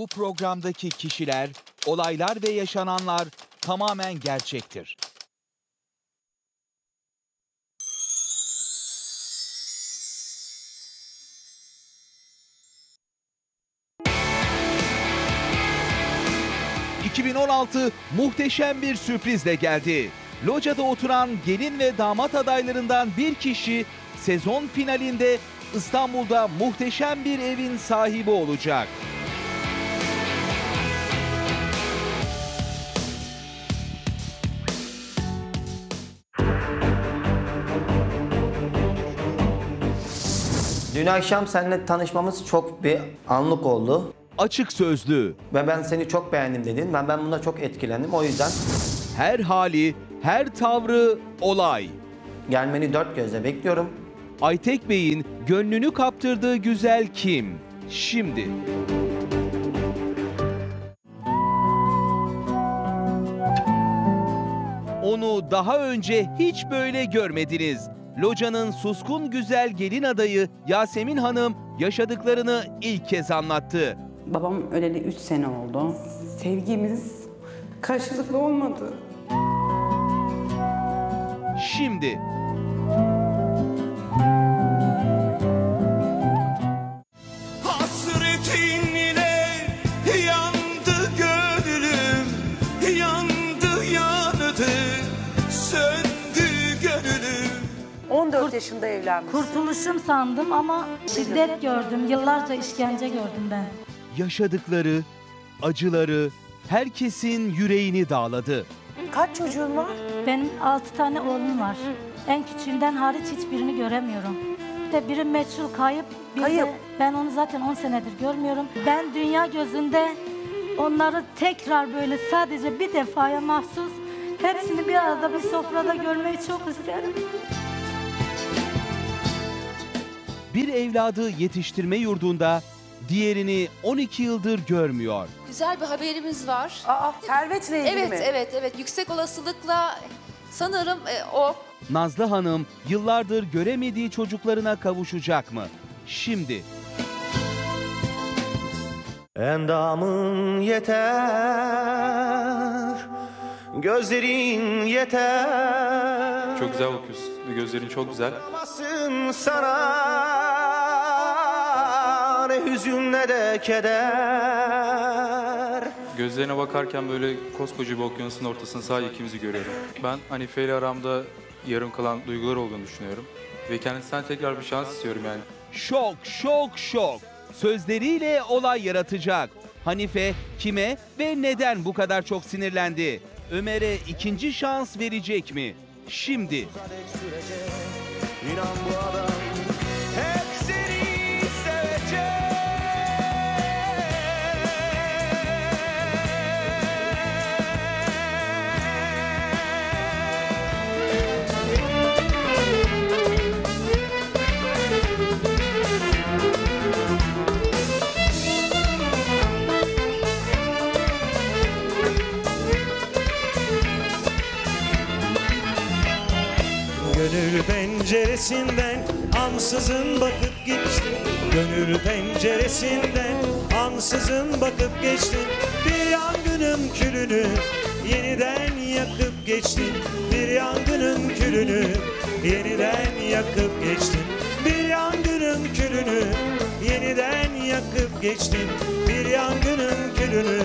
Bu programdaki kişiler, olaylar ve yaşananlar tamamen gerçektir. ...2016 muhteşem bir sürprizle geldi. Loca'da oturan gelin ve damat adaylarından bir kişi... ...sezon finalinde İstanbul'da muhteşem bir evin sahibi olacak. Dün akşam seninle tanışmamız çok bir anlık oldu. Açık sözlü, Ve ben seni çok beğendim dedin. Ben ben buna çok etkilendim. O yüzden her hali, her tavrı olay. gelmeni dört gözle bekliyorum. Aytek Bey'in gönlünü kaptırdığı güzel kim? Şimdi. Onu daha önce hiç böyle görmediniz. Loca'nın suskun güzel gelin adayı Yasemin Hanım yaşadıklarını ilk kez anlattı. Babam öleli 3 sene oldu. Sevgimiz karşılıklı olmadı. Şimdi 14 yaşında evlenmiş. Kurtuluşum sandım ama şiddet gördüm. Yıllarca işkence gördüm ben. yaşadıkları, acıları herkesin yüreğini dağladı. Kaç çocuğun var? Benim altı tane oğlum var. En küçüğünden hariç hiçbirini göremiyorum. İşte biri meçhul kayıp, bir Kayıp. de ben onu zaten 10 senedir görmüyorum. Ben dünya gözünde onları tekrar böyle sadece bir defaya mahsus hepsini bir arada bir sofrada görmeyi çok isterim. Bir evladı yetiştirme yurdunda diğerini 12 yıldır görmüyor. Güzel bir haberimiz var. Aa, servetle ilgili Evet, mi? evet, evet. Yüksek olasılıkla sanırım e, o. Nazlı Hanım yıllardır göremediği çocuklarına kavuşacak mı? Şimdi Endamın yeter Gözlerin yeter Çok güzel Gözlerin çok güzel. Sana Ne hüzün ne de keder Gözlerine bakarken böyle koskoca bir okyanusun ortasında sadece ikimizi görüyorum. Ben Hanife ile aramda yarım kalan duygular olduğunu düşünüyorum. Ve kendisinden tekrar bir şans istiyorum yani. şok şok şok sözleriyle olay yaratacak. Hanife kime ve neden bu kadar çok sinirlendi? Ömer'e ikinci şans verecek mi? Şimdi. İnan bu adam Gönül penceresinden ansızın bakıp geçtin Gönül penceresinden ansızın bakıp geçtin Bir yangının külünü yeniden yakıp geçtin Bir yangının külünü yeniden yakıp geçtin Bir yangının külünü yeniden yakıp geçtin Bir yangının külünü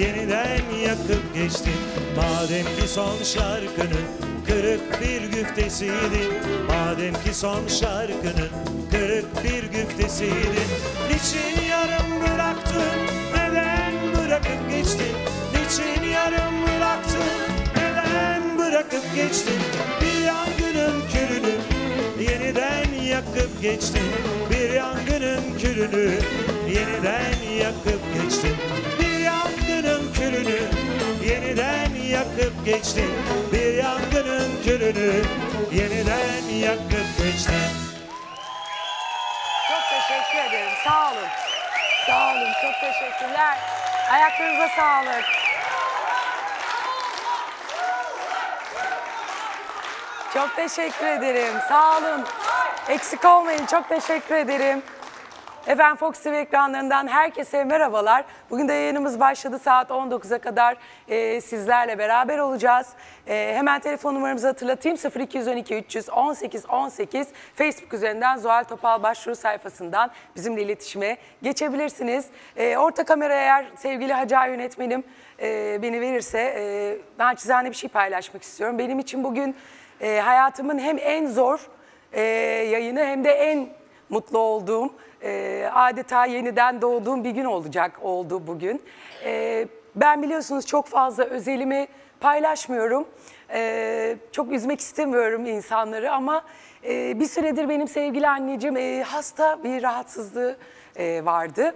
yeniden yakıp geçtin Madem ki son şarkının kırık bir güftesiydin Madem ki son şarkının kırık bir güftesiydin Niçin yarım bıraktın neden bırakıp geçtin Niçin yarım bıraktın neden bırakıp geçtin Bir yangının külünü yeniden yakıp geçtin Bir yangının külünü yeniden yakıp geçtin Bir yangının külünü yeniden yakıp geçtin Bir yangının külünü yeniden yakıp geçtin Çok teşekkür ederim. Sağ olun. Sağ olun. Çok teşekkürler. Ayaklarınıza sağlık. Çok teşekkür ederim. Sağ olun. Eksik olmayın. Çok teşekkür ederim. Efendim Fox TV ekranlarından herkese merhabalar. Bugün de yayınımız başladı. Saat 19'a kadar e, sizlerle beraber olacağız. E, hemen telefon numaramızı hatırlatayım. 0212 318 18 Facebook üzerinden Zuhal Topal başvuru sayfasından bizimle iletişime geçebilirsiniz. E, orta kameraya eğer sevgili Hacer yönetmenim e, beni verirse e, naçizane bir şey paylaşmak istiyorum. Benim için bugün e, hayatımın hem en zor e, yayını hem de en mutlu olduğum, e, adeta yeniden doğduğum bir gün olacak oldu bugün. E, ben biliyorsunuz çok fazla özelimi paylaşmıyorum. E, çok üzmek istemiyorum insanları ama e, bir süredir benim sevgili anneciğim e, hasta bir rahatsızlığı e, vardı.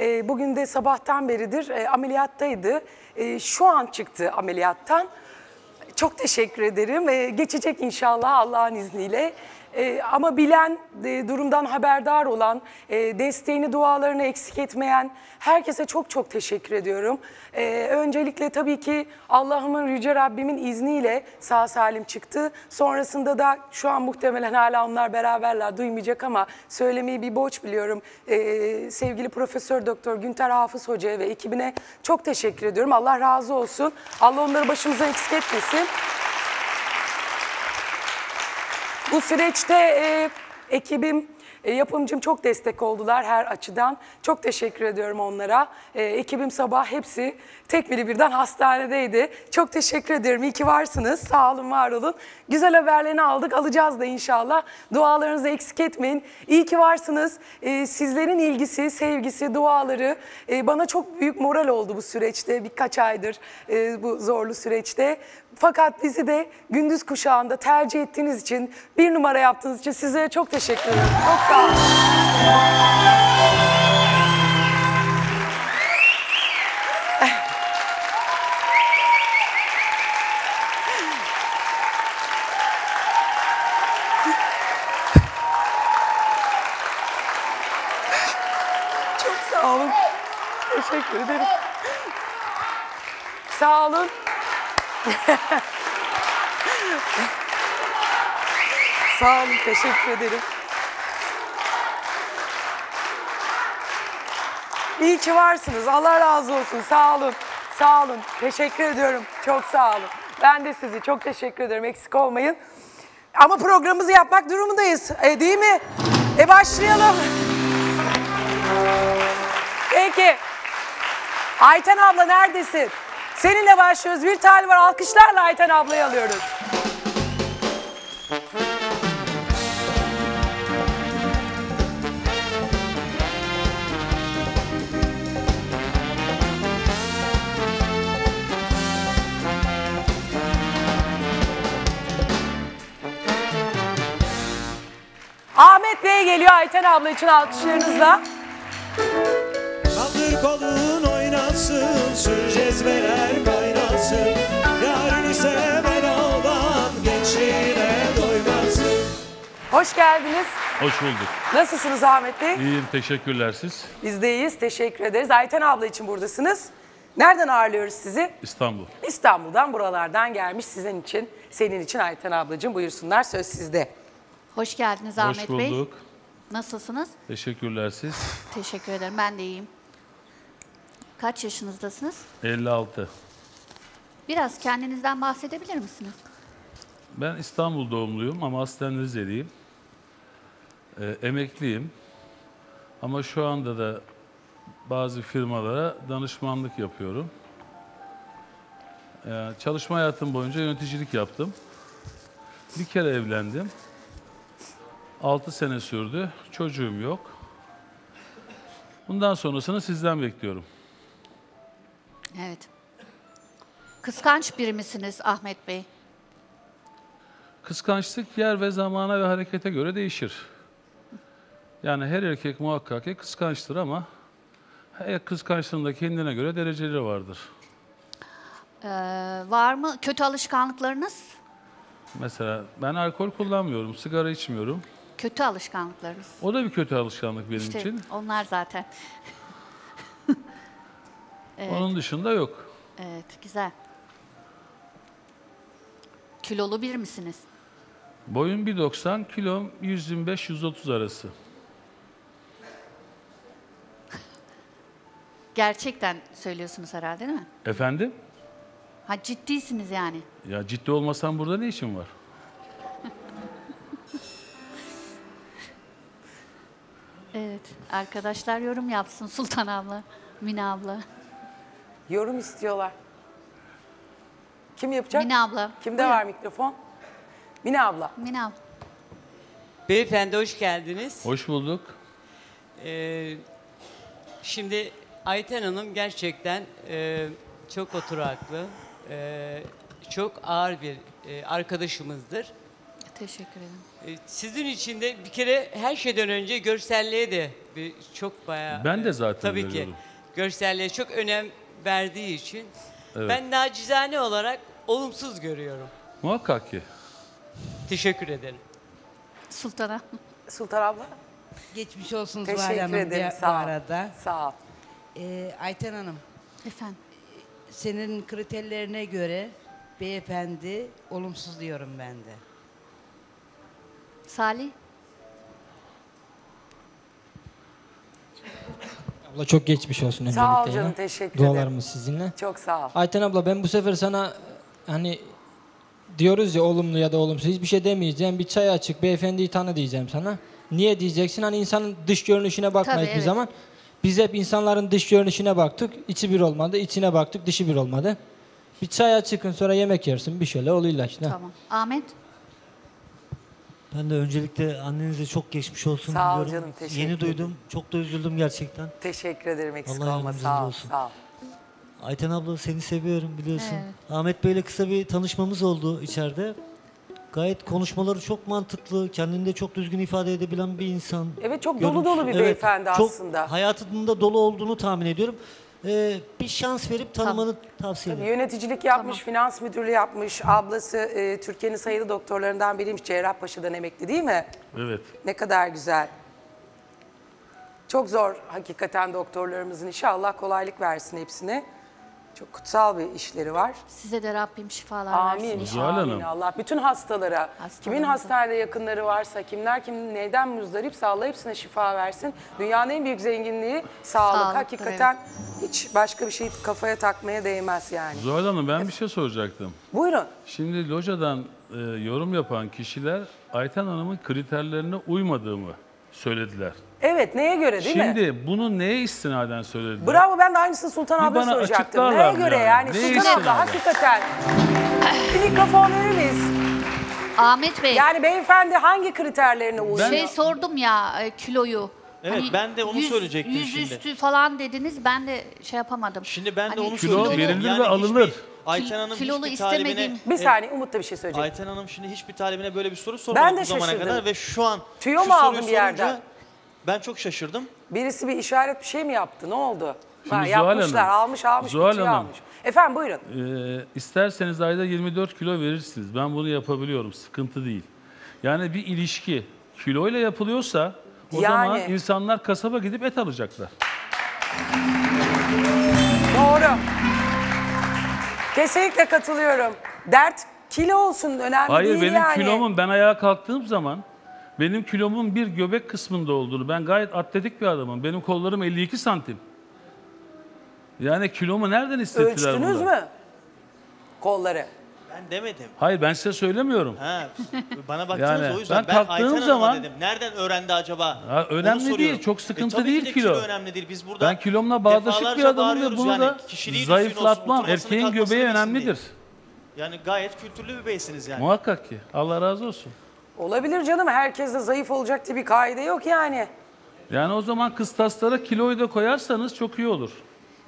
E, bugün de sabahtan beridir e, ameliyattaydı. E, şu an çıktı ameliyattan. Çok teşekkür ederim. Ee, geçecek inşallah Allah'ın izniyle. Ee, ama bilen, e, durumdan haberdar olan, e, desteğini, dualarını eksik etmeyen herkese çok çok teşekkür ediyorum. Ee, öncelikle tabii ki Allah'ımın Yüce Rabbimin izniyle sağ salim çıktı. Sonrasında da şu an muhtemelen hala onlar beraberler duymayacak ama söylemeyi bir borç biliyorum. Ee, sevgili Profesör Doktor Günter Hafız Hoca'ya ve ekibine çok teşekkür ediyorum. Allah razı olsun. Allah onları başımıza eksik etmesin. Bu süreçte e, ekibim, e, yapımcım çok destek oldular her açıdan. Çok teşekkür ediyorum onlara. E, ekibim sabah hepsi tek biri birden hastanedeydi. Çok teşekkür ederim. İyi ki varsınız. Sağ olun, var olun. Güzel haberlerini aldık. Alacağız da inşallah. Dualarınızı eksik etmeyin. İyi ki varsınız. E, sizlerin ilgisi, sevgisi, duaları e, bana çok büyük moral oldu bu süreçte. Birkaç aydır e, bu zorlu süreçte. Fakat bizi de gündüz kuşağında tercih ettiğiniz için, bir numara yaptığınız için size çok teşekkür ederim. Çok sağ olun. Çok sağ olun. Teşekkür ederim. Sağ olun. Sağ olun, teşekkür ederim. İyi ki varsınız. Allah razı olsun. Sağ olun. Sağ olun. Teşekkür ediyorum. Çok sağ olun. Ben de sizi çok teşekkür ederim. Eksik olmayın. Ama programımızı yapmak durumundayız. E, değil mi? E başlayalım. Peki. Ayten abla neredesin? Seninle başlıyoruz. Bir tane var. Alkışlarla Ayten ablayı alıyoruz. Ahmet Bey geliyor Ayten abla için alkışlarınızla. Kaldır kolun oynasın, sür cezveler kaynasın. Yarını seven olan gençliğine doymasın. Hoş geldiniz. Hoş bulduk. Nasılsınız Ahmet Bey? İyiyim, teşekkürler siz. Biz de iyiyiz. Teşekkür ederiz. Ayten abla için buradasınız. Nereden ağırlıyoruz sizi? İstanbul. İstanbul'dan, buralardan gelmiş sizin için, senin için Ayten ablacığım. Buyursunlar söz sizde. Hoş geldiniz Ahmet Hoş Bey. bulduk. Nasılsınız? Teşekkürler siz. Teşekkür ederim. Ben de iyiyim. Kaç yaşınızdasınız? 56. Biraz kendinizden bahsedebilir misiniz? Ben İstanbul doğumluyum ama aslen Rizeliyim. Ee, emekliyim. Ama şu anda da bazı firmalara danışmanlık yapıyorum. Ee, çalışma hayatım boyunca yöneticilik yaptım. Bir kere evlendim. 6 sene sürdü. Çocuğum yok. Bundan sonrasını sizden bekliyorum. Evet. Kıskanç biri misiniz Ahmet Bey? Kıskançlık yer ve zamana ve harekete göre değişir. Yani her erkek muhakkak ki kıskançtır ama her kıskançlığın da kendine göre dereceleri vardır. Ee, var mı kötü alışkanlıklarınız? Mesela ben alkol kullanmıyorum, sigara içmiyorum. Kötü alışkanlıklarınız. O da bir kötü alışkanlık benim İşte için. onlar zaten. Onun dışında yok. Evet, güzel. Kilolu bir misiniz? Boyum 1.90, kilom 125-130 arası. Gerçekten söylüyorsunuz herhalde değil mi? Efendim? Ha ciddisiniz yani. Ya ciddi olmasam burada ne işin var? Evet. Arkadaşlar yorum yapsın Sultan abla, Mine abla. Yorum istiyorlar. Kim yapacak? Mine abla. Kimde Buyurun. var mikrofon? Mine abla. Mine abla. Beyefendi hoş geldiniz. Hoş bulduk. Ee, şimdi Ayten Hanım gerçekten e, çok oturaklı, e, çok ağır bir e, arkadaşımızdır. Teşekkür ederim. E, sizin için de bir kere her şeyden önce görselliğe de bir, çok bayağı... Ben de e, zaten Tabii veriyorum. ki görselliğe çok önem verdiği için Evet. ben nacizane olarak olumsuz görüyorum. Muhakkak ki. Teşekkür ederim. Sultan abla. Sultan abla. Geçmiş olsun Zuhal Teşekkür Hanım ederim. bu Sağ ol. arada. Sağ ol. Ee, Ayten Hanım, Efendim. senin kriterlerine göre beyefendi olumsuz diyorum ben de. Salih. Abla çok geçmiş olsun Sağ ol canım, yine. teşekkür ederim. Dualarımız sizinle. Çok sağ ol. Ayten abla ben bu sefer sana hani diyoruz ya olumlu ya da olumsuz hiçbir şey demeyeceğim. Bir çay açık beyefendiyi tanı diyeceğim sana. Niye diyeceksin? Hani insanın dış görünüşüne bakma Tabii, hiçbir evet. zaman. Biz hep insanların dış görünüşüne baktık. içi bir olmadı. içine baktık. Dışı bir olmadı. Bir çaya çıkın sonra yemek yersin. Bir şöyle oluyor işte. Tamam. Ahmet. Ben de öncelikle annenize çok geçmiş olsun Sağ ol diliyorum. canım, teşekkür Yeni ederim. duydum. Çok da üzüldüm gerçekten. Teşekkür ederim eksik Allah olma. yardımcınız Sağ ol. olsun. Sağ ol. Ayten abla seni seviyorum biliyorsun. Evet. Ahmet Bey'le kısa bir tanışmamız oldu içeride. Gayet konuşmaları çok mantıklı, kendini de çok düzgün ifade edebilen bir insan. Evet, çok dolu Görüntü- dolu bir Evet, beyefendi çok aslında. hayatında dolu olduğunu tahmin ediyorum. Ee, bir şans verip tanımanı tavsiye ederim. Yöneticilik yapmış, finans müdürlüğü yapmış. Ablası e, Türkiye'nin sayılı doktorlarından biriymiş. Cerrahpaşa'dan emekli değil mi? Evet. Ne kadar güzel. Çok zor hakikaten doktorlarımızın. İnşallah kolaylık versin hepsine. Çok kutsal bir işleri var. Size de Rabbim şifalar Amin. versin. Amin Allah. Bütün hastalara, kimin hastanede yakınları varsa, kimler kim neyden muzdaripse Allah hepsine şifa versin. Dünyanın en büyük zenginliği sağlık. Sağlıktır, Hakikaten hiç başka bir şey kafaya takmaya değmez yani. Zuhal Hanım ben bir şey soracaktım. Buyurun. Şimdi locadan e, yorum yapan kişiler Ayten Hanım'ın kriterlerine uymadığımı söylediler. Evet neye göre değil Şimdi mi? bunu neye istinaden söylediler? Bravo ben de aynısını Sultan Bir abla bana soracaktım. açıklarlar Neye mı göre yani? yani? Neye Sultan abla istinaden? hakikaten. Bir mikrofon verir miyiz? Ahmet Bey. Yani beyefendi hangi kriterlerine uyuyor? Şey sordum ya e, kiloyu. Evet, ben de onu söyleyecektim yüz şimdi. üstü falan dediniz. Ben de şey yapamadım. Şimdi ben de Hani onu Kilo söyleyecektim. verilir Yani ve hiçbir- alınır. Ayten Hanım kilolu hiçbir talibine... istemediğim- Bir saniye Umut da bir şey söyleyecek. Ayten Hanım şimdi hiçbir talibine böyle bir soru sormadı Ben de bu zamana şaşırdım. kadar ve şu an Tüyo şu mu soruyu bir yerden? Ben çok şaşırdım. Birisi bir işaret bir şey mi yaptı? Ne oldu? Şimdi Ha, Zuhal yapmışlar, Hanım, almış almış, Zuhal Hanım. almış. Efendim buyurun. Ee, isterseniz ayda 24 kilo verirsiniz. Ben bunu yapabiliyorum. Sıkıntı değil. Yani bir ilişki kiloyla yapılıyorsa o Yani. zaman insanlar kasaba gidip et alacaklar. Doğru. Kesinlikle katılıyorum. Dert kilo olsun önemli Hayır değil benim yani. kilomun ben ayağa kalktığım zaman benim kilomun bir göbek kısmında olduğunu ben gayet atletik bir adamım. Benim kollarım 52 santim. Yani kilomu nereden hissettiler Ölçtünüz bunlar? mü? Kolları. Ben demedim. Hayır ben size söylemiyorum. Ha, bana baktınız Yani o yüzden. ben Ben, kalktığım Ayten zaman- dedim. Nereden öğrendi acaba? Ha, Onu önemli soruyorum. değil, çok sıkıntı E, tabii değil de kilo. önemli değil. Biz burada Ben kilomla bağdaşık bir defalarca adamım ve bağırıyoruz bunu yani. da Kişiliği düzgün olsun, zayıflatmam. oturmasını, Erkeğin kalkmasını göbeği bilsin önemlidir. diye. Yani gayet kültürlü bir beysiniz yani. Muhakkak ki. Allah razı olsun. Olabilir canım. Herkes de zayıf olacak diye bir kaide yok yani. Yani o zaman kıstaslara kiloyu da koyarsanız çok iyi olur.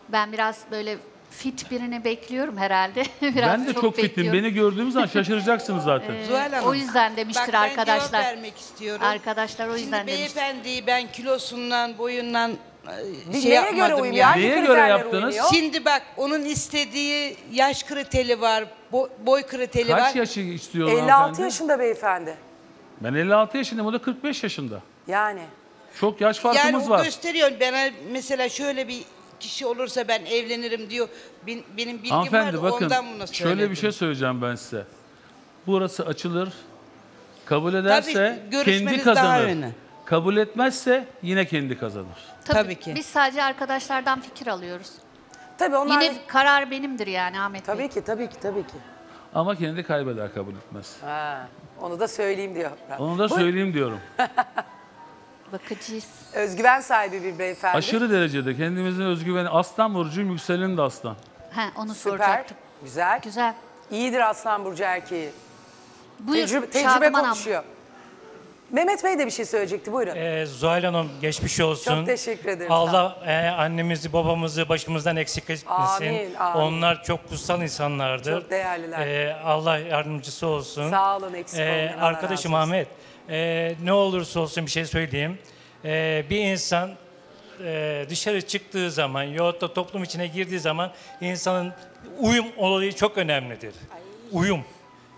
Ben biraz böyle fit birini bekliyorum herhalde. biraz ben de çok, fitim. bekliyorum. Beni gördüğünüz zaman şaşıracaksınız zaten. Ee, Zuhal Hanım, o yüzden demiştir bak ben arkadaşlar. cevap vermek istiyorum. Arkadaşlar o Şimdi yüzden demiştir. beyefendiyi ben kilosundan, boyundan e, Bir şey neye göre yapmadım uymuyor? Hangi Neye göre yaptınız? uymuyor? Şimdi bak onun istediği yaş kriteri var, bo- boy kriteri var. Kaç yaşı istiyor 56 hanımefendi? yaşında beyefendi. Ben 56 yaşındayım, o da 45 yaşında. Yani. Çok yaş Yani farkımız o var. gösteriyor. Ben mesela şöyle bir kişi olursa ben evlenirim diyor. Bin- Benim bilgim var Hanımefendi da bakın ondan söyledim. şöyle bir şey söyleyeceğim ben size. Burası açılır. Kabul ederse kendi görüşmeniz daha kazanır. önemli. Kabul etmezse yine kendi kazanır. Tabii, ki. Biz sadece arkadaşlardan fikir alıyoruz. Tabii onlar... Yine karar benimdir yani Ahmet Bey. Tabii ki, tabii ki, tabii ki. Ama kendi kaybeder kabul etmez. Ha, onu da söyleyeyim diyor. Onu da söyleyeyim diyorum. Bakıcıyız. Özgüven sahibi bir beyefendi. Aşırı derecede kendimizin özgüveni. Aslan burcuyum, yükselenim de aslan. He, onu Süper. soracaktım. Güzel. Güzel. İyidir Aslan Burcu erkeği. Buyur, tecrübe tecrübe Şadıman abla. konuşuyor. Mehmet Bey de bir şey söyleyecekti. Buyurun. Ee, Zuhal Hanım geçmiş olsun. Çok teşekkür ederim. Allah e, annemizi babamızı başımızdan eksik etmesin. Amin, amin. Onlar çok kutsal insanlardır. Çok değerliler. Ee, Allah yardımcısı olsun. Sağ olun, eksik olmayın. Allah Arkadaşım razı olsun. Ahmet, e, ne olursa olsun bir şey söyleyeyim. E, bir insan e, dışarı çıktığı zaman yahut da toplum içine girdiği zaman insanın uyum olayı çok önemlidir. Uyum.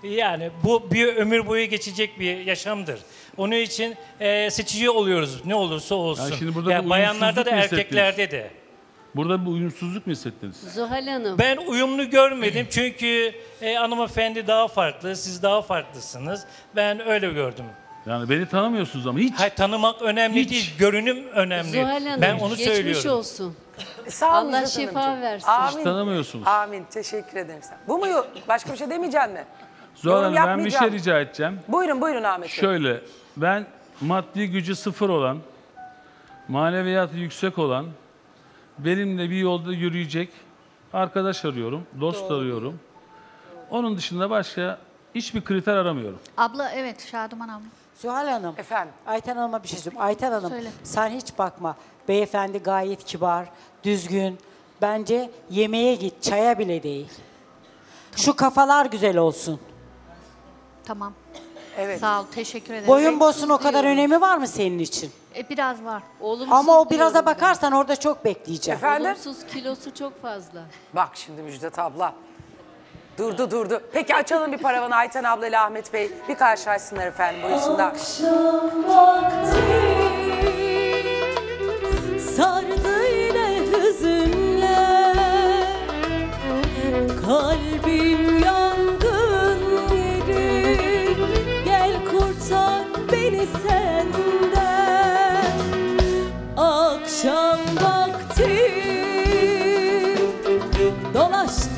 Yani bu bir ömür boyu geçecek bir yaşamdır. Onun için e, seçici oluyoruz ne olursa olsun. Yani şimdi burada Yani bir bayanlarda da uyumsuzluk mu erkeklerde de. Burada bir uyumsuzluk mu hissettiniz? Zuhal Hanım. Ben uyumlu görmedim çünkü e, hanımefendi daha farklı, siz daha farklısınız. Ben öyle gördüm. Yani beni tanımıyorsunuz ama hiç. Hayır, tanımak önemli değil, görünüm önemli. Zuhal Hanım. ben onu geçmiş söylüyorum. olsun. Sağ olun Allah şifa Hanımcığım. versin. Amin. Hiç tanımıyorsunuz. Amin. Teşekkür ederim. Sen. Bu mu? Başka bir şey demeyeceksin mi? Zuhal Yorum Hanım ben bir şey rica edeceğim. Buyurun buyurun Ahmet Bey. Şöyle, ben maddi gücü sıfır olan, maneviyatı yüksek olan, benimle bir yolda yürüyecek arkadaş arıyorum, dost arıyorum. Onun dışında başka hiçbir kriter aramıyorum. Abla evet Şadıman abla. Zuhal Hanım. Efendim. Ayten Hanım'a bir şey söyleyeyim. Ayten Hanım Söyle. sen hiç bakma. Beyefendi gayet kibar, düzgün. Bence yemeğe git, çaya bile değil. Şu kafalar güzel olsun. Tamam. Evet. Sağ ol, teşekkür ederim. Boyun bosun o kadar önemi var mı senin için? E, biraz var. Olumsuz Ama o biraz da diyorum bakarsan orada çok bekleyeceğim. Efendim? Olumsuz kilosu çok fazla. Bak şimdi Müjdat abla. Durdu durdu. Peki açalım bir paravanı Ayten abla ile Ahmet Bey. Bir karşılaşsınlar efendim buyursunlar. Sardı yine hüzünler Kalbim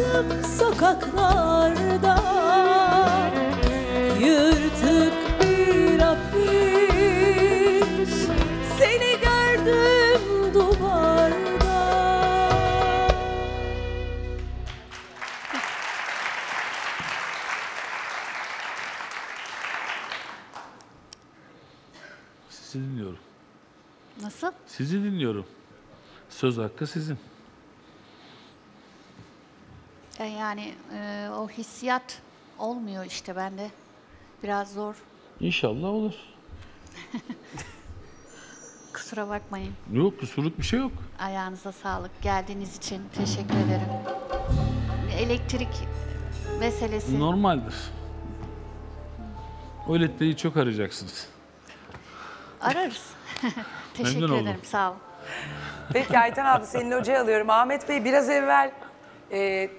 Dolaştım sokaklarda Yırtık bir afiş Seni gördüm duvarda Sizi dinliyorum. Nasıl? Sizi dinliyorum. Söz hakkı sizin. E, yani e, o hissiyat olmuyor işte bende. Biraz zor. İnşallah olur. Kusura bakmayın. Yok kusurluk bir şey yok. Ayağınıza sağlık. Geldiğiniz için teşekkür ederim. Elektrik meselesi. Normaldir. O elektriği çok arayacaksınız. Ararız. teşekkür Memnun oldum. ederim. Sağ olun. Peki Ayten abla senin hocaya alıyorum. Ahmet Bey biraz evvel e,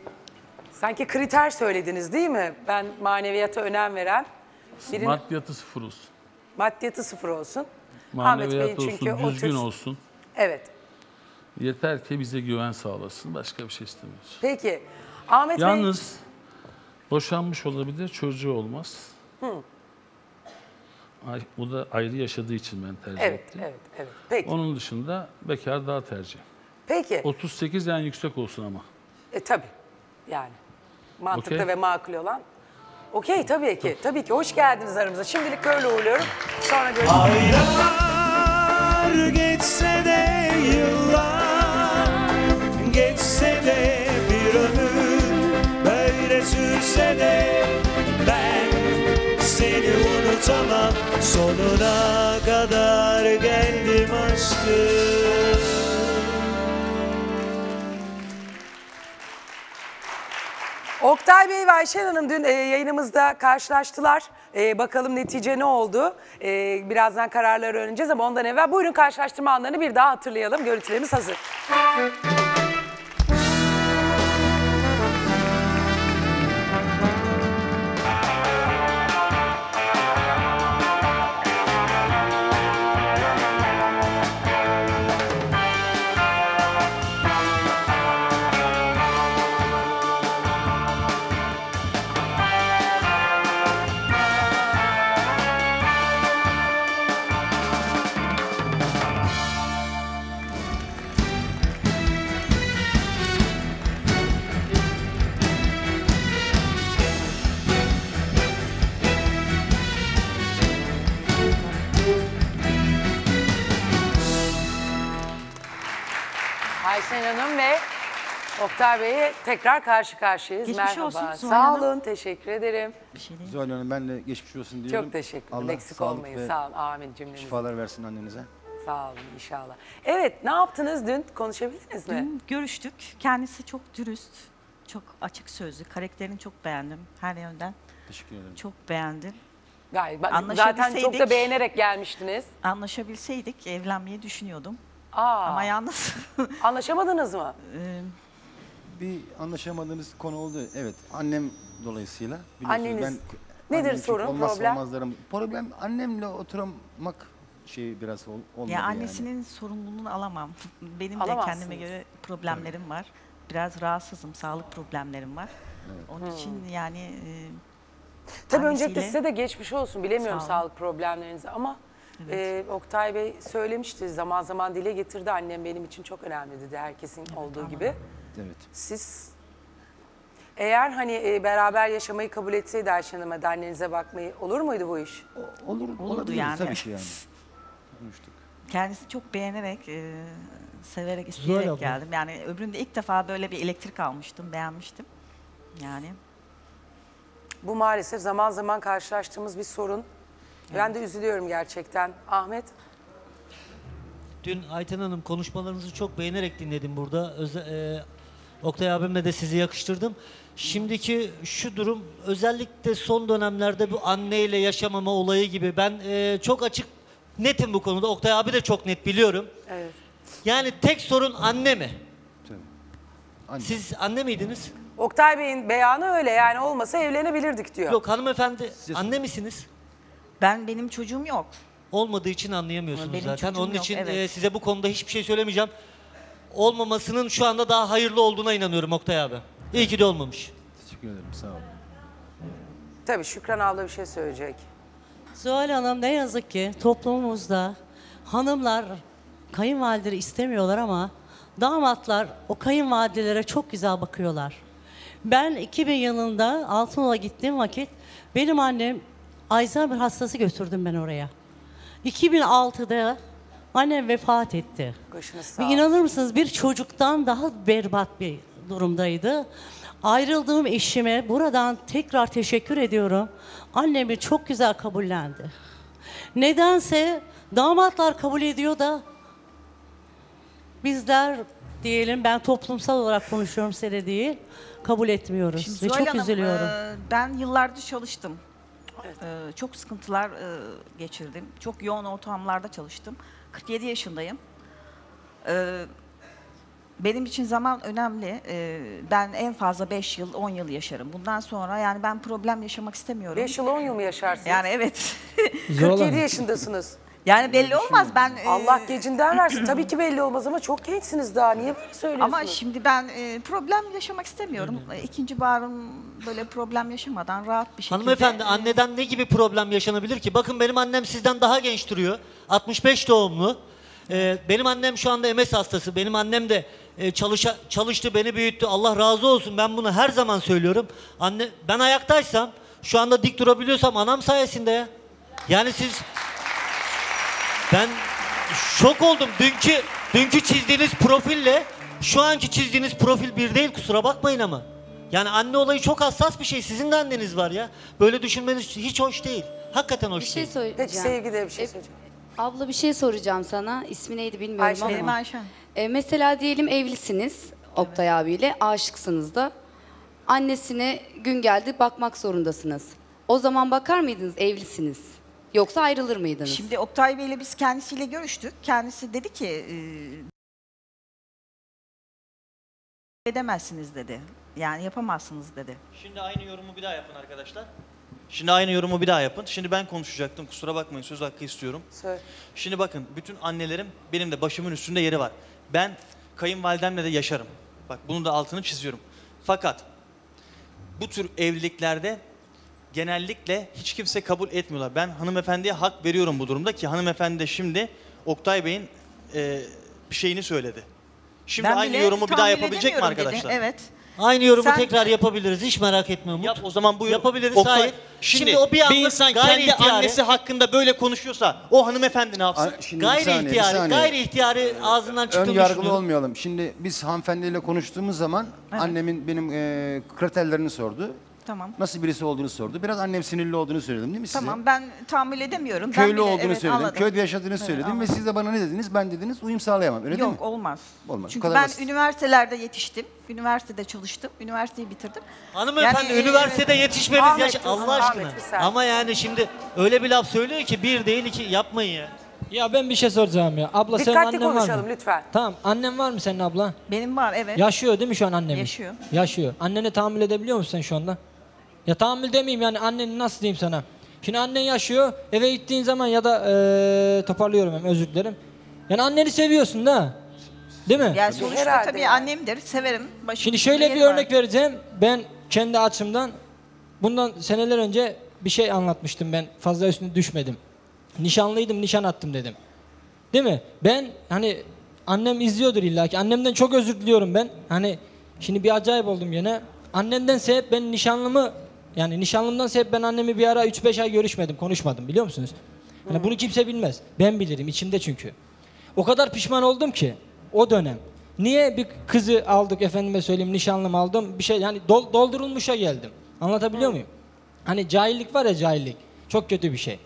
sanki kriter söylediniz değil mi? Ben maneviyata önem veren. Birinin Maddiyatı sıfır olsun. maddiyatı sıfır olsun. Maneviyatı olsun, çünkü o düzgün tür- olsun. Evet. Yeter ki bize güven sağlasın. Başka bir şey istemiyoruz. Peki. Ahmet Bey. Yalnız boşanmış olabilir, çocuğu olmaz. Hı, Ay, bu da ayrı yaşadığı için ben tercih Evet, ettim. evet, evet. Peki. Onun dışında bekar daha tercih. Peki. 38 en yüksek olsun ama. E tabii. Yani mantıklı Okey. ve makul olan. Okey tabii ki. Tabii ki. Hoş geldiniz aramıza. Şimdilik böyle uğurluyorum. Sonra görüşürüz. Aylar geçse de yıllar Geçse de bir ömür Böyle sürse de Ben seni unutamam Sonuna kadar geldim aşkım Oktay Bey ve Ayşen Hanım dün e, yayınımızda karşılaştılar. E, bakalım netice ne oldu? E, birazdan kararları öğreneceğiz ama ondan evvel buyurun karşılaştırma anlarını bir daha hatırlayalım. Görüntülerimiz hazır. Oktay Bey'e tekrar karşı karşıyayız. Geçmiş Merhaba. olsun Zuhal Sağ Hanım. olun, teşekkür ederim. Zuhal Hanım ben de geçmiş olsun diyorum. Çok teşekkür ederim. Allah Eksik sağlık olmayın. ve Sağ olun. Amin cümlemize. Şifalar versin annenize. Sağ olun inşallah. Evet, ne yaptınız dün? Konuşabildiniz mi? Dün görüştük. Kendisi çok dürüst, çok açık sözlü. Karakterini çok beğendim her yönden. Teşekkür ederim. Çok beğendim. Galiba zaten çok da beğenerek gelmiştiniz. Anlaşabilseydik evlenmeyi düşünüyordum. Aa. Ama yalnız Anlaşamadınız mı? Bir anlaşamadığımız konu oldu. Evet annem dolayısıyla. biliyorsunuz Anneniz. Ben, Nedir çünkü sorun, olmazsa problem? olmazlarım. Problem annemle oturmak şey biraz ol, olmadı ya yani. annesinin sorumluluğunu alamam. Benim de Alamazsınız. kendime göre problemlerim var. Biraz rahatsızım, sağlık problemlerim var. Onun Hmm. için yani e, Tabii annesiyle- öncelikle size de geçmiş olsun. Bilemiyorum Sağ olun. sağlık problemlerinizi ama e, Oktay Bey söylemişti. Zaman zaman dile getirdi. Annem benim için çok önemli dedi. Herkesin olduğu gibi. Evet. Siz eğer hani e, beraber yaşamayı kabul etseydi Ayşe Hanım'a da annenize bakmayı olur muydu bu iş? Olur, Olurdu olabilir yani. tabii ki yani. Konuştuk. Kendisi çok beğenerek, e, severek, isteyerek abla. geldim. Yani öbüründe ilk defa böyle bir elektrik almıştım, beğenmiştim. Yani Bu maalesef zaman zaman karşılaştığımız bir sorun. Ben de üzülüyorum gerçekten. Ahmet? Dün Ayten Hanım konuşmalarınızı çok beğenerek dinledim burada. Öze- e, Oktay abimle de sizi yakıştırdım. Şimdiki şu durum özellikle son dönemlerde bu anneyle yaşamama olayı gibi ben e, çok açık netim bu konuda. Oktay abi de çok net biliyorum. Evet. Yani tek sorun anne mi? Anne. Siz anne miydiniz? Oktay Bey'in beyanı öyle yani olmasa evlenebilirdik diyor. Yok hanımefendi anne misiniz? Ben benim çocuğum yok. Olmadığı için anlayamıyorsunuz Benim zaten. çocuğum Onun yok, için evet. e, size bu konuda hiçbir şey söylemeyeceğim. Olmamasının şu anda daha hayırlı olduğuna inanıyorum Oktay abi. İyi ki de olmamış. Teşekkür ederim sağ olun. Tabii Şükran abla bir şey söyleyecek. Zuhal Hanım ne yazık ki toplumumuzda hanımlar kayınvalideleri istemiyorlar ama damatlar o kayınvalidelere çok güzel bakıyorlar. Ben 2000 yılında Altınoluk'a gittiğim vakit benim annem Alzheimer hastası götürdüm ben oraya. 2006'da annem vefat etti. Başınız sağ Ve olsun. inanır mısınız bir çocuktan daha berbat bir durumdaydı. Ayrıldığım eşime buradan tekrar teşekkür ediyorum. Annemi çok güzel kabullendi. Nedense damatlar kabul ediyor da bizler diyelim ben toplumsal olarak konuşuyorum size değil kabul etmiyoruz Şimdi ve Zuhal çok Hanım, üzülüyorum. e, ben yıllardır çalıştım. E, çok sıkıntılar e, geçirdim. Çok yoğun ortamlarda çalıştım. 47 yaşındayım. E, benim için zaman önemli. E, ben en fazla 5 yıl, 10 yıl yaşarım. Bundan sonra yani ben problem yaşamak istemiyorum. 5 yıl 10 yıl mı yaşarsınız? Yani evet. 47 yaşındasınız. Yani belli olmaz. Ben e, Allah gecinden versin. Tabii ki belli olmaz ama çok gençsiniz daha. Niye böyle söylüyorsunuz? Ama şimdi ben e, problem yaşamak istemiyorum. E, İkinci bağrım böyle problem yaşamadan rahat bir şekilde. Hanımefendi anneden ne gibi problem yaşanabilir ki? Bakın benim annem sizden daha genç duruyor. 65 doğumlu. Ee, benim annem şu anda MS hastası. Benim annem de e, çalışa, çalıştı, beni büyüttü. Allah razı olsun. Ben bunu her zaman söylüyorum. Anne ben ayaktaysam, şu anda dik durabiliyorsam anam sayesinde ya. Yani siz ben şok oldum. Dünkü dünkü çizdiğiniz profille şu anki çizdiğiniz profil bir değil kusura bakmayın ama. Yani anne olayı çok hassas bir şey. Sizin de anneniz var ya. Böyle düşünmeniz hiç hoş değil. Hakikaten hoş Bir şey değil. söyleyeceğim. Peki Sevgi de bir şey E. Abla bir şey soracağım sana. İsmi neydi bilmiyorum Ayşe. ama. Benim Ayşen. E, mesela diyelim evlisiniz Oktay abiyle, aşıksınız da. Annesine gün geldi bakmak zorundasınız. O zaman bakar mıydınız evlisiniz? Yoksa ayrılır mıydınız? Şimdi Oktay Bey'le biz kendisiyle görüştük. Kendisi dedi ki e, edemezsiniz dedi. Yani yapamazsınız dedi. Şimdi aynı yorumu bir daha yapın arkadaşlar. Şimdi aynı yorumu bir daha yapın. Şimdi ben konuşacaktım. Kusura bakmayın söz hakkı istiyorum. Söyle. Şimdi bakın bütün annelerim benim de başımın üstünde yeri var. Ben kayınvalidemle de yaşarım. Bak bunun da altını çiziyorum. Fakat bu tür evliliklerde genellikle hiç kimse kabul etmiyorlar. Ben hanımefendiye hak veriyorum bu durumda ki hanımefendi de şimdi Oktay Bey'in e, bir şeyini söyledi. Şimdi Ben aynı bile yorumu bir daha tahammül yapabilecek mi edemiyorum dedi. arkadaşlar? Evet. Aynı yorumu Sen- tekrar yapabiliriz. Hiç merak etme Umut. Yap o zaman buyur. Yapabiliriz Oktay, hayır. Şimdi, Şimdi o bir bir, anlık insan gayri kendi ihtiyari- annesi hakkında böyle konuşuyorsa o hanımefendi ne yapsın? A- şimdi bir Gayri saniye, bir ihtiyari, saniye. gayri ihtiyari ağzından Ön çıktığını yargılı düşünüyorum. olmayalım. Şimdi biz hanımefendiyle konuştuğumuz zaman annemin benim e, kriterlerini sordu. Tamam. Nasıl birisi olduğunu sordu. Biraz annem sinirli olduğunu söyledim değil mi size? Tamam ben tahammül edemiyorum. Ben Köylü bile- olduğunu evet, söyledim. anladım. Köyde yaşadığını Evet, söyledim ve anladım. siz de bana ne dediniz? Ben dediniz uyum sağlayamam. Öyle değil mi? Yok olmaz. Olmaz. Çünkü ben basit. üniversitelerde yetiştim. Üniversitede çalıştım. Üniversiteyi bitirdim. Hanımefendi Yani, e, üniversitede yetişmemiz Ahmet, yaş Allah Ahmet, aşkına. saniye. Ama yani şimdi öyle bir laf söylüyor ki bir değil iki yapmayın ya. Ya ben bir şey soracağım ya. Abla senin Dikkatli annen var konuşalım mı? lütfen. Tamam annen var mı senin abla? Benim var evet. Yaşıyor değil mi şu an annemin? Yaşıyor. Yaşıyor. Annene tahammül edebiliyor musun sen şu anda? Ya tahammül demeyeyim yani anneni nasıl diyeyim sana? Şimdi annen yaşıyor eve gittiğin zaman ya da eee, toparlıyorum hem özür dilerim. Yani anneni seviyorsun da. Değil mi? Yani sonuçta tabii annemdir. Severim. Başımın Şimdi şöyle bir yeri var. örnek vereceğim. Ben kendi açımdan bundan seneler önce bir şey anlatmıştım ben. Fazla üstüne düşmedim. Nişanlıydım, nişan attım dedim. Değil mi? Ben hani annem izliyordur illa ki. Annemden çok özür diliyorum ben. Hani şimdi bir acayip oldum yine. Annemden sebep ben nişanlımı yani nişanlımdan sebep ben annemi bir ara 3-5 ay görüşmedim, konuşmadım biliyor musunuz? Hani bunu kimse bilmez. Ben bilirim içimde çünkü. O kadar pişman oldum ki o dönem. Niye bir kızı aldık efendime söyleyeyim nişanlım aldım bir şey yani dol- doldurulmuşa geldim. Anlatabiliyor muyum? Hani cahillik var ya cahillik. Çok kötü bir şey.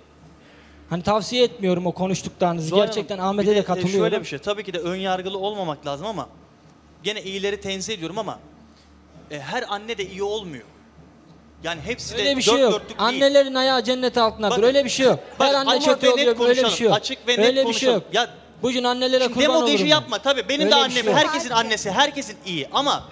Hani tavsiye etmiyorum o konuştuklarınızı. Zuhal Hanım, Gerçekten bir Ahmet'e de e, katılıyorum. Şöyle bir şey tabii ki de ön yargılı olmamak lazım ama gene iyileri tenzih ediyorum ama e, her anne de iyi olmuyor. Yani hepsi de Öyle bir şey dört yok. dörtlük değil. Annelerin ayağı cennet altındadır. Bakın, öyle bir şey yok. Her bakın, anne ama kötü ve net. Öyle bir konuşalım. şey yok. Açık ve net öyle bir şey yok. Ya Bugün annelere Şimdi kurban demagoji olurum. ben. yapma tabii. Benim Öyle de bir annem, şey yok. herkesin annesi, herkesin iyi ama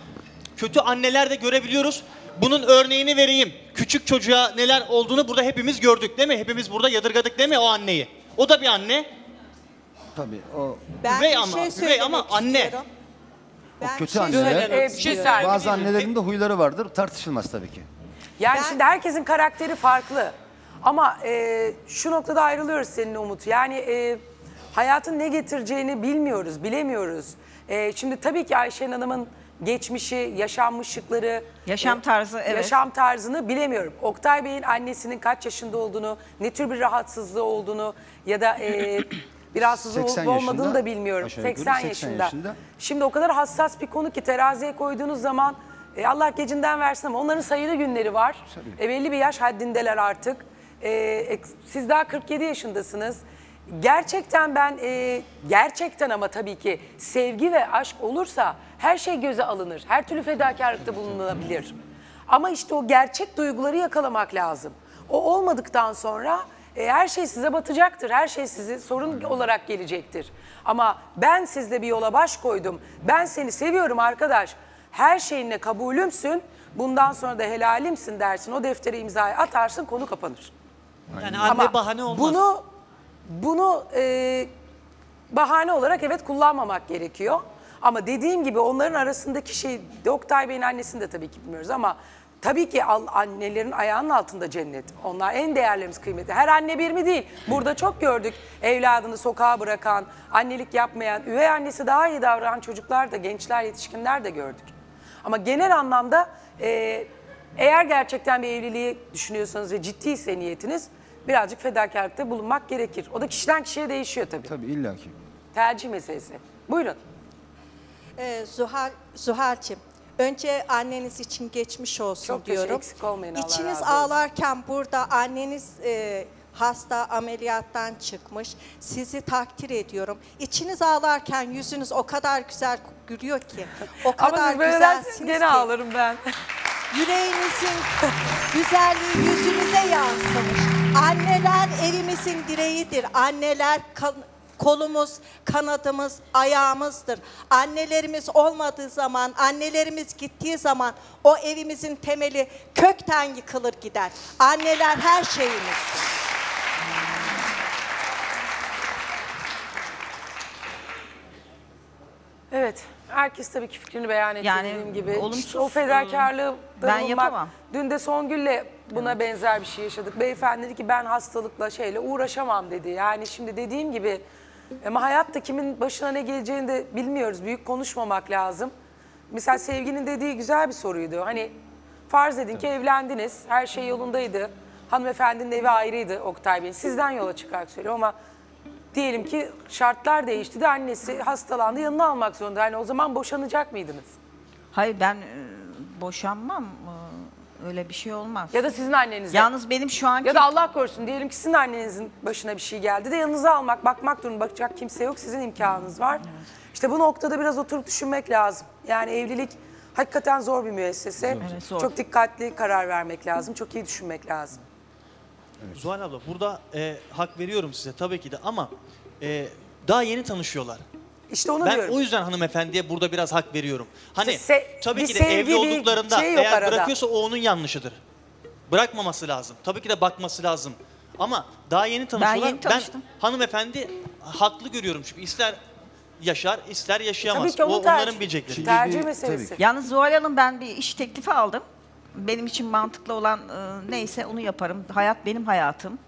kötü anneler de görebiliyoruz. Bunun örneğini vereyim. Küçük çocuğa neler olduğunu burada hepimiz gördük değil mi? Hepimiz burada yadırgadık değil mi o anneyi? O da bir anne. Tabii o Ben üvey bir ama, şey üvey söylemek ama anne. istiyorum. o Ben kötü şey anneler. söylemek istiyorum. bazı annelerin de huyları vardır. Tartışılmaz tabii ki. Yani şimdi herkesin karakteri farklı. Ama e, şu noktada ayrılıyoruz seninle Umut. Yani e, hayatın ne getireceğini bilmiyoruz, bilemiyoruz. E, şimdi tabii ki Ayşen Hanım'ın geçmişi, yaşanmışlıkları... Yaşam tarzı, evet. Yaşam tarzını bilemiyorum. Oktay Bey'in annesinin kaç yaşında olduğunu, ne tür bir rahatsızlığı olduğunu ya da e, bir rahatsızlığı olup 80 olmadığını yaşında, da bilmiyorum. aşağı yukarı 80, 80 yaşında. yaşında. Şimdi o kadar hassas bir konu ki teraziye koyduğunuz zaman e, Allah gecinden versin ama onların sayılı günleri var. E, belli bir yaş haddindeler artık. E, e, siz daha 47 yaşındasınız. Gerçekten ben e, gerçekten ama tabii ki sevgi ve aşk olursa her şey göze alınır. Her türlü fedakarlıkta bulunulabilir. Ama işte o gerçek duyguları yakalamak lazım. O olmadıktan sonra e, her şey size batacaktır. Her şey sizi sorun olarak gelecektir. Ama ben sizle bir yola baş koydum. Ben seni seviyorum arkadaş. Her şeyinle kabulümsün. Bundan sonra da helalimsin dersin. O deftere imzayı atarsın konu kapanır. Yani anne Ama bahane olmaz. Bunu bunu e, bahane olarak evet kullanmamak gerekiyor. Ama dediğim gibi onların arasındaki şey Oktay Bey'in annesini de tabii ki bilmiyoruz ama tabii ki al- annelerin ayağının altında cennet. Onlar en değerlerimiz kıymetli. Her anne bir mi değil. Burada çok gördük evladını sokağa bırakan, annelik yapmayan, üvey annesi daha iyi davranan çocuklar da, gençler, yetişkinler de gördük. Ama genel anlamda e, eğer gerçekten bir evliliği düşünüyorsanız ve ciddiyse niyetiniz birazcık fedakarlıkta bulunmak gerekir. O da kişiden kişiye değişiyor tabii. Tabii illaki. Tercih meselesi. Buyurun. Ee, Zuhal, Zuhal'cim önce anneniz için geçmiş olsun Çok teşekkür- diyorum. eksik olmayın, Allah İçiniz razı olsun. ağlarken burada anneniz e, hasta ameliyattan çıkmış. Sizi takdir ediyorum. İçiniz ağlarken yüzünüz o kadar güzel gülüyor ki. O Ama kadar siz böyle derseniz gene ki. ağlarım ben. Yüreğinizin güzelliği yüzünüze yansımış. Anneler evimizin direğidir. Anneler kan- kolumuz, kanadımız, ayağımızdır. Annelerimiz olmadığı zaman, annelerimiz gittiği zaman o evimizin temeli kökten yıkılır gider. Anneler her şeyimiz. Evet. Herkes tabii ki fikrini beyan etti Yani dediğim gibi. olumsuz, İşte o fedakarlığı da ben bulunmak- yapamam. Dün de Songül'le buna benzer bir şey yaşadık. Beyefendi dedi ki ben hastalıkla şeyle uğraşamam dedi. Yani şimdi dediğim gibi Ama hayatta kimin başına ne geleceğini de bilmiyoruz. Büyük konuşmamak lazım. Mesela Sevgi'nin dediği güzel bir soruydu. Hani farz edin ki evlendiniz, her şey yolundaydı. Hanımefendinin evi ayrıydı Oktay Bey. Sizden yola çıkarak söylüyorum ama diyelim ki şartlar değişti de annesi hastalandı yanına almak zorunda. Yani o zaman boşanacak mıydınız? Hayır ben e, boşanmam. E, Öyle bir şey olmaz. Ya da sizin annenize. Yalnız benim şu anki... Ya da Allah korusun diyelim ki sizin annenizin başına bir şey geldi de yanınıza almak, bakmak durumunda bakacak kimse yok. Sizin imkanınız var. İşte bu noktada biraz oturup düşünmek lazım. Yani evlilik hakikaten zor bir müessese. Evet, zor. Çok dikkatli karar vermek lazım. Çok iyi düşünmek lazım. Zuhal abla burada e, hak veriyorum size tabii ki de ama e, daha yeni tanışıyorlar. İşte onu ben diyorum. o yüzden hanımefendiye burada biraz hak veriyorum. Hani İşte se- tabii bir ki de sevgi, evli bir olduklarında şey yok eğer arada. bırakıyorsa o onun yanlışıdır. Bırakmaması lazım. Tabii ki de bakması lazım. Ama daha yeni tanışıyorlar. yeni tanıştım. hanımefendi haklı görüyorum çünkü ister yaşar ister yaşayamaz. Tabii ki onun o onların tercih- bilecekleri. tercih meselesi. Yalnız Zuhal Hanım ben bir iş teklifi aldım. Benim için mantıklı olan e, neyse onu yaparım. Hayat benim hayatım.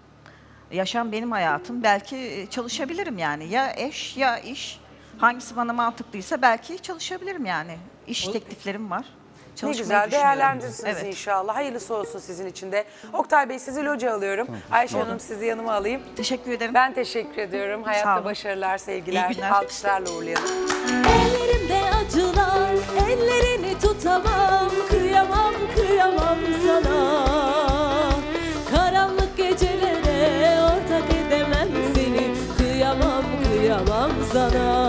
Yaşam benim hayatım. Belki e, çalışabilirim yani. Ya eş ya iş. Hangisi bana mantıklıysa belki çalışabilirim yani. İş tekliflerim var. Ne Çalışmayı güzel düşünüyorum. değerlendirirsiniz Evet. inşallah. Hayırlısı olsun sizin için de. Oktay Bey sizi loca alıyorum. Ayşe. Hanım sizi yanıma alayım. Teşekkür ederim. Ben teşekkür ediyorum. Hayatta olun. başarılar, sevgiler. İyi günler. Alkışlarla uğurlayalım. Ellerimde acılar, ellerini tutamam, kıyamam, kıyamam sana. Karanlık gecelere ortak edemem seni, kıyamam, kıyamam sana.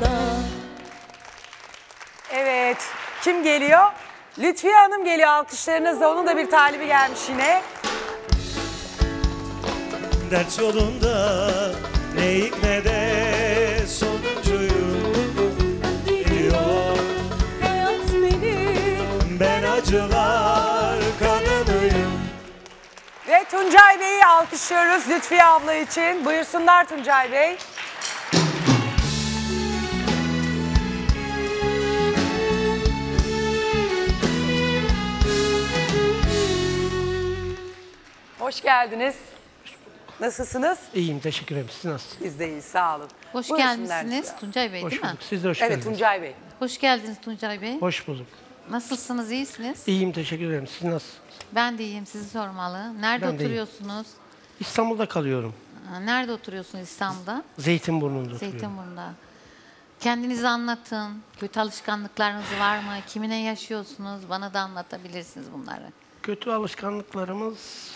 Sana. Evet. Kim geliyor? Lütfiye Hanım geliyor alkışlarınızla. Onun da bir talibi gelmiş yine. Dert yolunda ne ilk ne de sonuncuyum Gidiyor Hayat beni ben acılar kadınıyım Ve Tuncay Bey'i alkışlıyoruz Lütfiye abla için. Buyursunlar Tuncay Bey. Hoş geldiniz. Nasılsınız? İyiyim teşekkür ederim. Siz nasılsınız? Biz de iyiyiz sağ olun. Hoş Buyursunlar gelmişsiniz. Tuncay Bey Hoş değil mi? bulduk. Siz de hoş Evet geldiniz. Tuncay Bey. Hoş geldiniz Tuncay Bey. Hoş bulduk. Nasılsınız, iyisiniz? İyiyim teşekkür ederim. Siz nasılsınız? Ben de iyiyim, sizi sormalı. Nerede Ben de iyiyim. oturuyorsunuz? İstanbul'da kalıyorum. Nerede oturuyorsunuz İstanbul'da? Zeytinburnu'nda oturuyorum. Zeytinburnu'nda. Kendinizi anlatın. Kötü alışkanlıklarınız var mı? Kimine yaşıyorsunuz? Bana da anlatabilirsiniz bunları. Kötü alışkanlıklarımız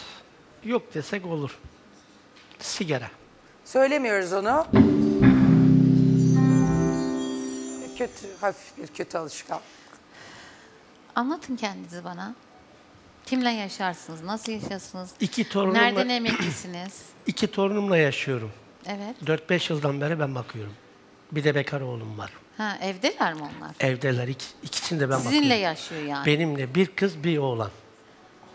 yok desek olur. Sigara. Söylemiyoruz onu. Kötü, hafif bir kötü alışkanlık. Anlatın kendinizi bana. Kimle yaşarsınız? Nasıl yaşarsınız? İki torunumla, Nereden emeklisiniz? iki torunumla yaşıyorum. Evet. 4-5 yıldan beri ben bakıyorum. Bir de bekar oğlum var. Ha, evdeler mi onlar? Evdeler. İk, ikisini de ben Sizinle bakıyorum. yaşıyor yani. Benimle bir kız bir oğlan.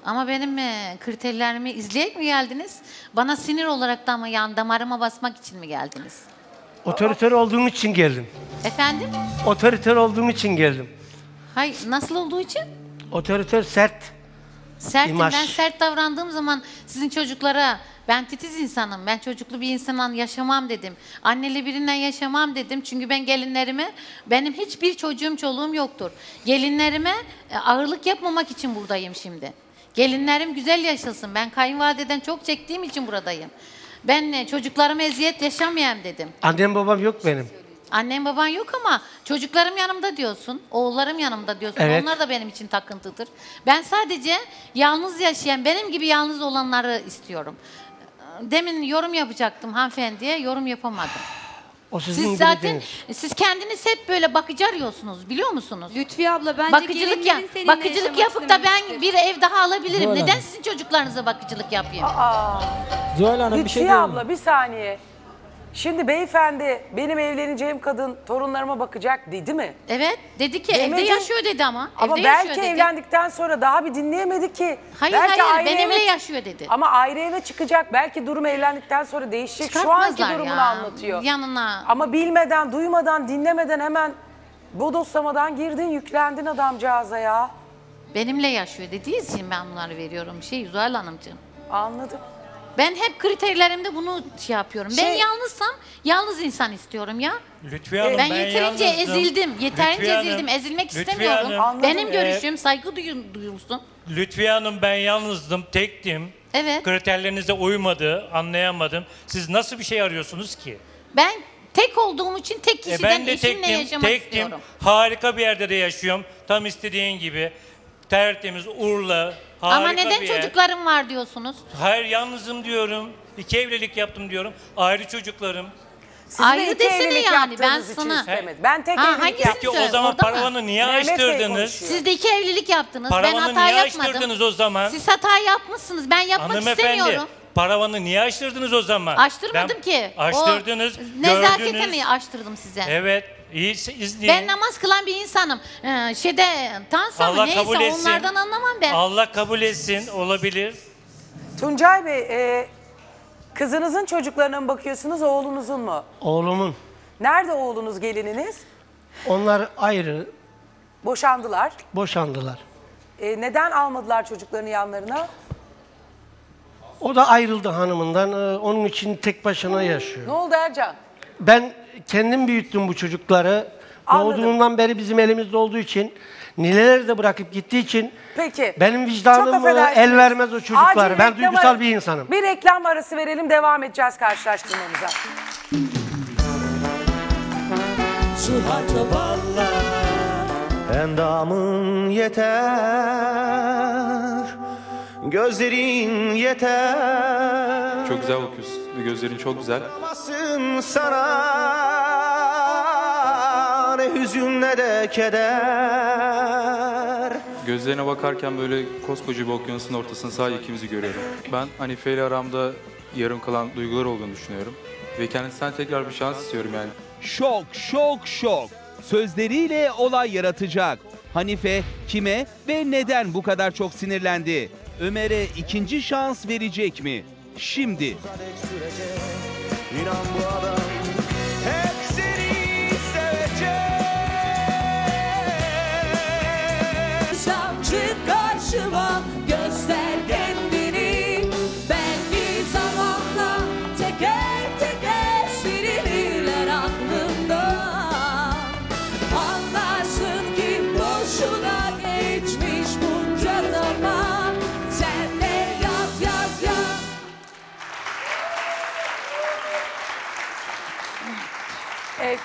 Ama benim e, kriterlerimi izleyerek mi geldiniz? Bana sinir olarak da mı yan damarıma basmak için mi geldiniz? Otoriter olduğum için geldim. Efendim? Otoriter olduğum için geldim. Hayır, nasıl olduğu için? Otoriter sert. Sertim. İmaj. Ben sert davrandığım zaman sizin çocuklara ben titiz insanım. Ben çocuklu bir insanla yaşamam dedim. Anneli birinden yaşamam dedim. Çünkü ben gelinlerime benim hiçbir çocuğum çoluğum yoktur. Gelinlerime e, ağırlık yapmamak için buradayım şimdi. Gelinlerim güzel yaşasın. Ben kayınvalideden çok çektiğim için buradayım. Ben e, çocuklarıma eziyet yaşamayayım dedim. Annem babam yok benim. Annem baban yok ama çocuklarım yanımda diyorsun. Oğullarım yanımda diyorsun. Evet. Onlar da benim için takıntıdır. Ben sadece yalnız yaşayan, benim gibi yalnız olanları istiyorum. Demin yorum yapacaktım hanımefendiye, yorum yapamadım. O sizin Siz gibi zaten, değil. siz kendiniz hep böyle bakıcı arıyorsunuz biliyor musunuz? Lütfiye abla bence bakıcılık ya, gelinlerin seninle bakıcılık yaşamak yapıp da ben bir ev daha alabilirim. Zuhal Neden Hanım. sizin çocuklarınıza bakıcılık yapayım? Zuhal Hanım bir Lütfiye şey diyeyim mi? abla bir saniye. Şimdi beyefendi benim evleneceğim kadın torunlarıma bakacak dedi mi? Evet dedi ki Demedi. evde yaşıyor dedi ama. Ama evde belki yaşıyor dedi. evlendikten sonra daha bir dinleyemedik ki. Hayır, belki hayır, ayrı benimle eve- yaşıyor dedi. Ama ayrı eve çıkacak. Belki durum evlendikten sonra değişecek. Şu anki Çıkartmazlar durumunu ya. anlatıyor. Yanına. Ama bilmeden, duymadan, dinlemeden hemen bodoslamadan girdin, yüklendin adamcağıza ya. Benimle yaşıyor dediği için ben bunları veriyorum. Şey Zuhal Hanımcığım. Anladım. Ben hep kriterlerimde bunu şey yapıyorum. Ben Şey- yalnızsam yalnız insan istiyorum ya. Lütfiye Hanım, ben ben yeterince yalnızdım. ezildim. Yeterince Lütfiye Hanım, ezildim. Ezilmek Lütfiye istemiyorum. Hanım. Anladım. Benim Ee, görüşüm saygı duyu- duyulsun. Lütfiye Hanım ben yalnızdım, tektim. Evet. Kriterlerinize uymadı, anlayamadım. Siz nasıl bir şey arıyorsunuz ki? Ben tek olduğum için tek E kişiden ben de eşimle tektim, yaşamak tektim. istiyorum. Harika bir yerde de yaşıyorum. Tam istediğin gibi. Tertemiz, Urla, harika Ama neden bir yer. çocuklarım var diyorsunuz? Hayır yalnızım diyorum. İki evlilik yaptım diyorum. Ayrı çocuklarım. Siz de Ayrı iki desene evlilik yani, ben için sana-. Ben tek Ha, evlilik hangisini yaptım. Peki o zaman orada mı? paravanı niye Mehmet Bey açtırdınız? konuşuyor. Siz de iki evlilik yaptınız. ben Paravanı hata niye yapmadım. açtırdınız o zaman? Siz hata yapmışsınız. Ben yapmak Hanımefendi, istemiyorum. paravanı niye açtırdınız o zaman? Açtırmadım Ben- ki. Açtırdınız, O nezaketen gördünüz. açtırdım size. Evet, iyi izleyin. Ben namaz kılan bir insanım. Ee, şeyde tansa mı Allah neyse kabul etsin. onlardan anlamam ben. Allah kabul etsin, olabilir. Tuncay Bey, e, kızınızın çocuklarına mı bakıyorsunuz, oğlunuzun mu? Oğlumun. Nerede oğlunuz, gelininiz? Onlar ayrı Boşandılar. boşandılar. E, neden almadılar çocuklarını yanlarına? O da ayrıldı hanımından. Ee, Onun için tek başına yaşıyor. Ne oldu Ercan? Ben kendim büyüttüm bu çocukları. Anladım. Doğduğundan beri bizim elimizde olduğu için, nineleri de bırakıp gittiği için Peki. benim vicdanım el vermez o çocuklara. Acil Ben duygusal bir insanım. Bir reklam arası verelim, devam edeceğiz karşılaştırmamıza. Sular Endamın yeter Gözlerin yeter Çok güzel bakıyorsun. Gözlerin çok güzel. Sana Ne hüzün ne de keder Gözlerine bakarken böyle koskoca bir okyanusun ortasında sadece ikimizi görüyorum. Ben Hanife ile aramda yarım kalan duygular olduğunu düşünüyorum. Ve kendisinden tekrar bir şans istiyorum yani. Şok, şok, şok. Sözleriyle olay yaratacak. Hanife kime ve neden bu kadar çok sinirlendi? Ömer'e ikinci şans verecek mi? Şimdi. İnan bu adam hep seni sevecek karşıma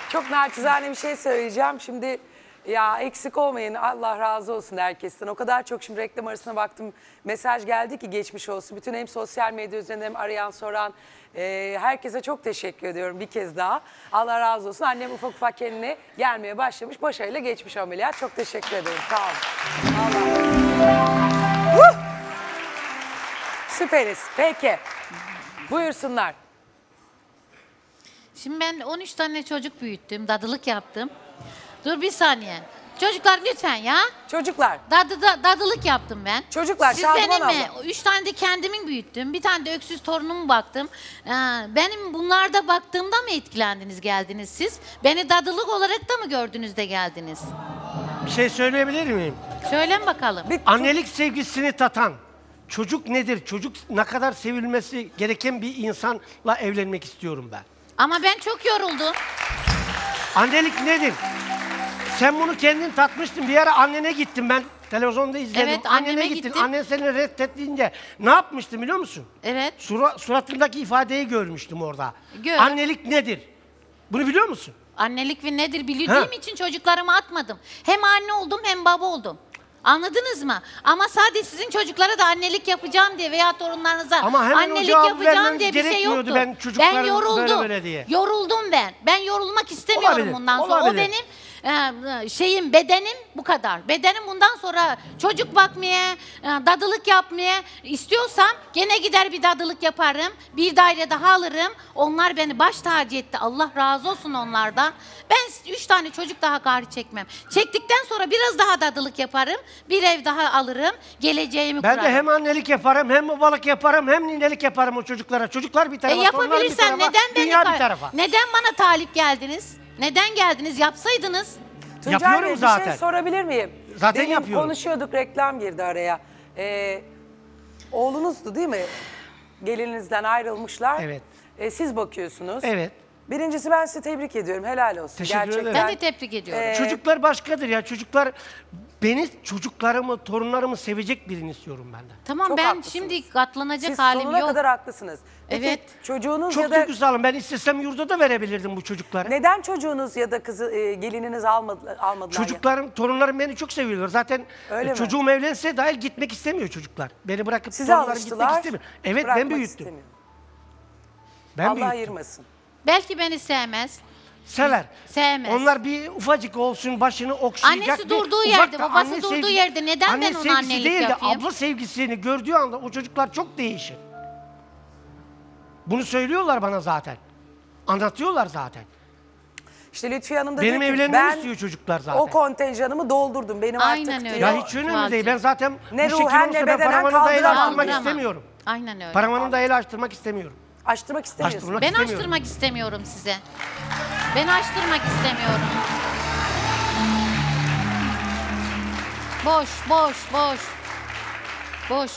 çok naçizane bir şey söyleyeceğim. Şimdi ya eksik olmayın Allah razı olsun herkesten. O kadar çok şimdi reklam arasına baktım mesaj geldi ki geçmiş olsun. Bütün hem sosyal medya üzerinden hem arayan soran e, herkese çok teşekkür ediyorum bir kez daha. Allah razı olsun. Annem ufak ufak kendine gelmeye başlamış. Başarıyla geçmiş ameliyat. Çok teşekkür ederim. Sağ. Allah. Huh! Süperiz. Peki. Buyursunlar. Şimdi ben 13 tane çocuk büyüttüm, dadılık yaptım. Dur bir saniye. Çocuklar lütfen ya. Çocuklar. Dadı, da- dadılık yaptım ben. Çocuklar, Siz Şadıman benim mi? abla. Üç tane de kendimin büyüttüm. Bir tane de öksüz torunumu baktım. Ee, benim bunlarda baktığımda mı etkilendiniz geldiniz siz? Beni dadılık olarak da mı gördünüz de geldiniz? Bir şey söyleyebilir miyim? Söylen bakalım. Annelik sevgisini tatan çocuk nedir? Çocuk ne kadar sevilmesi gereken bir insanla evlenmek istiyorum ben. Ama ben çok yoruldum. Annelik nedir? Sen bunu kendin tatmıştın. Bir ara annene gittim ben. Televizyonda izledim. Evet, Annene anneme gittin. gittim. Annen seni reddettiğince ne yapmıştım biliyor musun? Evet. Sura- suratındaki ifadeyi görmüştüm orada. Gör. Annelik nedir? Bunu biliyor musun? Annelik ve nedir bildiğim Ha. için çocuklarımı atmadım. Hem anne oldum hem baba oldum. Anladınız mı? Ama sadece sizin çocuklara da annelik yapacağım diye veya torunlarınıza Ama hemen o annelik cevabı yapacağım diye bir şey gerekmiyordu yoktu. ben çocukların böyle yoruldum. böyle diye. Yoruldum ben. Ben yorulmak istemiyorum Olabilir, bundan sonra. olabilir. O benim şeyim, bedenim bu kadar. Bedenim bundan sonra çocuk bakmaya, e, dadılık yapmaya istiyorsam gene gider bir dadılık yaparım. Bir daire daha alırım. Onlar beni baş tacı etti. Allah razı olsun onlardan. Ben üç tane çocuk daha gari çekmem. Çektikten sonra biraz daha dadılık yaparım. Bir ev daha alırım. Geleceğimi Ben kurarım. de hem annelik yaparım, hem babalık yaparım, hem ninelik yaparım o çocuklara. Çocuklar bir E tarafa, torunlar bir yapabilirsen tarafa, neden beni dünya ka- bir tarafa. Neden bana talip geldiniz? Neden geldiniz? Yapsaydınız. Tuncay Yapıyorum Bey, Bir zaten. şey sorabilir miyim? Zaten Demin yapıyorum. konuşuyorduk reklam girdi araya. Ee, oğlunuzdu değil mi? Gelininizden ayrılmışlar. Evet. Ee, siz bakıyorsunuz. Evet. Birincisi ben sizi tebrik ediyorum. Helal olsun. Teşekkür Gerçekten. ederim. Ben de tebrik ediyorum. Ee, Çocuklar başkadır ya. Çocuklar beni, çocuklarımı, torunlarımı sevecek birini istiyorum benden. Tamam Çok ben haklısınız. şimdi katlanacak Siz halim sonuna yok. kadar haklısınız. Peki, Evet. çocuğunuz Çok ya da duygusalım. Ben istesem yurda da verebilirdim bu çocuklara. neden çocuğunuz ya da kızı e, gelininiz almadı, almadılar? ya? Çocuklarım, torunlarım beni çok seviyorlar. Zaten Öyle mi? çocuğum evlense dahil gitmek istemiyor çocuklar. Beni bırakıp Size torunlarım alıştılar. gitmek istemiyor. Evet bırakmak ben büyüttüm. istemiyor. Ben Allah büyüttüm. ayırmasın. Belki beni sevmez. Sever. Sevmez. Onlar bir ufacık olsun başını okşayacak. Annesi bir durduğu ufak yerde, da babası anne durduğu sevgi- yerde neden anne ben ona annelik değil de yapayım? abla sevgisini gördüğü anda o çocuklar çok değişir. Bunu söylüyorlar bana zaten. Anlatıyorlar zaten. İşte Lütfiye Hanım da Benim diyor ki, evlenmemi ben istiyor çocuklar zaten. o kontenjanımı doldurdum. Benim Aynen artık öyle. diyor. Ya hiç önemli değil. Ben zaten Ne bu şekilde ruhen, ne ben bedenen paravanı da el kaldıramam. açtırmak Kaldıramam. istemiyorum. Aynen öyle. Paravanı da el açtırmak istemiyorum. Açtırmak istemiyorsun. Açtırmak Ben istemiyorum. açtırmak istemiyorum size. Ben açtırmak istemiyorum. Boş, boş, boş. Boş.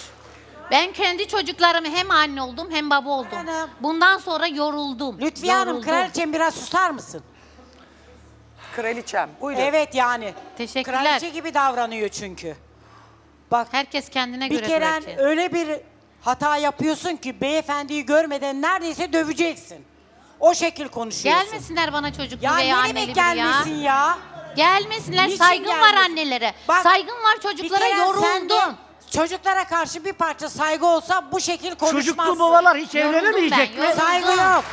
Ben kendi çocuklarıma hem anne oldum hem baba oldum. Bundan sonra yoruldum. Lütfiye Hanım yoruldum. kraliçem biraz susar mısın? Kraliçem. Buyurun. Evet yani. Teşekkürler. Kraliçe gibi davranıyor çünkü. Bak Herkes kendine bir göre kere kraliçe. öyle bir hata yapıyorsun ki beyefendiyi görmeden neredeyse döveceksin. O şekil konuşuyorsun. Gelmesinler bana çocuklu Ya veya ne anneli demek biri gelmesin ya? Gelmesinler. Niçin Saygım var gelmesin? annelere. Bak, Saygım var Bir çocuklara kere sen de yoruldum. Çocuklara karşı bir parça saygı olsa bu şekil konuşmazsın. Çocuklu babalar hiç Yoruldum evlenemeyecek ben, mi? yoruldum. Saygı yok.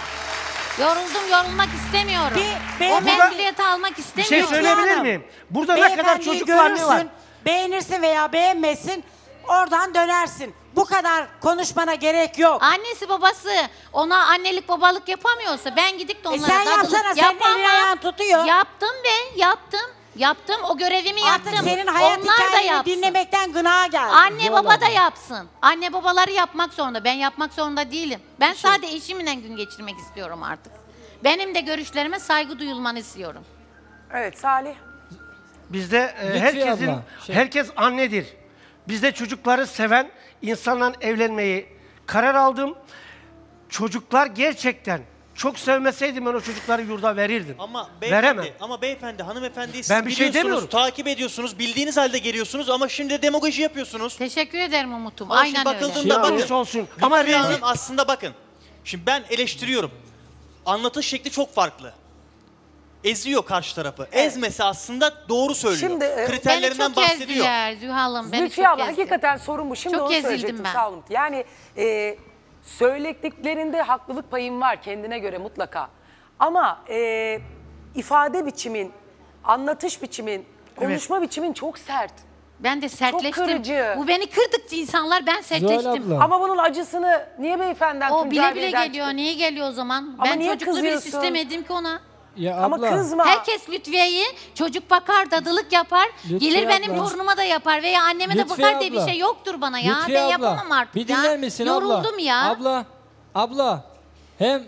Yoruldum, yorulmak istemiyorum. Bir- o Burada- mesuliyeti almak Bir şey istemiyorum. söyleyebilir Hanım, miyim? Burada ne kadar Beyefendiyi çocuklu anne var. görürsün, Beğenirsin veya beğenmezsin. Oradan dönersin. Bu kadar konuşmana gerek yok. Annesi babası ona annelik babalık yapamıyorsa ben gidip de E onlara sen dadılık yapsana, senin yapamam. elin ayağın tutuyor. Yaptım ben, yaptım. Yaptım, o görevimi Artık yaptım. senin hayat Onlar da hikayeni yapsın. dinlemekten gına geldi. Anne baba da yapsın. Anne babaları yapmak zorunda. Ben yapmak zorunda değilim. Ben Şey- sadece eşimle gün geçirmek istiyorum artık. Benim de görüşlerime saygı duyulmanı istiyorum. Evet Salih. Bizde e, Lütfiye herkesin abla, şey- herkes annedir. Bizde çocukları seven insanla evlenmeyi karar aldım. Çocuklar gerçekten çok sevmeseydim ben o çocukları yurda verirdim. Ama beyefendi, Veremem. ama beyefendi, hanımefendiyi siz Ben bir şey biliyorsunuz, demiyorum. takip ediyorsunuz, bildiğiniz halde geliyorsunuz ama şimdi demagoji yapıyorsunuz. Teşekkür ederim Umut'um. Ama şimdi Aynen öyle. bakıldığında Ya, bakın. olursa olsun. Ama rezil- aslında bakın. Şimdi ben eleştiriyorum. Anlatış şekli çok farklı. Eziyor karşı tarafı. Ezmesi aslında doğru söylüyor. Şimdi, e, Kriterlerinden Beni çok bahsediyor. ezdiler Zühal'ım. Beni Lütfiye çok abla ezdi. hakikaten sorun bu. Şimdi Çok onu ezildim söyleyecektim ben. sağ olun. Yani e, söylediklerinde haklılık payım var kendine göre mutlaka. Ama e, ifade biçimin, anlatış biçimin, konuşma biçimin çok sert. Ben de sertleştim. kırıcı. Bu beni kırdıkça insanlar ben sertleştim. abla. Ama bunun acısını niye beyefendiden O Tuncay bile bile Bey'den geliyor. çıkıyor? Niye geliyor o zaman? Ama ben niye çocuklu birisi kızıyorsun? istemedim ki ona. Ya Ama abla, kızma. Herkes Lütfiye'yi çocuk bakar, dadılık yapar. Lütfiye gelir benim abla. torunuma da yapar veya anneme de Lütfiye bakar diye bir abla. şey yoktur bana ya. Lütfiye ben abla, yapamam artık Bir ya. dinler misin Yoruldum abla? ya. Abla, abla. Hem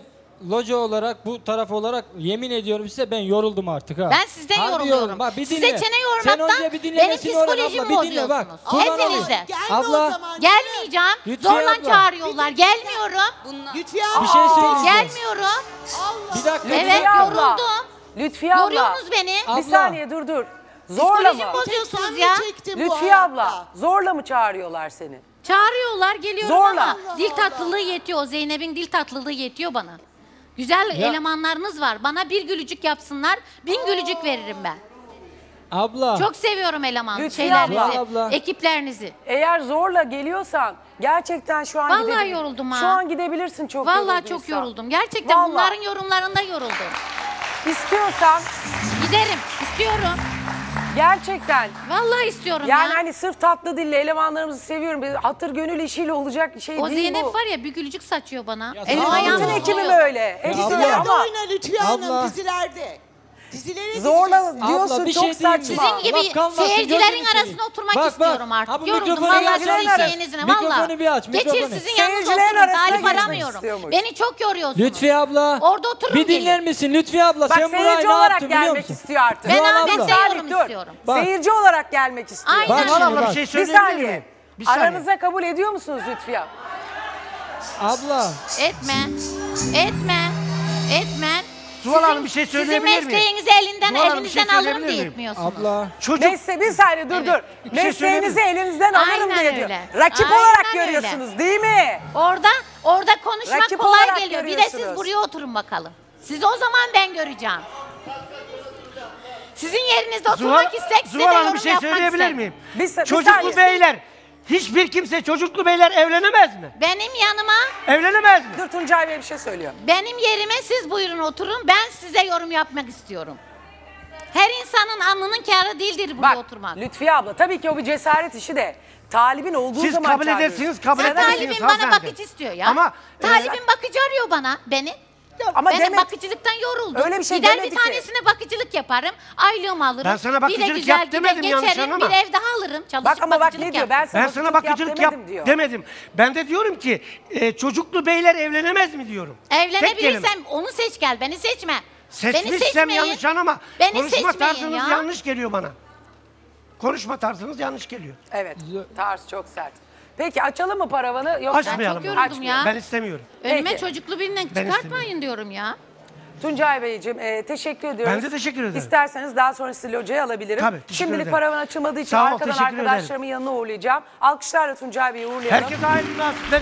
loca olarak bu taraf olarak yemin ediyorum size ben yoruldum artık ha. Ben sizden Harbi yoruluyorum. Bak bir Size dinle. çene Sen yormaktan önce bir benim dinlemesini öğren psikolojimi abla. Bir dinle bak. bozuyorsunuz. Abla Gelmeyeceğim. Lütfiye Zorla abla. çağırıyorlar. Gelmiyorum. Lütfiye bir şey söyleyeceğim. Gelmiyorum. Bir dakika. Evet Lütfiye abla. yoruldum. Lütfiye abla. Yoruyorsunuz beni. Abla. Bir saniye dur dur. Zorla Psikolojimi mı? bozuyorsunuz ya. Lütfiye abla zorla mı çağırıyorlar seni? Çağırıyorlar geliyorum Zorla. ama dil tatlılığı yetiyor. Zeynep'in dil tatlılığı yetiyor bana. Güzel Ya- elemanlarınız var. Bana bir gülücük yapsınlar, bin gülücük veririm ben. Abla. Çok seviyorum eleman şeylerinizi, abla. Abla. ekiplerinizi. Eğer zorla geliyorsan gerçekten şu an Vallahi yoruldum ha. Şu an gidebilirsin çok Vallahi yorulduysan. çok yoruldum. Gerçekten Vallahi. bunların yorumlarında yoruldum. İstiyorsan Giderim, istiyorum. gerçekten Vallahi istiyorum yani ya. hani sırf tatlı dille elemanlarımızı seviyorum. Bir hatır gönül işiyle olacak şey o değil Zeynep bu. var ya bir gülücük saçıyor bana. Ya Elim tamam. ayağım Bütün ekibim öyle. Hepsi öyle ama oyna Lütfiye Abla. Hanım dizilerde. Zorla Abla, diyorsun bir çok şey diyeyim mi? saçma. Sizin gibi kalmasın, seyircilerin gözünü seveyim. arasında oturmak Bak, bak, istiyorum ha artık. bu Yoruldum mikrofonu vallahi bir sizin şeyinizine Mikrofonu valla. bir aç, Geçir mikrofonu. sizin yanınızda Seyircilerin oturun. arasına Talip geçmek aramıyorum. istiyormuş. Beni çok yoruyorsunuz. Lütfiye abla. Orada oturun Bir gelin. dinler misin Lütfiye abla? Bak Sen burayı seyirci ne olarak yaptın biliyor gelmek musun? istiyor artık. Ben Zuhal Ahmet abla. Seyor'um Dur. istiyorum. Bak. Seyirci olarak gelmek istiyor. Aynen. Bak Zuhal abla bir şey Bir söyleyebilir saniye. miyim? Bir saniye. Aranıza kabul ediyor musunuz Lütfiye? Abla. Etme. Etme. Etme. Zuhal Sizin- Hanım bir şey Sizin söyleyebilir miyim? mesleğinizi elinden Zuhal Hanım bir şey elinizden alırım söyleyebilir diye miyim? etmiyorsunuz. Abla. Çocuk Mesle bir saniye dur Evet. dur. Bir şey Mesleğinizi elinizden alırım Aynen diye diyor. öyle. Rakip Aynen olarak öyle. görüyorsunuz değil mi? Orada orada konuşmak Rakip kolay olarak geliyor. Bir de siz görüyorsunuz. buraya oturun bakalım. Siz o zaman ben göreceğim. Sizin yerinizde oturmak Zuhal, istek size de Zuhal Hanım bir şey yapmak söyleyebilir isterim. miyim? Bir sa- bir Çocuklu saniye. beyler. Hiçbir kimse çocuklu beyler evlenemez mi? Benim yanıma, Evlenemez mi? Dur Tuncay Bey bir şey söylüyor. benim yerime siz buyurun oturun. Ben size yorum yapmak istiyorum. Her insanın alnının kârı değildir buraya Bak oturmak. Lütfiye abla tabii ki o bir cesaret işi de. Talibin olduğu Siz zaman kabul çağırıyoruz. edersiniz, kabul edemezsiniz talibim bana hanımefendi. bakıcı istiyor ya. Ama e, talibim bakıcı arıyor bana beni. Ama ben demek- bakıcılıktan yoruldum. Öyle bir şey Gider demedi bir ki. tanesine bakıcılık yaparım. Aylığımı alırım. Ben sana bir de bakıcılık güzel yap demedim, yanlış geçerim. anlama. Bir ev daha alırım. Çalışıp Bak ama bak bakıcılık ne diyor ben sana Ben sana bakıcılık yap demedim diyor. demedim. Ben de diyorum ki e, çocuklu beyler evlenemez mi diyorum. Tek kelime. Evlenebilirsem onu seç gel. Beni seçme. beni Seçmişsem seçmeyin. yanlış anlama. Beni Konuşma seçmeyin tarzınız ya. yanlış geliyor bana. Konuşma tarzınız yanlış geliyor. Evet tarz çok sert. Peki açalım mı paravanı yoksa? Açmayalım. çok yoruldum Açmayalım. ya. Ben istemiyorum. Önüme Peki. çocuklu birinden Ben çıkartmayın diyorum ya. Tuncay Beyciğim e, teşekkür ediyoruz. Ben de teşekkür ederim. İsterseniz daha sonra sizi locaya alabilirim. Tabii, teşekkür Şimdilik ederim. paravan açılmadığı için Sağ ol, arkadan teşekkür ederim. arkadaşlarımın yanına uğurlayacağım. Alkışlarla Tuncay Bey'i uğurlayalım. Herkes aynı nasipler.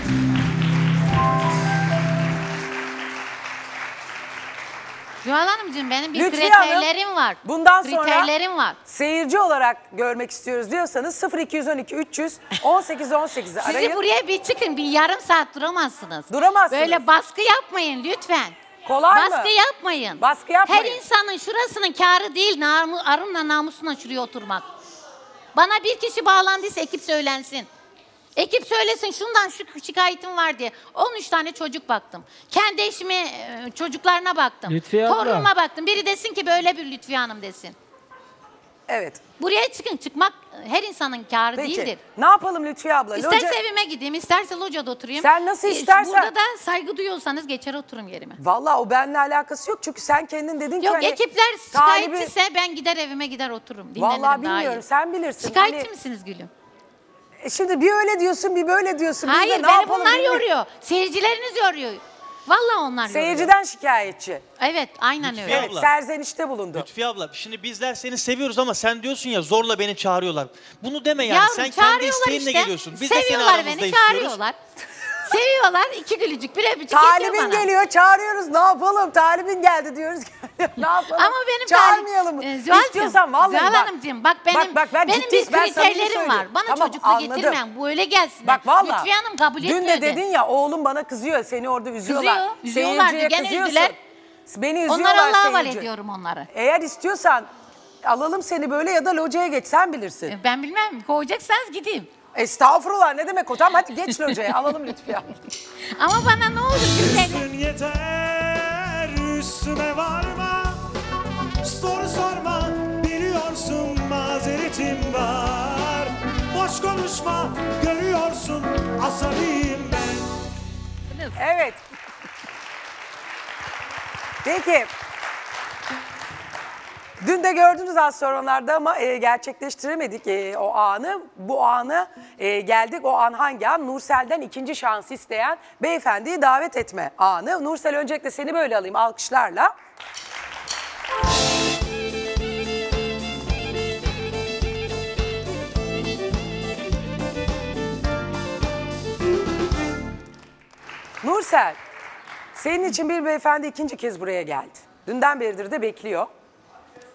Zuhal Hanımcığım benim bir Lütfiye Hanım, kriterlerim var. Bundan sonra kriterlerim var. seyirci olarak görmek istiyoruz diyorsanız 0212 300 18 18'i arayın. Sizi buraya bir çıkın bir yarım saat duramazsınız. Duramazsınız. Böyle baskı yapmayın lütfen. Kolay mı? baskı yapmayın. Baskı yapmayın. Her insanın şurasının kârı değil namu, arımla namusuna şuraya oturmak. Bana bir kişi bağlandıysa ekip söylensin. Ekip söylesin şundan şu şikayetim var diye. 13 tane çocuk baktım. Kendi eşime e, çocuklarına baktım. Lütfiye abla. Torunuma baktım. Biri desin ki böyle bir Lütfiye Hanım desin. Evet. Buraya çıkın. Çıkmak e, her insanın kârı Peki. değildir. Ne yapalım Lütfiye abla? İsterse Loca- evime gideyim, isterse locada oturayım. Sen nasıl E, istersen. Burada da saygı duyuyorsanız geçer otururum yerime. Vallahi o benimle alakası yok çünkü sen kendin dedin ki Yok hani ekipler talibi- şikayetçiyse ben gider evime gider otururum. Dinlenirim Vallahi daha bilmiyorum iyi. sen bilirsin. Şikayetçi Hani- misiniz Gülüm? E Şimdi bir öyle diyorsun bir böyle diyorsun. Biz de Hayır ne beni yapalım bunlar bilmiyorum. yoruyor. Seyircileriniz yoruyor. Vallahi onlar yoruyor. Seyirciden şikayetçi. Evet aynen öyle. Evet abla. serzenişte bulundu. Lütfiye abla şimdi bizler seni seviyoruz ama sen diyorsun ya zorla beni çağırıyorlar. Bunu deme yani Yavrum sen kendi çağırıyorlar isteğinle işte. geliyorsun. Biz de seni Seviyorlar aramızda beni istiyoruz. çağırıyorlar. Seviyorlar iki gülücük bir öpücük geçiyor Talibin bana. geliyor çağırıyoruz ne yapalım talibin geldi diyoruz. ne yapalım? Ama benim Çağırmayalım mı? Ee, İstiyorsan vallahi Zuhal bak. Hanımcığım bak benim, Bak, bak, ben benim ciddi- bir ben samimi kriterlerim var. söylüyorum. Bana Tamam, çocuklu anladım. getirmem. Bu öyle gelsin. Bak valla. Lütfiye Hanım kabul Dün etmiyor. de dedin ya oğlum bana kızıyor seni orada üzüyorlar. Kızıyor, üzüyorlardı, Seyirciye gene kızıyorsun. üzdüler. Beni üzüyorlar Onları Allah'a havale seyirci. ediyorum onları. Eğer istiyorsan alalım seni böyle ya da locaya geç sen bilirsin. E, Ben bilmem kovacaksanız gideyim. Estağfurullah ne demek tamam hadi geç locaya alalım lütfen. Ama bana ne olur güzel. Üstün yeter üstüme varma Soru sorma biliyorsun mazeretim var Boş konuşma görüyorsun asabiyim ben Evet. Peki. Dün de gördünüz az sonra onlarda ama e, gerçekleştiremedik e, o anı. Bu anı e, geldik. O an hangi an? Nursel'den ikinci şans isteyen beyefendiyi davet etme anı. Nursel öncelikle seni böyle alayım alkışlarla. Nursel, senin için bir beyefendi ikinci kez buraya geldi. Dünden beridir de bekliyor.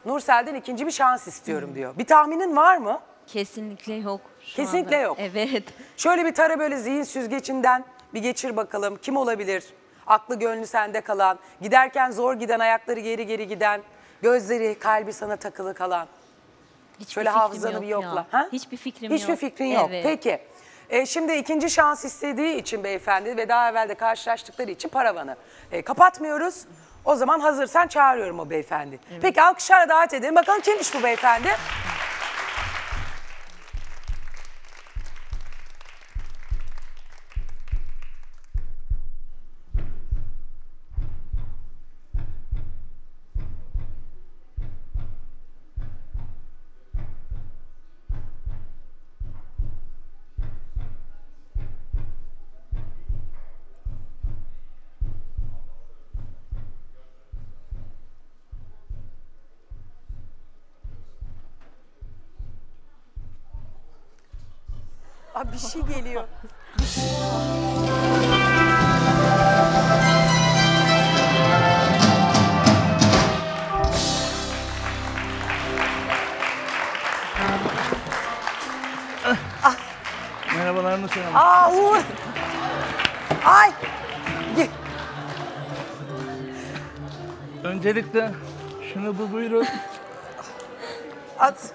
Nursel'den ikinci bir şans istiyorum diyor. Bir tahminin var mı? Kesinlikle yok. şu Kesinlikle anda. yok. Evet. Şöyle bir tara böyle zihin süzgecinden bir geçir bakalım. Kim olabilir? Aklı gönlü sende kalan, giderken zor giden, ayakları geri geri giden, gözleri, kalbi sana takılı kalan. Hiçbir Şöyle fikrim hafızanı yok bir ya. yokla. Ha? Hiçbir fikrim Hiçbir yok. fikrin yok. Evet. Peki. E, şimdi ikinci şans istediği için beyefendi ve daha evvel de karşılaştıkları için paravanı e, kapatmıyoruz. O zaman hazırsan çağırıyorum o beyefendi. Peki alkışlarla davet edelim. Bakalım kimmiş bu beyefendi? Aa, bir şey geliyor. Merhabalar Nursel Hanım. Aa Uğur. Ay. Ge- Öncelikle şunu bu buyurun. At.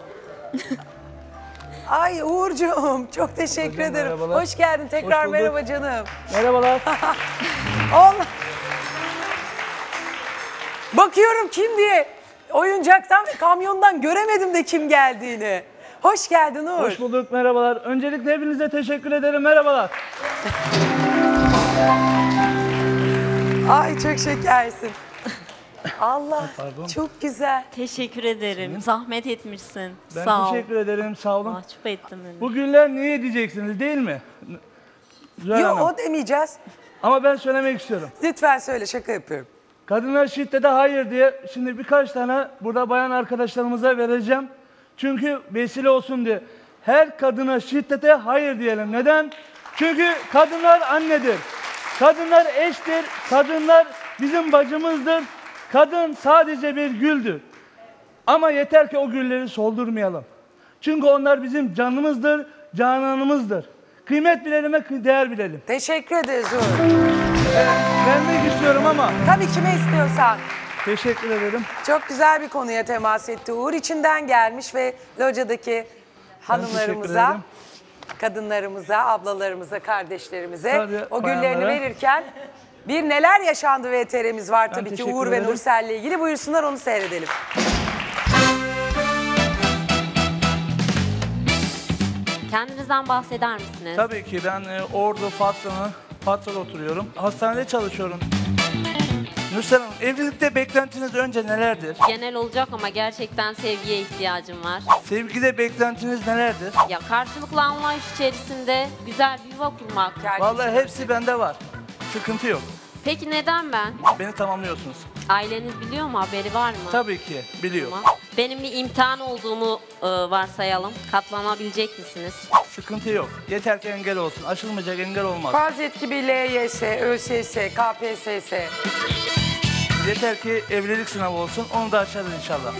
Ay Uğurcuğum çok teşekkür Hocam, ederim. merhabalar. Hoş geldin tekrar Hoş bulduk. merhaba canım. Merhabalar. On. Bakıyorum kim diye. Oyuncaktan kamyondan göremedim de kim geldiğini. Hoş geldin Uğur. Hoş bulduk merhabalar. Öncelikle hepinize teşekkür ederim. Merhabalar. Ay çok şekersin. Allah Pardon. çok güzel. Teşekkür ederim. Zahmet etmişsin. Ben Sağ ol. teşekkür ederim. Sağ olun. Mahcup ettim beni. Bu güller niye diyeceksiniz değil mi? Zühal Yok Hanım. o demeyeceğiz. Ama ben söylemek istiyorum. Lütfen söyle şaka yapıyorum. Kadınlar şiddete hayır diye şimdi birkaç tane burada bayan arkadaşlarımıza vereceğim. Çünkü vesile olsun diye. Her kadına şiddete hayır diyelim. Neden? Çünkü kadınlar annedir. Kadınlar eştir. Kadınlar bizim bacımızdır. Kadın sadece bir güldür. Ama yeter ki o gülleri soldurmayalım. Çünkü onlar bizim canımızdır, cananımızdır. Kıymet bilelim ve değer bilelim. Teşekkür ederiz Uğur. Vermek istiyorum ama. Tabii kime istiyorsan. Teşekkür ederim. Çok güzel bir konuya temas etti Uğur. içinden gelmiş ve locadaki hanımlarımıza, ederim. kadınlarımıza, ablalarımıza, kardeşlerimize Tabii, o güllerini bayanlara. verirken bir neler yaşandı VTR'miz var tabii ki Uğur ve. Nursel'le ilgili. Buyursunlar onu seyredelim. Kendinizden bahseder misiniz? Tabii ki ben e, Ordu Fatsalı, Fatsa'da oturuyorum. Hastanede çalışıyorum. Nursel Hanım, evlilikte beklentiniz önce nelerdir? Genel olacak ama gerçekten sevgiye ihtiyacım var. Sevgide beklentiniz nelerdir? Ya karşılıklı anlayış içerisinde güzel bir yuva kurmak. Vallahi hepsi bende var. Sıkıntı yok. Peki neden ben? Beni tamamlıyorsunuz. Aileniz biliyor mu? Haberi var mı? Tabii ki, biliyor. Tamam. Benim bir imtihan olduğumu e, varsayalım. Katlanabilecek misiniz? Sıkıntı yok. Yeter ki engel olsun. Aşılmayacak engel olmaz. Farz et ki bir LYS, ÖSS, KPSS. Yeter ki evlilik sınavı olsun. Onu da aşarız inşallah.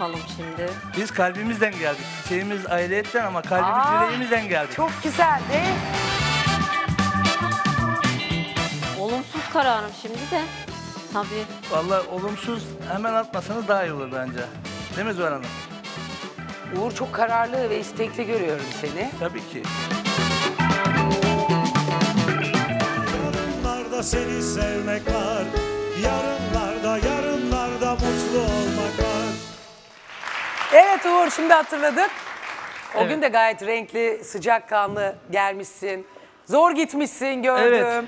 Yapalım şimdi? Biz kalbimizden geldik. Çiçeğimiz aileyetten ama kalbimiz Aa, yüreğimizden geldik. Çok güzel değil mi? Olumsuz kararım şimdi de. Tabii. Vallahi olumsuz hemen atmasanız daha iyi olur bence. Değil mi Zuhal Hanım? Uğur çok kararlı ve istekli görüyorum seni. Tabii ki. Yarınlarda seni sevmek var Yarınlarda Evet Uğur şimdi hatırladık. O Evet. gün de gayet renkli, sıcakkanlı gelmişsin. Zor gitmişsin gördüm. Evet.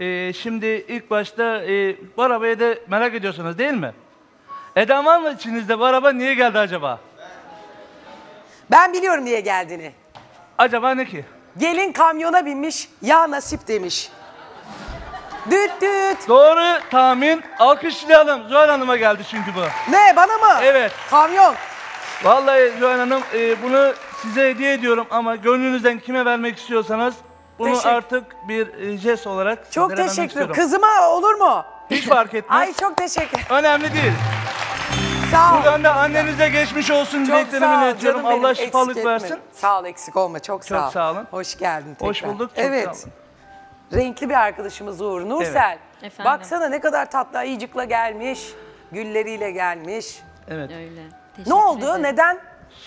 Ee, şimdi ilk başta e, bu arabayı da merak ediyorsunuz değil mi? Eda var mı içinizde? Bu araba niye geldi acaba? Ben biliyorum niye geldiğini. Acaba ne ki? Gelin kamyona binmiş, ya nasip demiş. Düt düt. Doğru tahmin. Alkışlayalım. Zuhal Hanım'a geldi çünkü bu. Ne bana mı? Evet. Kamyon. Vallahi Zuhal Hanım e, bunu size hediye ediyorum ama gönlünüzden kime vermek istiyorsanız bunu Teşekkür- artık bir e, jest olarak Çok sizlere vermek teşekkür ederim. istiyorum. Kızıma olur mu? Hiç fark etmez. Ay çok teşekkür Önemli değil. Sağ ol. Buradan da annenize geçmiş olsun Çok dileklerimi sağ ol iletiyorum. benim, Allah eksik şifalık etme. versin. Sağ ol eksik olma çok sağ Çok ol. sağ olun. Hoş geldin tekrar. Hoş bulduk, çok evet. sağ olun. Renkli bir arkadaşımız Uğur. Nursel. Efendim? Baksana ne kadar tatlı ayıcıkla gelmiş. Gülleriyle gelmiş. Evet. Öyle. Ne oldu? Neden?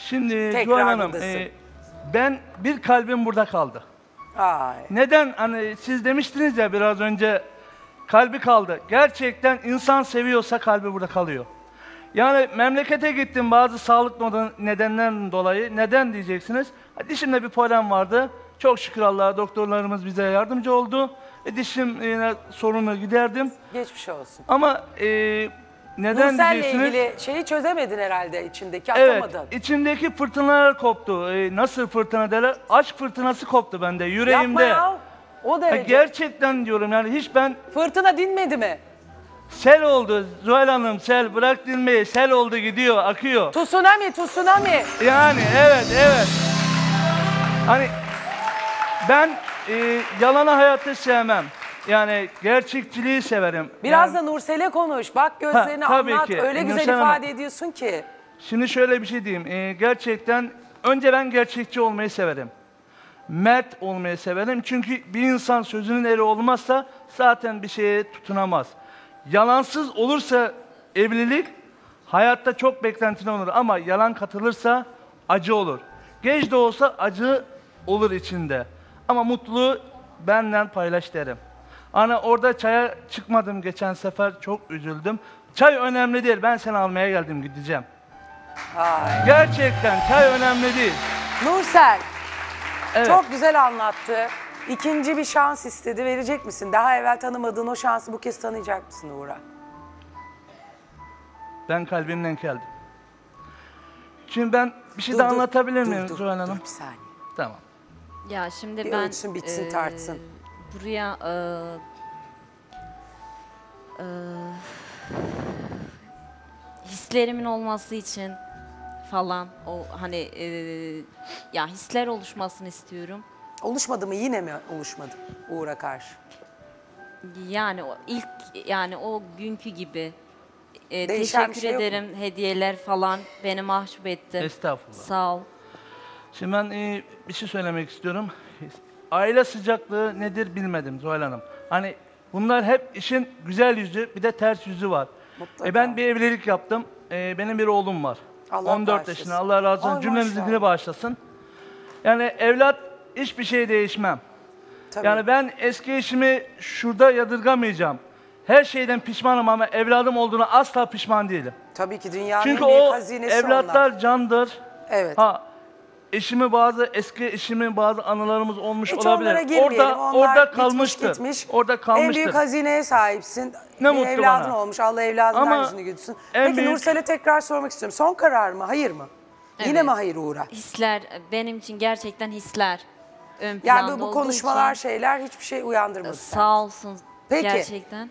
Şimdi Tekrar Hanım, e, ben bir kalbim burada kaldı. Ay. Neden? Hani siz demiştiniz ya biraz önce kalbi kaldı. Gerçekten insan seviyorsa kalbi burada kalıyor. Yani memlekete gittim bazı sağlık nedenlerden dolayı. Neden diyeceksiniz? Dişimde bir problem vardı. Çok şükür Allah'a doktorlarımız bize yardımcı oldu. E, dişim yine sorunu giderdim. Geçmiş olsun. Ama e, neden Nursel'le diyeceksiniz? ilgili şeyi çözemedin herhalde içindeki Evet, atamadın. içimdeki fırtınalar koptu. Ee, nasıl fırtına derler? Aşk fırtınası koptu bende, yüreğimde. Yapma ya. O derece. gerçekten diyorum yani hiç ben... Fırtına dinmedi mi? Sel oldu Zuhal Hanım, sel. Bırak dinmeyi, sel oldu gidiyor, akıyor. Tsunami, tsunami. Yani evet, evet. Hani ben e, yalanı hayatta sevmem. Yani gerçekçiliği severim. Biraz Yani- da Nursel'e konuş. Bak gözlerini Ha, anlat. ki. Öyle güzel Nursel Hanım. ifade ediyorsun ki. Şimdi şöyle bir şey diyeyim. Ee, gerçekten önce ben gerçekçi olmayı severim. Mert olmayı severim. Çünkü bir insan sözünün eri olmazsa zaten bir şeye tutunamaz. Yalansız olursa evlilik hayatta çok beklentili olur ama yalan katılırsa acı olur. Geç de olsa acı olur içinde. Ama mutluluğu benden paylaş derim. Ana orada çaya çıkmadım geçen sefer çok üzüldüm. Çay önemli değil ben seni almaya geldim gideceğim. Ay. Gerçekten çay önemli değil. Nursel. Evet. Çok güzel anlattı. İkinci bir şans istedi. Verecek misin? Daha evvel tanımadığın o şansı bu kez tanıyacak mısın Uğur'a? Ben kalbimden geldim. Şimdi ben bir şey Dur, de dur, anlatabilir dur, miyim dur, Zuhal dur Hanım? bir saniye. Tamam. Ya şimdi Bir ben ölçsün, bitsin, eee, tartsın. Buraya eee, eee, hislerimin olması için falan o hani eee, ya hisler oluşmasını istiyorum. Oluşmadı mı? Yine mi oluşmadı Uğur'a karşı? Yani o ilk yani o günkü gibi Değişen bir teşekkür şey yok mu? ederim hediyeler falan beni mahcup ettin. Estağfurullah. Sağ ol. Şimdi ben e, bir şey söylemek istiyorum. Aile sıcaklığı nedir bilmedim Zuhal Hanım. Hani bunlar hep işin güzel yüzü bir de ters yüzü var. Mutlaka. E ben bir evlilik yaptım. E, benim bir oğlum var. Allah 14 bağışlasın. yaşında. Allah razı olsun. Maşallah. dili bağışlasın. Yani evlat hiçbir şey değişmem. Tabii. Yani ben eski eşimi şurada yadırgamayacağım. Her şeyden pişmanım ama evladım olduğuna asla pişman değilim. Tabii ki dünyanın Çünkü en büyük o hazinesi evlatlar onlar. candır. Evet. Ha eşimi bazı eski eşimin bazı anılarımız olmuş Hiç olabilir. onlara girmeyelim. Orada Onlar orada bitmiş, kalmıştır. gitmiş. Orada kalmıştır. En büyük hazineye sahipsin. Ne bir mutlu evladın bana. olmuş. Allah evladından Ama yüzünü en Peki büyük- Nursel'e tekrar sormak istiyorum. Son karar mı? Hayır mı? Yine Evet. mi hayır Uğur'a? Hisler benim için gerçekten hisler ön Yani bu, bu olduğu konuşmalar için- şeyler hiçbir şey uyandırmadı. Sağ olsun Peki. gerçekten.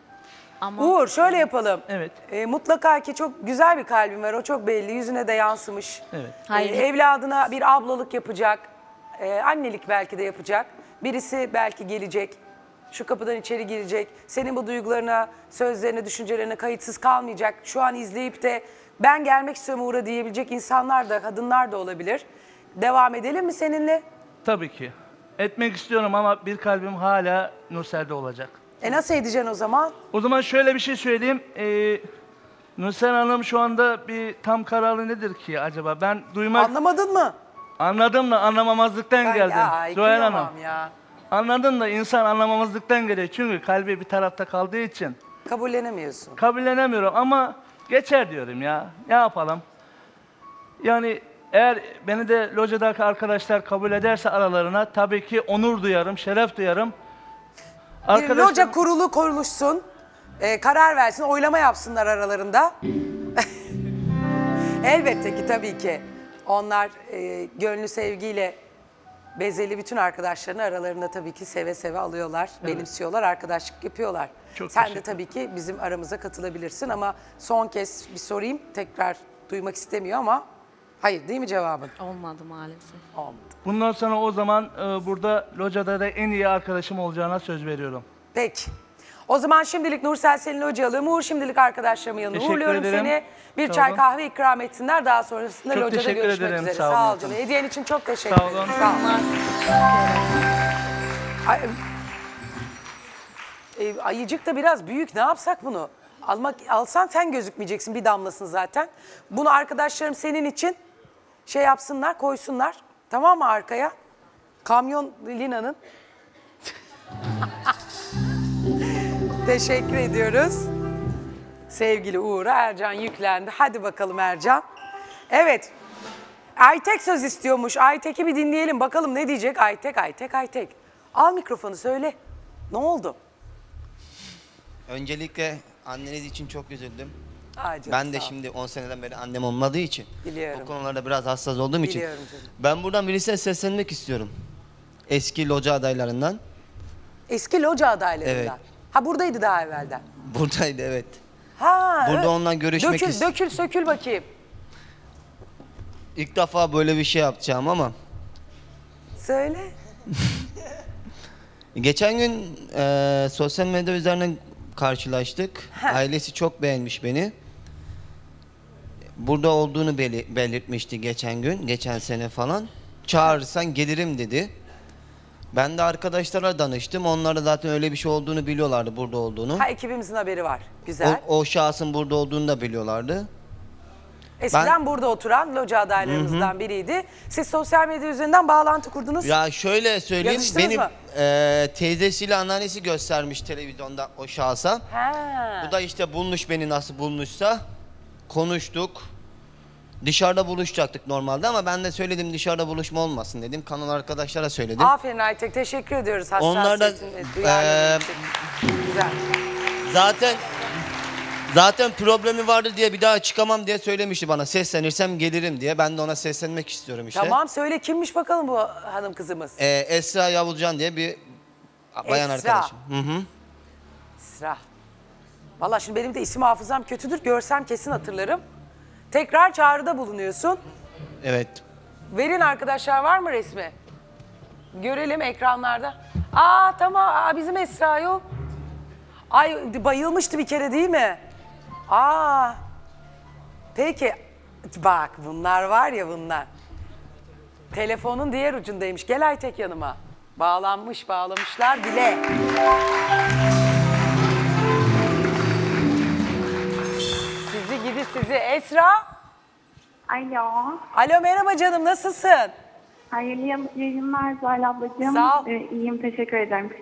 Ama Uğur şöyle yapalım. Evet. Ee, mutlaka ki çok güzel bir kalbin var. O çok belli. Yüzüne de yansımış. Evet. Hayır. Ee, evladına bir ablalık yapacak. Ee, annelik belki de yapacak. Birisi belki gelecek. Şu kapıdan içeri girecek. Senin bu duygularına, sözlerine, düşüncelerine kayıtsız kalmayacak. Şu an izleyip de ben gelmek istiyorum Uğur'a diyebilecek insanlar da, kadınlar da olabilir. Devam edelim mi seninle? Tabii ki. Etmek istiyorum ama bir kalbim hala Nursel'de olacak. E nasıl edeceksin o zaman? O zaman şöyle bir şey söyleyeyim. Ee, Nursel Hanım şu anda bir tam kararlı nedir ki acaba? Ben duymak... Anlamadın mı? Anladım da anlamamazlıktan Ben geldim. Zuhal Hanım. ya. Anladın da insan anlamamazlıktan geliyor. Çünkü kalbi bir tarafta kaldığı için. Kabullenemiyorsun. Kabullenemiyorum ama geçer diyorum ya. Ne yapalım? Yani eğer beni de locadaki arkadaşlar kabul ederse aralarına tabii ki onur duyarım, şeref duyarım. Bir Arkadaşlar- loca kurulu konuşsun, e, karar versin, oylama yapsınlar aralarında. Elbette ki tabii ki. Onlar e, gönlü sevgiyle bezeli bütün arkadaşlarını aralarında tabii ki seve seve alıyorlar, Evet. benimsiyorlar, arkadaşlık yapıyorlar. Çok Sen de teşekkür tabii ki bizim aramıza katılabilirsin ama son kez bir sorayım, tekrar duymak istemiyor ama hayır değil mi cevabın? olmadı maalesef. Olmadı. Bundan sonra o zaman e, burada locada da en iyi arkadaşım olacağına söz veriyorum. Peki. O zaman şimdilik Nursel Selin Hocalığı, Uğur şimdilik arkadaşlarımın yanına Teşekkür uğurluyorum ederim. seni. Bir Sağ çay olun. kahve ikram etsinler. Daha sonrasında Çok locada teşekkür görüşmek ederim, üzere. sağ olun Sağ ol canım. Hediyen için çok teşekkür Sağ ederim. olun. Sağ ol. Ay, e, ayıcık da biraz büyük. Ne yapsak bunu? Almak alsan sen gözükmeyeceksin. Bir damlasın zaten. Bunu arkadaşlarım senin için şey yapsınlar, koysunlar. Tamam mı arkaya? Kamyon Lina'nın. Teşekkür ediyoruz. Sevgili Uğur'a Ercan yüklendi. Hadi bakalım Ercan. Evet. Aytek söz istiyormuş. Aytek'i bir dinleyelim. Bakalım ne diyecek Aytek, Aytek, Aytek. Al mikrofonu söyle. Ne oldu? Öncelikle anneniz için çok üzüldüm. Canım, ben de şimdi 10 seneden beri annem olmadığı için Biliyorum. bu konularda biraz hassas olduğum için Biliyorum canım. ben buradan birisine seslenmek istiyorum. Eski loca adaylarından. Eski loca adaylarından. Evet. Ha buradaydı daha evvelden. Buradaydı evet. Ha. Burada evet. onunla görüşmek dökül, ist- Dökül sökül bakayım. İlk defa böyle bir şey yapacağım ama Söyle. geçen gün e, sosyal medya üzerinden karşılaştık. Heh. Ailesi çok beğenmiş beni. Burada olduğunu beli- belirtmişti geçen gün, geçen sene falan. Çağırırsan gelirim dedi. Ben de arkadaşlara danıştım. Onlar da zaten öyle bir şey olduğunu biliyorlardı burada olduğunu. Ha ekibimizin haberi var. Güzel. O, o şahsın burada olduğunu da biliyorlardı. Eskiden burada oturan loca adaylarımızdan biriydi. Siz sosyal medya üzerinden bağlantı kurdunuz. Ya şöyle söyleyeyim, Yazıştınız benim mı? eee, teyzesiyle anneannesi göstermiş televizyonda o şahsa. Ha. Bu da işte bulmuş beni nasıl bulmuşsa. Konuştuk. Dışarıda buluşacaktık normalde ama ben de söyledim dışarıda buluşma olmasın dedim. Kanal arkadaşlara söyledim. Aferin Aytek teşekkür ediyoruz Onlar da hassasiyetin ve duyarlılığın eee, için. Güzel. zaten zaten problemi vardı diye bir daha çıkamam diye söylemişti bana. Seslenirsem gelirim diye. Ben de ona seslenmek istiyorum işte. Tamam söyle kimmiş bakalım bu hanım kızımız. Eee, Esra Yavuzcan diye bir bayan Esra. arkadaşım. Hı hı. Esra. Valla şimdi benim de isim hafızam kötüdür. Görsem kesin hatırlarım. Tekrar çağrıda bulunuyorsun. Evet. Verin arkadaşlar var mı resmi? Görelim ekranlarda. Aa tamam aa, bizim Esra yok. Ay bayılmıştı bir kere değil mi? Aa. Peki bak bunlar var ya bunlar. Telefonun diğer ucundaymış. Gel Aytek yanıma. Bağlanmış bağlamışlar bile. Sizi. Esra. Alo. Alo merhaba canım nasılsın? Hayırlı yay- yayınlar Zuhal ablacığım. Sağ ol. Ee, iyiyim teşekkür ederim.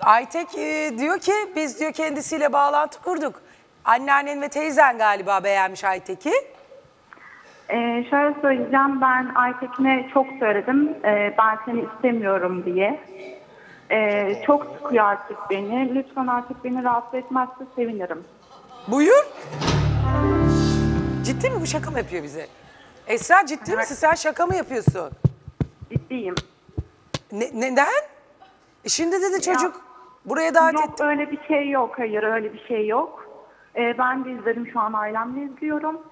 Aytek e, diyor ki biz diyor kendisiyle bağlantı kurduk. Anneannen ve teyzen galiba beğenmiş Aytek'i. Ee, şöyle söyleyeceğim ben Aytekin'e çok söyledim. Ee, ben seni istemiyorum diye. Ee, çok sıkıyor artık beni. Lütfen artık beni rahatsız etmezse sevinirim. Buyur. Ciddi mi bu şaka mı yapıyor bize? Esra ciddi misin sen şaka mı yapıyorsun? Ciddiyim. Ne, neden? E şimdi dedi çocuk buraya davet Yok öyle bir şey yok. Hayır öyle bir şey yok. Ee, ben de izledim şu an ailemle izliyorum.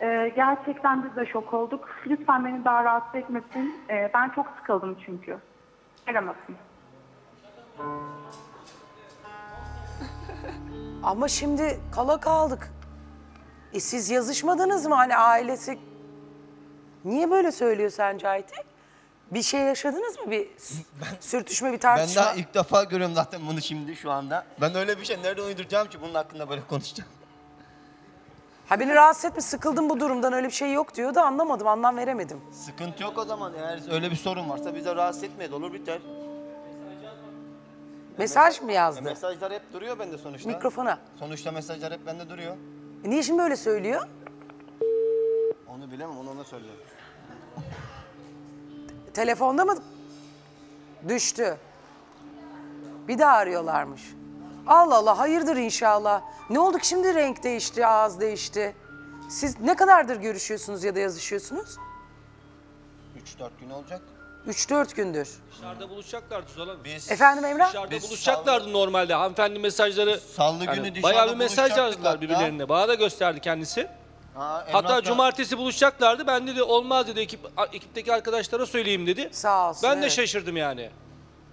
Ee, gerçekten biz de şok olduk. Lütfen beni daha rahatsız etmesin. Ee, ben çok sıkıldım çünkü. Aramasın. Ama şimdi kala kaldık. E siz yazışmadınız mı hani ailesi? Niye böyle söylüyor sence Aytek? Bir şey yaşadınız mı? Bir s- sürtüşme, bir Ben tartışma? daha ilk defa görüyorum zaten bunu şimdi şu anda. Ben öyle bir şey nerede uyduracağım ki bunun hakkında böyle konuşacağım. Ha beni rahatsız etme, sıkıldım bu durumdan öyle bir şey yok diyor da anlamadım, anlam veremedim. Sıkıntı yok o zaman. Eğer öyle bir sorun varsa bize rahatsız etmeyiz. Olur biter. Mesaj mı yazdı? E, mesajlar hep duruyor bende sonuçta. Mikrofona. Sonuçta mesajlar hep bende duruyor. E niye şimdi böyle söylüyor? Onu bilemem, onu ona söyleyeceğim. Telefonda mı düştü? Bir daha arıyorlarmış. Allah Allah hayırdır inşallah. Ne oldu ki şimdi renk değişti, ağız değişti. Siz ne kadardır görüşüyorsunuz ya da yazışıyorsunuz? 3-4 gün olacak. 3-4 gündür. Dışarıda buluşacaklardı Zolan. Biz Efendim Emrah? Dışarıda Biz buluşacaklardı normalde. Hanımefendi mesajları Salı günü dışarıda bayağı bir mesaj buluşacaktık yazdılar hatta. birbirlerine. Bana da gösterdi kendisi. Ha, Hatta Emrah'la- cumartesi buluşacaklardı. Ben dedi olmaz dedi ekip a- ekipteki arkadaşlara söyleyeyim dedi. Sağ olsun. Ben de evet. şaşırdım yani.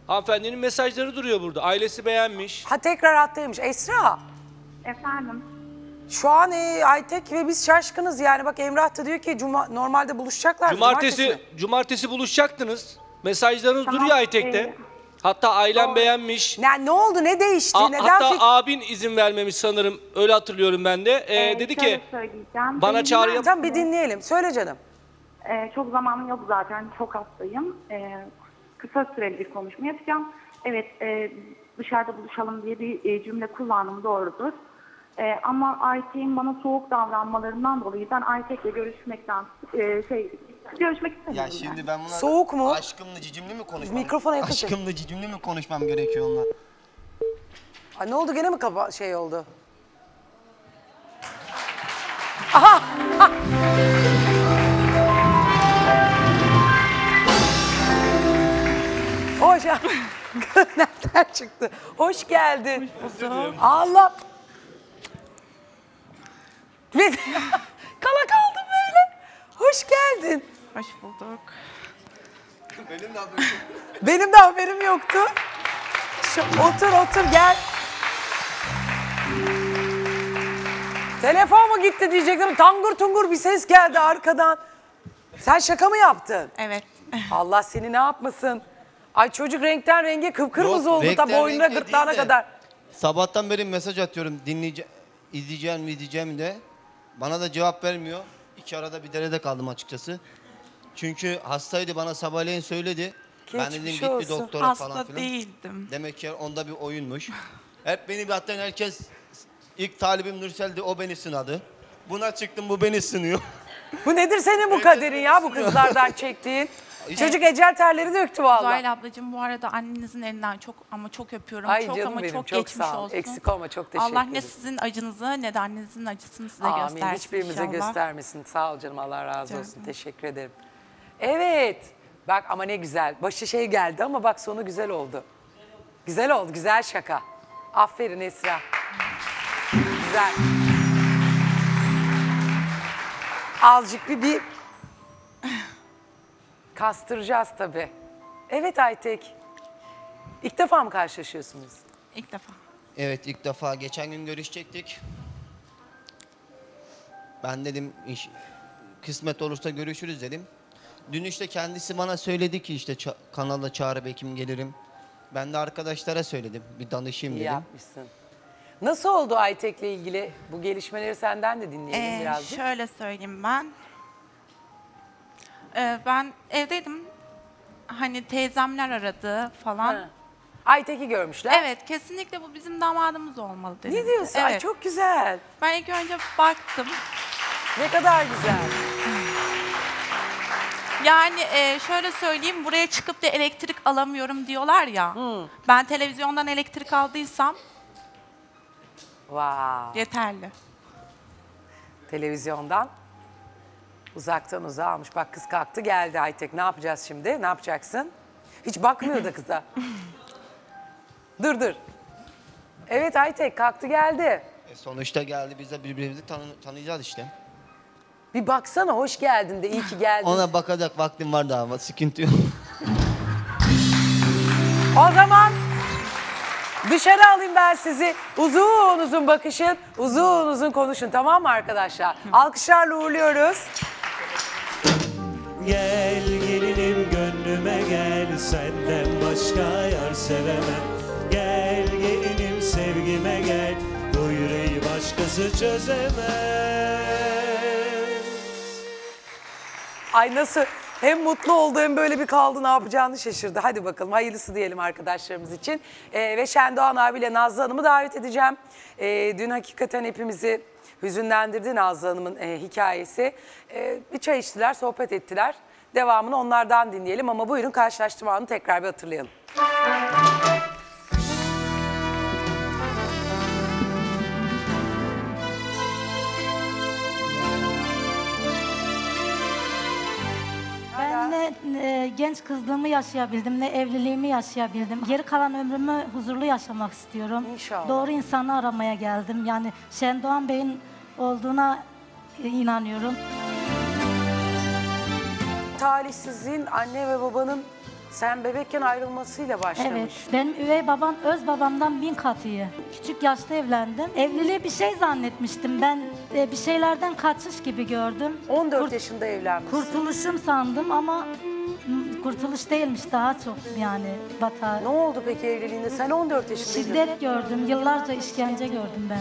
Hanımefendinin mesajları duruyor burada. Ailesi beğenmiş. Ha tekrar hattaymış. Esra. Efendim? Şu an e, Aytek ve biz şaşkınız yani. Bak Emrah da diyor ki cuma, normalde buluşacaklar. Cumartesi cumartesi buluşacaktınız. Mesajlarınız Tamam, duruyor Aytek'te. e, Hatta ailem beğenmiş. Ne, ne oldu? Ne değişti? A- Neden hatta fik- abin izin vermemiş sanırım. Öyle hatırlıyorum ben de. Ee, Ee, dedi şöyle ki söyleyeceğim. bana Benim çağrı yap. Tamam bir dinleyelim. Söyle canım. Ee, çok zamanım yok zaten. Çok hastayım. Ee, kısa süreli bir konuşma yapacağım. Evet e, dışarıda buluşalım diye bir e, cümle kullandım doğrudur. Ee, ama Aytek'in bana soğuk davranmalarından dolayı ben Aytek'le görüşmekten e, şey görüşmek istemiyorum. Ya şimdi ben buna Soğuk mu? Aşkımla cicimli mi konuşmam? Mikrofona yakın çek. Aşkımla cicimli mi konuşmam gerekiyor onunla? Ay, ne oldu gene mi kapa şey oldu? Aha! Ha! Hoş Nereden çıktı? Hoş geldin. Allah. Bir- Kala kaldım böyle. Hoş geldin. Hoş bulduk. Benim de haberim Benim de haberim yoktu. Şu, otur otur gel. Telefon mu gitti diyecektim. Tangur tungur bir ses geldi arkadan. Sen şaka mı yaptın? Evet. Allah seni ne yapmasın. Ay çocuk renkten renge kıpkırmızı Yok, oldu ta boynuna gırtlağına değil de. kadar. Sabahtan beri mesaj atıyorum dinleyeceğim, izleyeceğim mi izleyeceğim de. Bana da cevap vermiyor. İki arada bir derede kaldım açıkçası. Çünkü hastaydı bana sabahleyin söyledi. ben dedim Geçmiş git bir olsun. doktora Hasta falan filan. değildim. Demek ki onda bir oyunmuş. Hep beni bir hatta herkes ilk talibim Nursel'di o beni sınadı. Buna çıktım bu beni sınıyor. Bu nedir senin bu kaderin ya bu kızlardan çektiğin? Çocuk ecel terleri döktü vallahi. Zuhal ablacığım bu arada annenizin elinden çok ama çok öpüyorum. Ay çok canım ama benim, çok, çok geçmiş sağ ol. olsun. Eksik olma, çok teşekkür Allah ne ederim. sizin acınızı ne de annenizin acısını size Amin. göstersin Hiçbirimize inşallah. göstermesin. Sağ ol canım Allah razı Rica olsun. Teşekkür ederim. Evet. Bak ama ne güzel. Başı şey geldi ama bak sonu güzel oldu. Güzel oldu. Güzel şaka. Aferin Esra. Güzel. Azıcık bir bir kastıracağız tabii. Evet Aytek. İlk defa mı karşılaşıyorsunuz? İlk defa. Evet ilk defa geçen gün görüşecektik. Ben dedim iş, kısmet olursa görüşürüz dedim. Dün işte kendisi bana söyledi ki işte ça- kanala çağrı bekim gelirim. Ben de arkadaşlara söyledim bir danışayım İyi dedim. yapmışsın. Nasıl oldu Aytek'le ilgili? Bu gelişmeleri senden de dinleyelim Ee, birazcık. şöyle söyleyeyim ben. Ee, ben evdeydim. Hani teyzemler aradı falan. Ha. Aytek'i görmüşler. Evet kesinlikle bu bizim damadımız olmalı dedi. Ne diyorsun? Ay çok güzel. Ben ilk önce baktım. Ne kadar güzel. Yani e, şöyle söyleyeyim buraya çıkıp da elektrik alamıyorum diyorlar ya. Ben televizyondan elektrik aldıysam Wow. yeterli. Televizyondan uzaktan uzağa almış. Bak kız kalktı geldi Aytek. Ne yapacağız şimdi? Ne yapacaksın? Hiç bakmıyor da kıza. dur dur. Evet Aytek kalktı geldi. E, sonuçta geldi biz de birbirimizi tanı- tanıyacağız işte. Bir baksana hoş geldin de iyi ki geldin. Ona bakacak vaktim var daha ama sıkıntı yok. O zaman dışarı alayım ben sizi. Uzun uzun bakışın, uzun uzun konuşun tamam mı arkadaşlar? Alkışlarla uğurluyoruz. Gel gelinim gönlüme gel senden başka yar sevemem Gel gelinim sevgime gel bu yüreği başkası çözemez Ay nasıl hem mutlu oldu hem böyle bir kaldı ne yapacağını şaşırdı. Hadi bakalım hayırlısı diyelim arkadaşlarımız için. Ee, ve Şendoğan abiyle Nazlı Hanım'ı davet edeceğim. Ee, dün hakikaten hepimizi hüzünlendirdi Nazlı Hanım'ın e, hikayesi. Ee, bir çay içtiler, sohbet ettiler. Devamını onlardan dinleyelim ama buyurun karşılaştırma anını tekrar bir hatırlayalım. Ben ne e, genç kızlığımı yaşayabildim, ne evliliğimi yaşayabildim. Geri kalan ömrümü huzurlu yaşamak istiyorum. İnşallah. Doğru insanı aramaya geldim. Yani Şendoğan Bey'in olduğuna e, inanıyorum. Talihsizliğin anne ve babanın sen bebekken ayrılmasıyla başlamış. Evet, benim üvey babam öz babamdan bin kat iyi. Küçük yaşta evlendim. Evliliği bir şey zannetmiştim. Ben e, bir şeylerden kaçış gibi gördüm. 14 yaşında evlenmiş. Kurtuluşum sandım ama kurtuluş değilmiş daha çok yani batağı. Ne oldu peki evliliğinde? Sen 14 yaşındaydın. Şiddet gördüm, yıllarca işkence gördüm ben.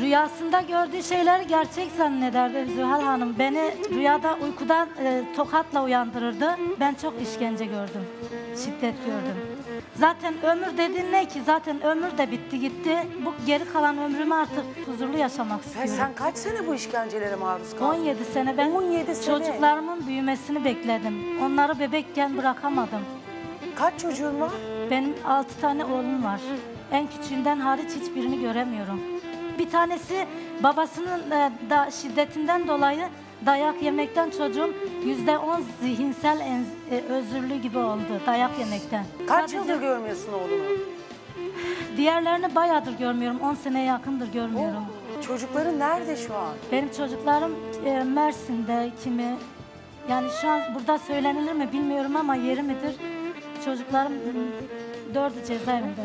Rüyasında gördüğü şeyleri gerçek zannederdi Zühal Hanım. Beni rüyada uykudan e, tokatla uyandırırdı. Ben çok işkence gördüm. Şiddet gördüm. Zaten ömür dediğin ne ki? Zaten ömür de bitti gitti. Bu geri kalan ömrümü artık huzurlu yaşamak Ya istiyorum. sen kaç sene bu işkencelere maruz kaldın? 17 sene ben 17 sene. çocuklarımın büyümesini bekledim. Onları bebekken bırakamadım. Kaç çocuğun var? Benim 6 tane oğlum var. En küçüğünden hariç hiçbirini göremiyorum. Bir tanesi babasının e, da şiddetinden dolayı dayak yemekten çocuğum yüzde on zihinsel en- e, özürlü gibi oldu dayak yemekten. Kaç Sadece- yıldır görmüyorsun oğlunu? Diğerlerini bayağıdır görmüyorum. 10 seneye yakındır görmüyorum. Çocukların nerede şu an? Benim çocuklarım e, Mersin'de kimi yani şu an burada söylenilir mi bilmiyorum ama yeri midir? Çocuklarım dördü cezaevinde.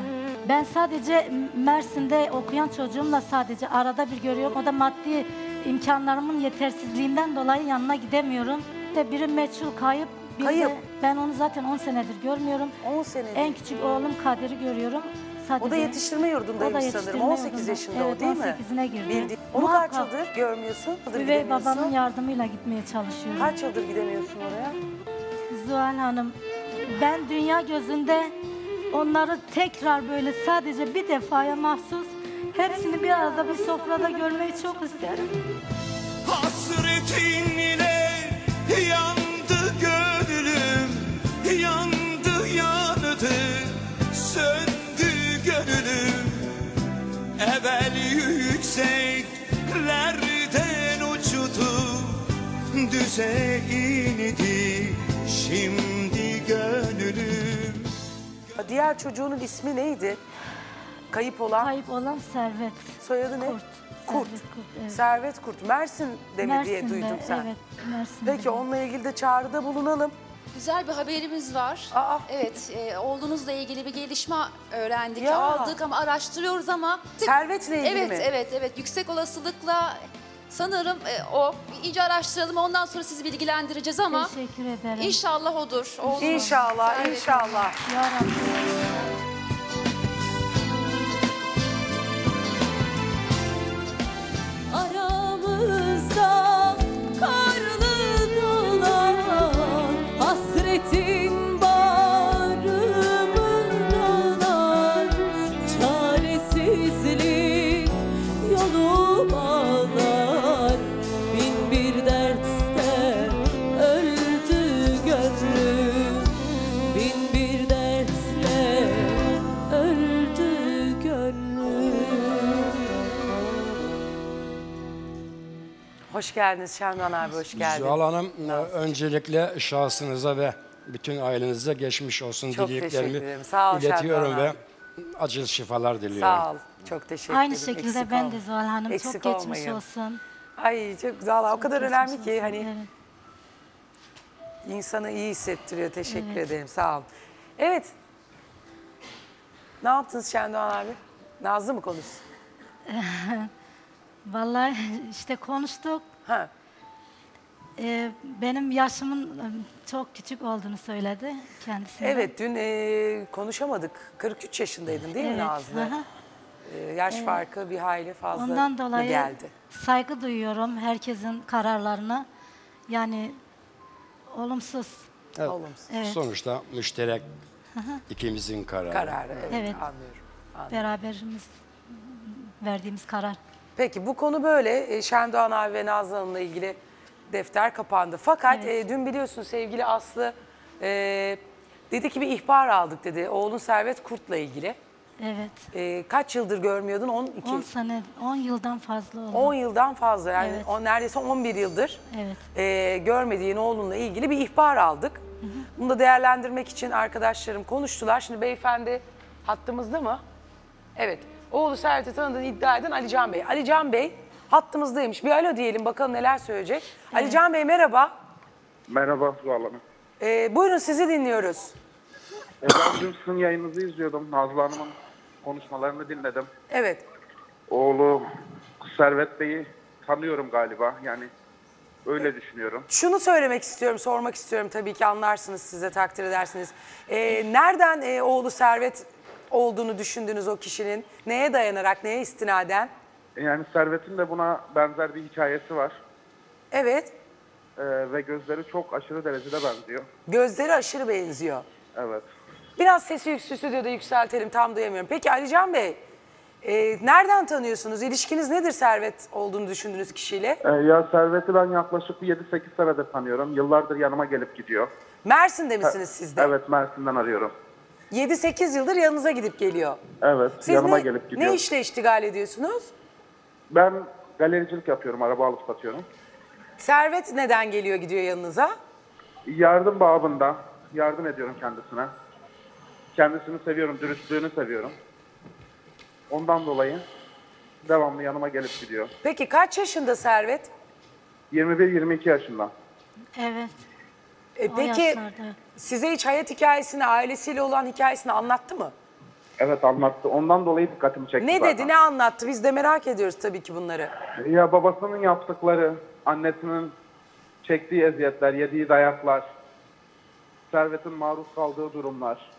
Ben sadece Mersin'de okuyan çocuğumla sadece arada bir görüyorum. O da maddi imkanlarımın yetersizliğinden dolayı yanına gidemiyorum. De biri meçhul kayıp. Bir Kayıp. De, ben onu zaten 10 senedir görmüyorum. 10 senedir. En küçük oğlum Kadir'i görüyorum. Sadece, O da yetiştirme O yurdundaymış da sanırım. yetiştirme 18 yurdunda. yaşında evet, o değil mi? 18'ine girdi. Bildi- Onu kaç Muhakkak. yıldır görmüyorsun? Yıldır Üvey gidemiyorsun? babamın yardımıyla gitmeye çalışıyorum. Kaç yıldır gidemiyorsun oraya? Zuhal Hanım, ben dünya gözünde onları tekrar böyle sadece bir defaya mahsus hepsini bir arada bir sofrada görmeyi çok isterim. Hasretinle yandı gönlüm Yandı yandı söndü gönlüm Evvel yükseklerden uçtu Düze şimdi Diğer çocuğunun ismi neydi? Kayıp olan? Kayıp olan Servet. Soyadı ne? Kurt. Kurt. Servet Kurt, evet. Servet Kurt. Mersin'de mi diye Mersin'de, duydum sen. Evet, Mersin'de. Peki onunla ilgili de çağrıda bulunalım. Güzel bir haberimiz var. Evet, e, oğlunuzla ilgili bir gelişme öğrendik, Ya. aldık ama araştırıyoruz ama... Servet'le ilgili evet, mi? Evet, evet, Yüksek olasılıkla sanırım e, o. İyice araştıralım, ondan sonra sizi bilgilendireceğiz ama... Teşekkür ederim. İnşallah odur. oğlunuz. İnşallah, inşallah. Ya Rabbi. Hoş geldiniz Şendan abi, hoş geldin. Zuhal Hanım, öncelikle şahsınıza ve bütün ailenize geçmiş olsun Çok dileklerimi teşekkür ederim. Sağ ol iletiyorum ve acil şifalar diliyorum. Sağ ol. Çok teşekkür Aynı ederim. şekilde Eksik ben de Zuhal Hanım Eksik çok geçmiş olmayın. olsun. Ay çok güzel. O kadar önemli ki olsun, hani evet. insanı iyi hissettiriyor. Teşekkür Evet. ederim. Sağ ol. Evet. Ne yaptınız Şendoğan abi? Nazlı mı konuşsun? Vallahi işte konuştuk. Ha. Ee, benim yaşımın e, çok küçük olduğunu söyledi kendisi. Evet dün e, konuşamadık. 43 yaşındaydın değil mi Evet, Nazlı? aha. E, yaş Evet. farkı bir hayli fazla Ondan mı dolayı geldi. saygı duyuyorum herkesin kararlarına. Yani olumsuz. Evet, Evet. Sonuçta müşterek Hı hı. ikimizin kararı. Kararı evet, Evet. anlıyorum. anlıyorum. Beraberimiz verdiğimiz karar. Peki bu konu böyle. E, Şendoğan abi ve Nazlı Hanım'la ilgili defter kapandı. Fakat e, dün biliyorsun sevgili Aslı e, dedi ki bir ihbar aldık dedi. Oğlun Servet Kurt'la ilgili. Evet. E, kaç yıldır görmüyordun? 12. 10 sene, 10 yıldan fazla oldu. 10 yıldan fazla yani Evet. o neredeyse 11 yıldır Evet. e, görmediğin oğlunla ilgili bir ihbar aldık. Bunu da değerlendirmek için arkadaşlarım konuştular. Şimdi beyefendi hattımızda mı? Evet. Oğlu Servet'i tanıdığını iddia eden Ali Can Bey. Ali Can Bey hattımızdaymış. Bir alo diyelim bakalım neler söyleyecek. Ali Can Bey merhaba. Merhaba Zuhal Hanım. E, buyurun sizi dinliyoruz. E, ben dün sizin yayınınızı izliyordum. Nazlı Hanım'ın konuşmalarını dinledim. Evet. Oğlu Servet Bey'i tanıyorum galiba. Yani öyle düşünüyorum. Şunu söylemek istiyorum, sormak istiyorum tabii ki anlarsınız siz de takdir edersiniz. Ee, nereden e, oğlu Servet olduğunu düşündünüz o kişinin? Neye dayanarak, neye istinaden? Yani Servet'in de buna benzer bir hikayesi var. Evet. Ee, ve gözleri çok aşırı derecede benziyor. Gözleri aşırı benziyor. Evet. Biraz sesi yüksü stüdyoda yükseltelim tam duyamıyorum. Peki Alican Bey, e, nereden tanıyorsunuz? İlişkiniz nedir Servet olduğunu düşündüğünüz kişiyle? Ee, ya Servet'i ben yaklaşık bir 7-8 senedir tanıyorum. Yıllardır yanıma gelip gidiyor. Mersin'de misiniz siz de? Evet Mersin'den arıyorum. 7-8 yıldır yanınıza gidip geliyor. Evet Siz yanıma ne, gelip gidiyor. ne işle iştigal ediyorsunuz? Ben galericilik yapıyorum, araba alıp satıyorum. Servet neden geliyor gidiyor yanınıza? Yardım babında yardım ediyorum kendisine. Kendisini seviyorum, dürüstlüğünü seviyorum. Ondan dolayı devamlı yanıma gelip gidiyor. Peki kaç yaşında Servet? 21-22 yaşında. Evet. E, O peki yaşlarda. Size hiç hayat hikayesini, ailesiyle olan hikayesini anlattı mı? Evet anlattı. Ondan dolayı dikkatimi çekti Ne zaten. dedi, ne anlattı? Biz de merak ediyoruz tabii ki bunları. Ya babasının yaptıkları, annesinin çektiği eziyetler, yediği dayaklar, servetin maruz kaldığı durumlar,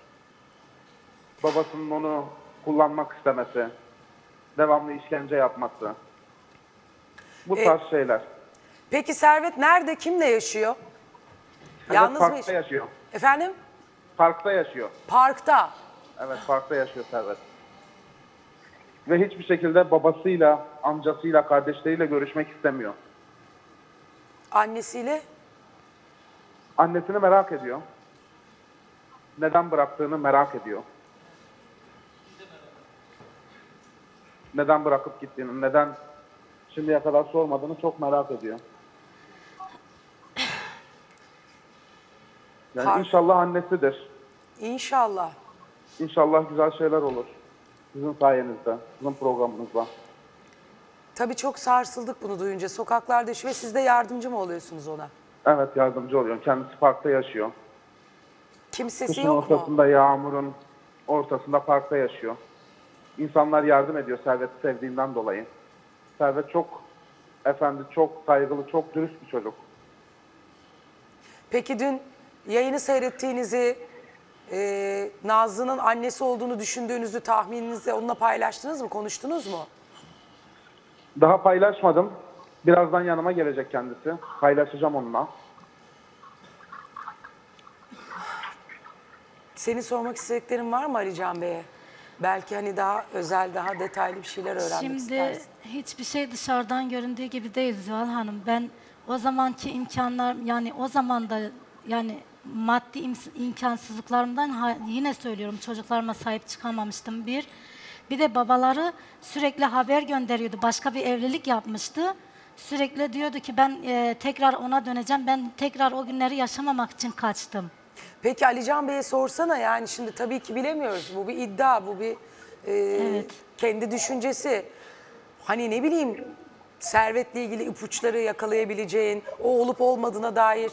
babasının onu kullanmak istemesi, devamlı işkence yapması. Bu E, tarz şeyler. Peki Servet nerede, kimle yaşıyor? Evet, Yalnız mı parkta yaşıyor. Efendim? Parkta yaşıyor. Parkta. Evet, parkta yaşıyor Servet. Ve hiçbir şekilde babasıyla, amcasıyla, kardeşleriyle görüşmek istemiyor. Annesiyle? Annesini merak ediyor. Neden bıraktığını merak ediyor. Neden bırakıp gittiğini, neden şimdiye kadar sormadığını çok merak ediyor. Yani Fark- inşallah annesidir. İnşallah. İnşallah güzel şeyler olur. Sizin sayenizde, sizin programınızda. Tabii çok sarsıldık bunu duyunca. Sokaklarda yaşıyor ve siz de yardımcı mı oluyorsunuz ona? Evet yardımcı oluyorum. Kendisi parkta yaşıyor. Kimsesi Kışın yok mu? ortasında, yağmurun ortasında parkta yaşıyor. İnsanlar yardım ediyor Servet'i sevdiğinden dolayı. Servet çok efendi, çok saygılı, çok dürüst bir çocuk. Peki dün yayını seyrettiğinizi, e, Nazlı'nın annesi olduğunu düşündüğünüzü, tahmininizi onunla paylaştınız mı, konuştunuz mu? Daha paylaşmadım. Birazdan yanıma gelecek kendisi. Paylaşacağım onunla. Senin sormak istediklerin var mı Ali Can Bey'e? Belki hani daha özel, daha detaylı bir şeyler öğrenmek Şimdi istersin. hiçbir şey dışarıdan göründüğü gibi değil Zuhal Hanım. Ben o zamanki imkanlar yani o zaman da yani maddi im- imkansızlıklarımdan yine söylüyorum çocuklarıma sahip çıkamamıştım bir. Bir de babaları sürekli haber gönderiyordu. Başka bir evlilik yapmıştı. Sürekli diyordu ki ben e, tekrar ona döneceğim. Ben tekrar o günleri yaşamamak için kaçtım. Peki Ali Can Bey'e sorsana yani şimdi tabii ki bilemiyoruz. Bu bir iddia, bu bir e, kendi düşüncesi. Hani ne bileyim servetle ilgili ipuçları yakalayabileceğin, o olup olmadığına dair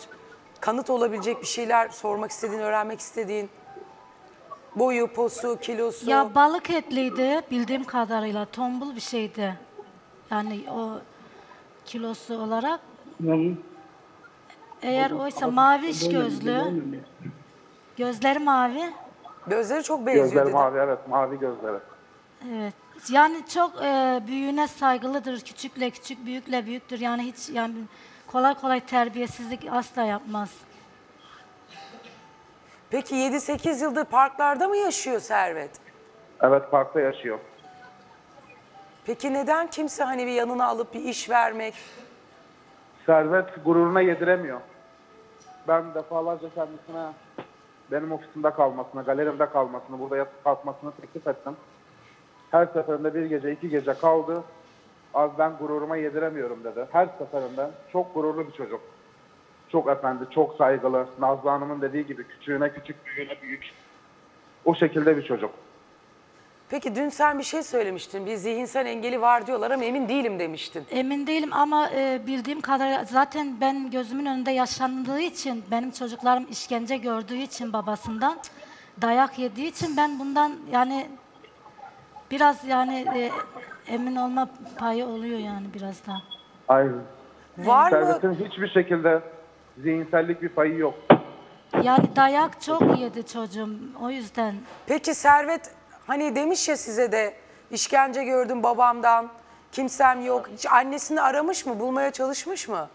kanıt olabilecek bir şeyler sormak istediğin, öğrenmek istediğin. Boyu, posu, kilosu. Ya balık etliydi bildiğim kadarıyla tombul bir şeydi. Yani o kilosu olarak. Eğer oysa maviş gözlü, gözleri mavi. Gözleri çok Gözleri mavi, evet. Mavi gözleri. Evet. Yani çok e, büyüğüne saygılıdır. Küçükle küçük, büyükle büyüktür. Yani hiç yani kolay kolay terbiyesizlik asla yapmaz. Peki 7-8 yıldır parklarda mı yaşıyor Servet? Evet, parkta yaşıyor. Peki neden kimse hani bir yanına alıp bir iş vermek? Servet gururuna yediremiyor. Ben defalarca kendisine benim ofisimde kalmasını, galerimde kalmasını, burada yatıp kalkmasını teklif ettim. Her seferinde bir gece, iki gece kaldı. Az ben gururuma yediremiyorum dedi. Her seferinde çok gururlu bir çocuk. Çok efendi, çok saygılı. Nazlı Hanım'ın dediği gibi küçüğüne küçük, büyüğüne büyük. O şekilde bir çocuk. Peki dün sen bir şey söylemiştin. Bir zihinsel engeli var diyorlar ama emin değilim demiştin. Emin değilim ama e, bildiğim kadarıyla zaten ben gözümün önünde yaşandığı için, benim çocuklarım işkence gördüğü için babasından, dayak yediği için ben bundan yani biraz yani e, emin olma payı oluyor yani biraz da. Aynen. Var mı? Servet'in hiçbir şekilde zihinsellik bir payı yok. Yani dayak çok yedi çocuğum o yüzden. Peki Servet hani demiş ya size de işkence gördüm babamdan. kimsem yok. Hiç annesini aramış mı? Bulmaya çalışmış mı?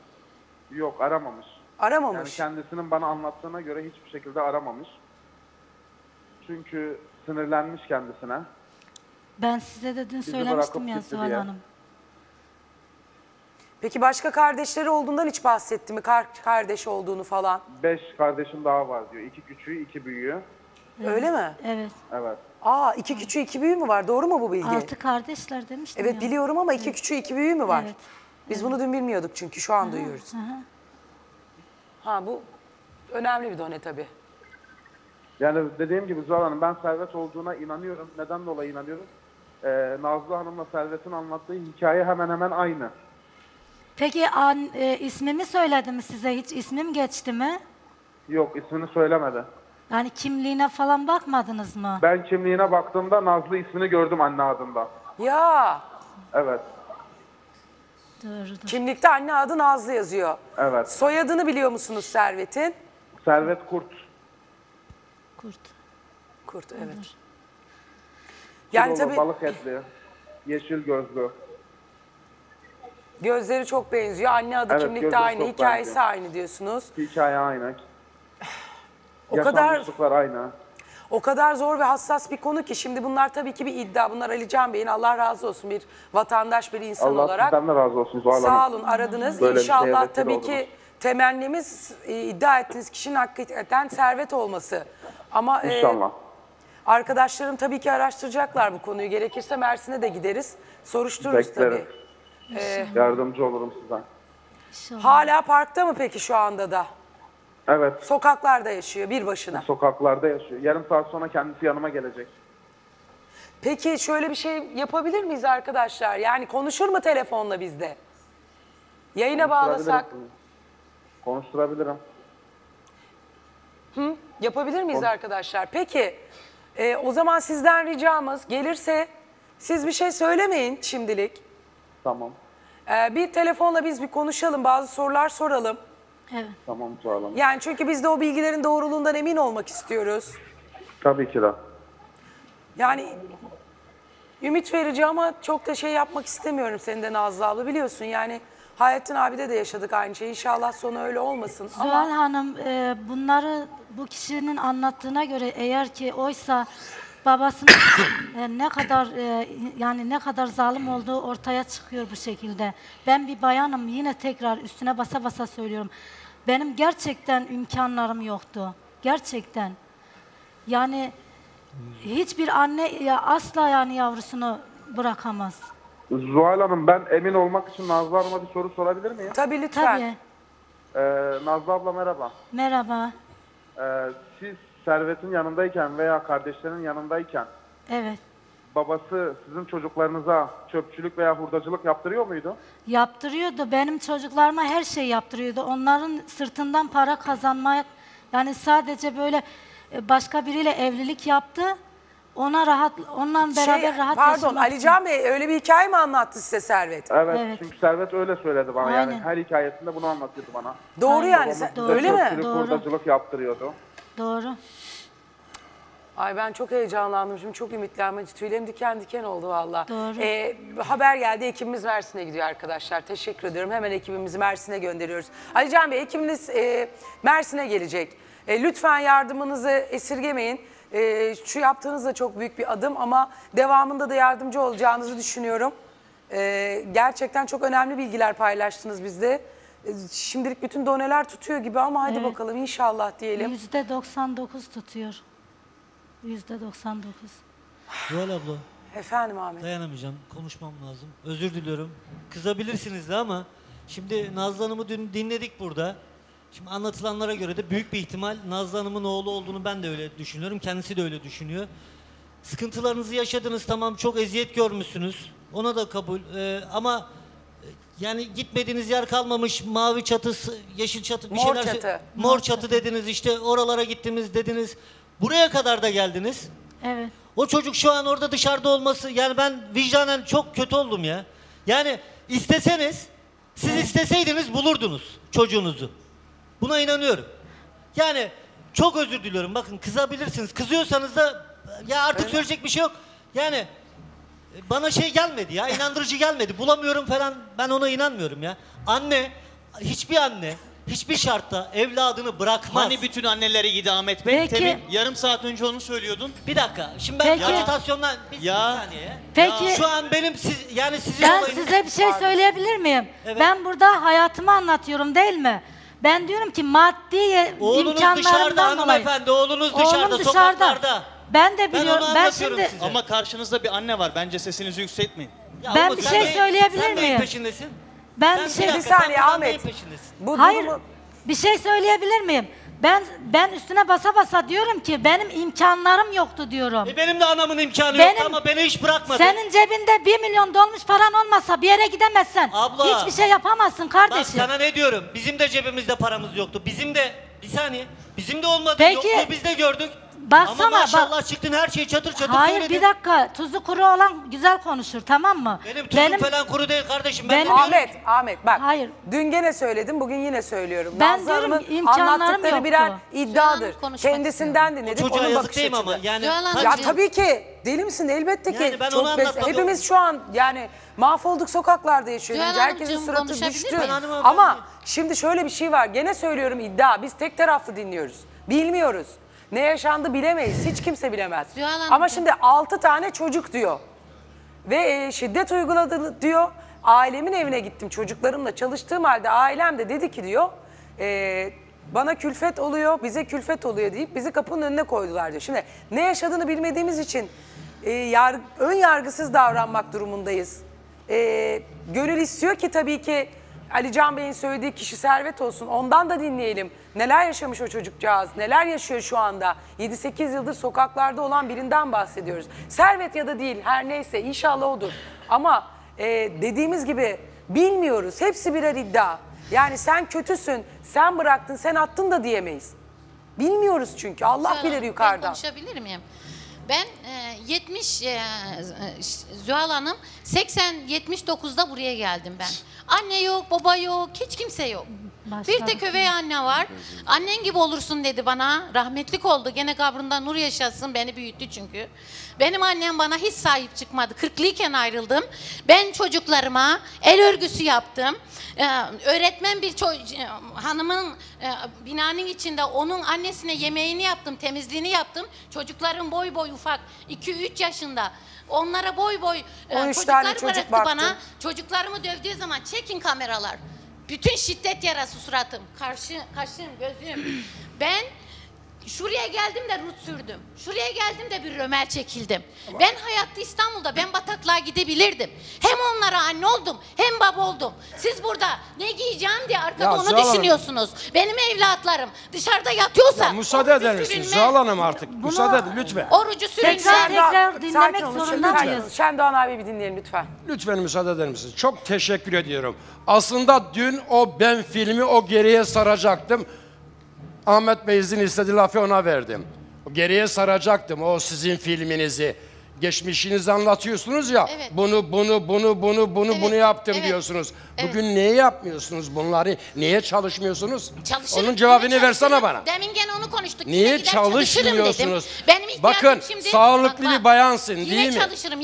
Yok aramamış. Aramamış. Yani kendisinin bana anlattığına göre hiçbir şekilde aramamış. Çünkü sinirlenmiş kendisine. Ben size de dün söylemiştim bırakıp ya gitti Zuhal diye. Hanım. Peki başka kardeşleri olduğundan hiç bahsetti mi? Kar kardeş olduğunu falan. Beş kardeşim daha var diyor. İki küçüğü, iki büyüğü. Öyle mi? Evet. Evet. Aa iki küçüğü iki büyüğü mü var? Doğru mu bu bilgi? Altı kardeşler demiştim Evet ya. biliyorum ama iki küçüğü iki büyüğü mü var? Evet. Biz bunu dün bilmiyorduk çünkü şu an duyuyoruz. Hı hı. Ha bu önemli bir done tabii. Yani dediğim gibi Zuhal Hanım ben Servet olduğuna inanıyorum. Neden dolayı inanıyorum? Ee, Nazlı Hanım'la Servet'in anlattığı hikaye hemen hemen aynı. Peki an, e, ismimi söyledi mi size? Hiç ismim geçti mi? Yok ismini söylemedi. Yani kimliğine falan bakmadınız mı? Ben kimliğine baktığımda Nazlı ismini gördüm anne adında. Ya Evet, Doğrudur. kimlikte anne adı Nazlı yazıyor. evet. Soyadını biliyor musunuz Servet'in? Servet Kurt. Kurt. Kurt evet. Yani tabii balık etli, yeşil gözlü. gözleri çok benziyor. Anne adı Evet, kimlikte gözleri aynı, çok hikayesi benziyor. aynı diyorsunuz. Hikaye aynı. O kadar Yaşanmışlıklar aynı. o kadar zor ve hassas bir konu ki şimdi bunlar tabii ki bir iddia. Bunlar Ali Can Bey'in Allah razı olsun bir vatandaş bir insan Allah olarak. sizden de razı olsun Zuhal Hanım. Sağ olun aradınız. Böyle bir şeye İnşallah vesile tabii oldunuz. ki temennimiz e, iddia ettiğiniz kişinin hakikaten servet olması. Ama e, İnşallah. Arkadaşlarım tabii ki araştıracaklar bu konuyu. Gerekirse Mersin'e de gideriz. Soruştururuz Beklerim. tabii. E, Yardımcı olurum size. hala parkta mı peki şu anda da? Evet, Sokaklarda yaşıyor bir başına. sokaklarda yaşıyor. Yarım saat sonra kendisi yanıma gelecek. Peki şöyle bir şey yapabilir miyiz arkadaşlar? Yani konuşur mu telefonla bizde? Yayına bağlasak. Konuşturabilirim. Hı? Yapabilir miyiz arkadaşlar? Peki e, o zaman sizden ricamız gelirse siz bir şey söylemeyin şimdilik. Tamam. E, bir telefonla biz bir konuşalım bazı sorular soralım. Evet. Tamam Zuhal Hanım. Yani çünkü biz de o bilgilerin doğruluğundan emin olmak istiyoruz. Tabii ki de. Yani ümit verici ama çok da şey yapmak istemiyorum senin de Nazlı abla biliyorsun yani Hayrettin abide de yaşadık aynı şeyi. İnşallah sonu öyle olmasın. Ama Hanım e, bunları bu kişinin anlattığına göre eğer ki oysa babasının e, ne kadar e, yani ne kadar zalim olduğu ortaya çıkıyor bu şekilde. Ben bir bayanım yine tekrar üstüne basa basa söylüyorum. Benim gerçekten imkanlarım yoktu. Gerçekten. Yani hiçbir anne ya asla yani yavrusunu bırakamaz. Zuhal Hanım ben emin olmak için Nazlı Hanım'a bir soru sorabilir miyim? Tabii lütfen. Tabii. Ee, Nazlı abla merhaba. Merhaba. Ee, siz Servet'in yanındayken veya kardeşlerinin yanındayken Evet. babası sizin çocuklarınıza çöpçülük veya hurdacılık yaptırıyor muydu? Yaptırıyordu. Benim çocuklarıma her şey yaptırıyordu. Onların sırtından para kazanmak yani sadece böyle e, başka biriyle evlilik yaptı. Ona rahat onunla beraber şey, rahat pardon yaşamak Ali için. Can Bey öyle bir hikaye mi anlattı size Servet? Evet, Evet. çünkü Servet öyle söyledi bana yani Aynen. her hikayesinde bunu anlatıyordu bana. Doğru yani Babamız sen- bize öyle mi? Doğru. hurdacılık yaptırıyordu. Doğru. Ay ben çok heyecanlandım şimdi çok ümitlendim. Tüylerim diken diken oldu valla. Doğru. Ee, haber geldi ekibimiz Mersin'e gidiyor arkadaşlar. Teşekkür ediyorum. Hemen ekibimizi Mersin'e gönderiyoruz. Ali Can Bey ekibiniz e, Mersin'e gelecek. E, lütfen yardımınızı esirgemeyin. E, şu yaptığınız da çok büyük bir adım ama devamında da yardımcı olacağınızı düşünüyorum. E, gerçekten çok önemli bilgiler paylaştınız bizde. E, şimdilik bütün doneler tutuyor gibi ama hadi Evet. bakalım inşallah diyelim. Yüzde 99 tutuyor. Yüzde 99. Zuhal abla Efendim Ahmet. dayanamayacağım. Konuşmam lazım. Özür diliyorum. Kızabilirsiniz de ama şimdi Nazlı Hanım'ı dün dinledik burada. Şimdi anlatılanlara göre de büyük bir ihtimal Nazlı Hanım'ın oğlu olduğunu ben de öyle düşünüyorum. Kendisi de öyle düşünüyor. Sıkıntılarınızı yaşadınız tamam çok eziyet görmüşsünüz. Ona da kabul. Ee, ama e, yani gitmediğiniz yer kalmamış. Mavi çatısı, yeşil çatı bir Mor şeyler. çatı. Mor çatı dediniz işte oralara gittiniz dediniz. Buraya kadar da geldiniz. Evet. O çocuk şu an orada dışarıda olması yani ben vicdanen çok kötü oldum ya. Yani isteseniz siz isteseydiniz bulurdunuz çocuğunuzu. Buna inanıyorum. Yani çok özür diliyorum. Bakın kızabilirsiniz. Kızıyorsanız da ya artık söyleyecek bir şey yok. Yani bana şey gelmedi ya inandırıcı gelmedi. Bulamıyorum falan ben ona inanmıyorum ya. Anne hiçbir anne hiçbir şartta evladını bırakmaz. Hani bütün anneleri idam etmek? Peki. Temin, yarım saat önce onu söylüyordun. Bir dakika. Şimdi ben Peki. agitasyondan bir, Ya. bir saniye. Peki. Ya. Şu an benim siz yani sizin Ben olayınız- size bir şey söyleyebilir miyim? Evet. Ben burada hayatımı anlatıyorum değil mi? Ben diyorum ki maddi Oğlunuz dışarıda imkanlarımdan dolayı. hanımefendi. Oğlunuz dışarıda Oğlum dışarıda. sokaklarda. Ben de Ben biliyorum. onu Ben, anlatıyorum şimdi size. Ama karşınızda bir anne var. Bence sesinizi yükseltmeyin. Ya Ben bir sen şey neyin- söyleyebilir sen neyin miyim? peşindesin? ben Sen bir şey bir dakika, sen bundan neyin peşindesin? Bu Hayır. durumu- Bir şey söyleyebilir miyim? Ben ben üstüne basa basa diyorum ki benim imkanlarım yoktu diyorum. E benim de anamın imkanı Benim- yoktu ama beni hiç bırakmadı. Senin cebinde bir milyon dolmuş paran olmasa bir yere gidemezsen. Abla. Hiçbir şey yapamazsın Bak kardeşim. sana ne diyorum? Bizim de cebimizde paramız yoktu. Bizim de bir saniye. Bizim de olmadı. Peki. Yokluğu biz de gördük. Baksana, Ama maşallah bak- çıktın her şeyi çatır çatır Hayır söyledin. bir dakika tuzu kuru olan güzel konuşur tamam mı? Benim tuzum falan kuru değil kardeşim. Ben Benim- de diyorum Ahmet, Ahmet bak. Hayır. Dün gene söyledim, bugün yine söylüyorum. Ben Nazlı diyorum Hanım'ın imkanlarım anlattıkları yoktu. birer Zuhal iddiadır. Hanım konuşmak Kendisinden dinledik, O çocuğa onun yazık bakış değil mi ama? Yani Zuhal kaç- Ya Hanımcığım. tabii ki. Deli misin? Elbette ki. Yani ben Çok onu bes- anlatmadım. Hepimiz şu an yani mahvolduk sokaklarda yaşıyoruz. Zuhal Herkesin Hanımcığım, suratı konuşabilir düştü. miyim? Ama şimdi şöyle bir şey var. Gene söylüyorum iddia. Biz tek taraflı dinliyoruz. Bilmiyoruz. Ne yaşandı bilemeyiz. Hiç kimse bilemez. Ama şimdi 6 tane çocuk diyor. Ve e, şiddet uyguladı diyor. Ailemin evine gittim çocuklarımla çalıştığım halde ailem de dedi ki diyor e, bana külfet oluyor bize külfet oluyor deyip bizi kapının önüne koydular diyor. Şimdi ne yaşadığını bilmediğimiz için e, yar- ön yargısız davranmak durumundayız. E, gönül istiyor ki tabii ki Ali Can Bey'in söylediği kişi servet olsun ondan da dinleyelim. Neler yaşamış o çocukcağız, neler yaşıyor şu anda. 7-8 yıldır sokaklarda olan birinden bahsediyoruz. Servet ya da değil her neyse inşallah odur. Ama e, dediğimiz gibi bilmiyoruz. Hepsi birer iddia. Yani sen kötüsün, sen bıraktın, sen attın da diyemeyiz. Bilmiyoruz çünkü. Allah Zuhal bilir Hanım, Ben yukarıdan. konuşabilir miyim? Ben e, 70 e, e, Zuhal Hanım 80 79'da buraya geldim ben. Anne yok, baba yok, hiç kimse yok. Bir tek övey anne var. Annen gibi olursun dedi bana. Rahmetlik oldu. Gene kabrında nur yaşasın. Beni büyüttü çünkü. Benim annem bana hiç sahip çıkmadı. Kırklıyken ayrıldım. Ben çocuklarıma el örgüsü yaptım. Ee, öğretmen bir ço- hanımın e, binanın içinde onun annesine yemeğini yaptım, temizliğini yaptım. Çocukların boy boy ufak, 2-3 yaşında. Onlara boy boy e, 13 çocuklar tane çocuk bıraktı baktın. bana. Çocuklarımı dövdüğü zaman çekin kameralar. Bütün şiddet yarası suratım, karşı, kaşım, gözüm. Ben şuraya geldim de rut sürdüm. Şuraya geldim de bir römel çekildim. Ben hayatta İstanbul'da ben bataklığa gidebilirdim. Hem onlara anne oldum hem baba oldum. Siz burada ne giyeceğim diye arkada Ya onu Zuhal Hanım. düşünüyorsunuz. Benim evlatlarım dışarıda yatıyorsa Ya müsaade eder misiniz? Zuhal Hanım artık. Müsaade edin lütfen. Orucu sürünme. Tekrar tekrar dinlemek zorunda mıyız? Şendoğan abi bir dinleyelim lütfen. Lütfen müsaade eder misiniz? Çok teşekkür ediyorum. Aslında dün o ben filmi o geriye saracaktım. Ahmet Bey izin istedi lafı ona verdim. Geriye saracaktım o sizin filminizi. Geçmişinizi anlatıyorsunuz ya. Evet. Bunu bunu bunu bunu bunu Evet, bunu yaptım evet, diyorsunuz. evet. Bugün niye yapmıyorsunuz bunları? Niye çalışmıyorsunuz? Çalışırım. Onun cevabını Yine versene çalışırım. bana. Demin gene onu konuştuk. Yine Niye gider çalışırım dedim. çalışmıyorsunuz? Benim ihtiyacım Bakın şimdi... sağlıklı bir bayansın Yine değil mi? çalışırım.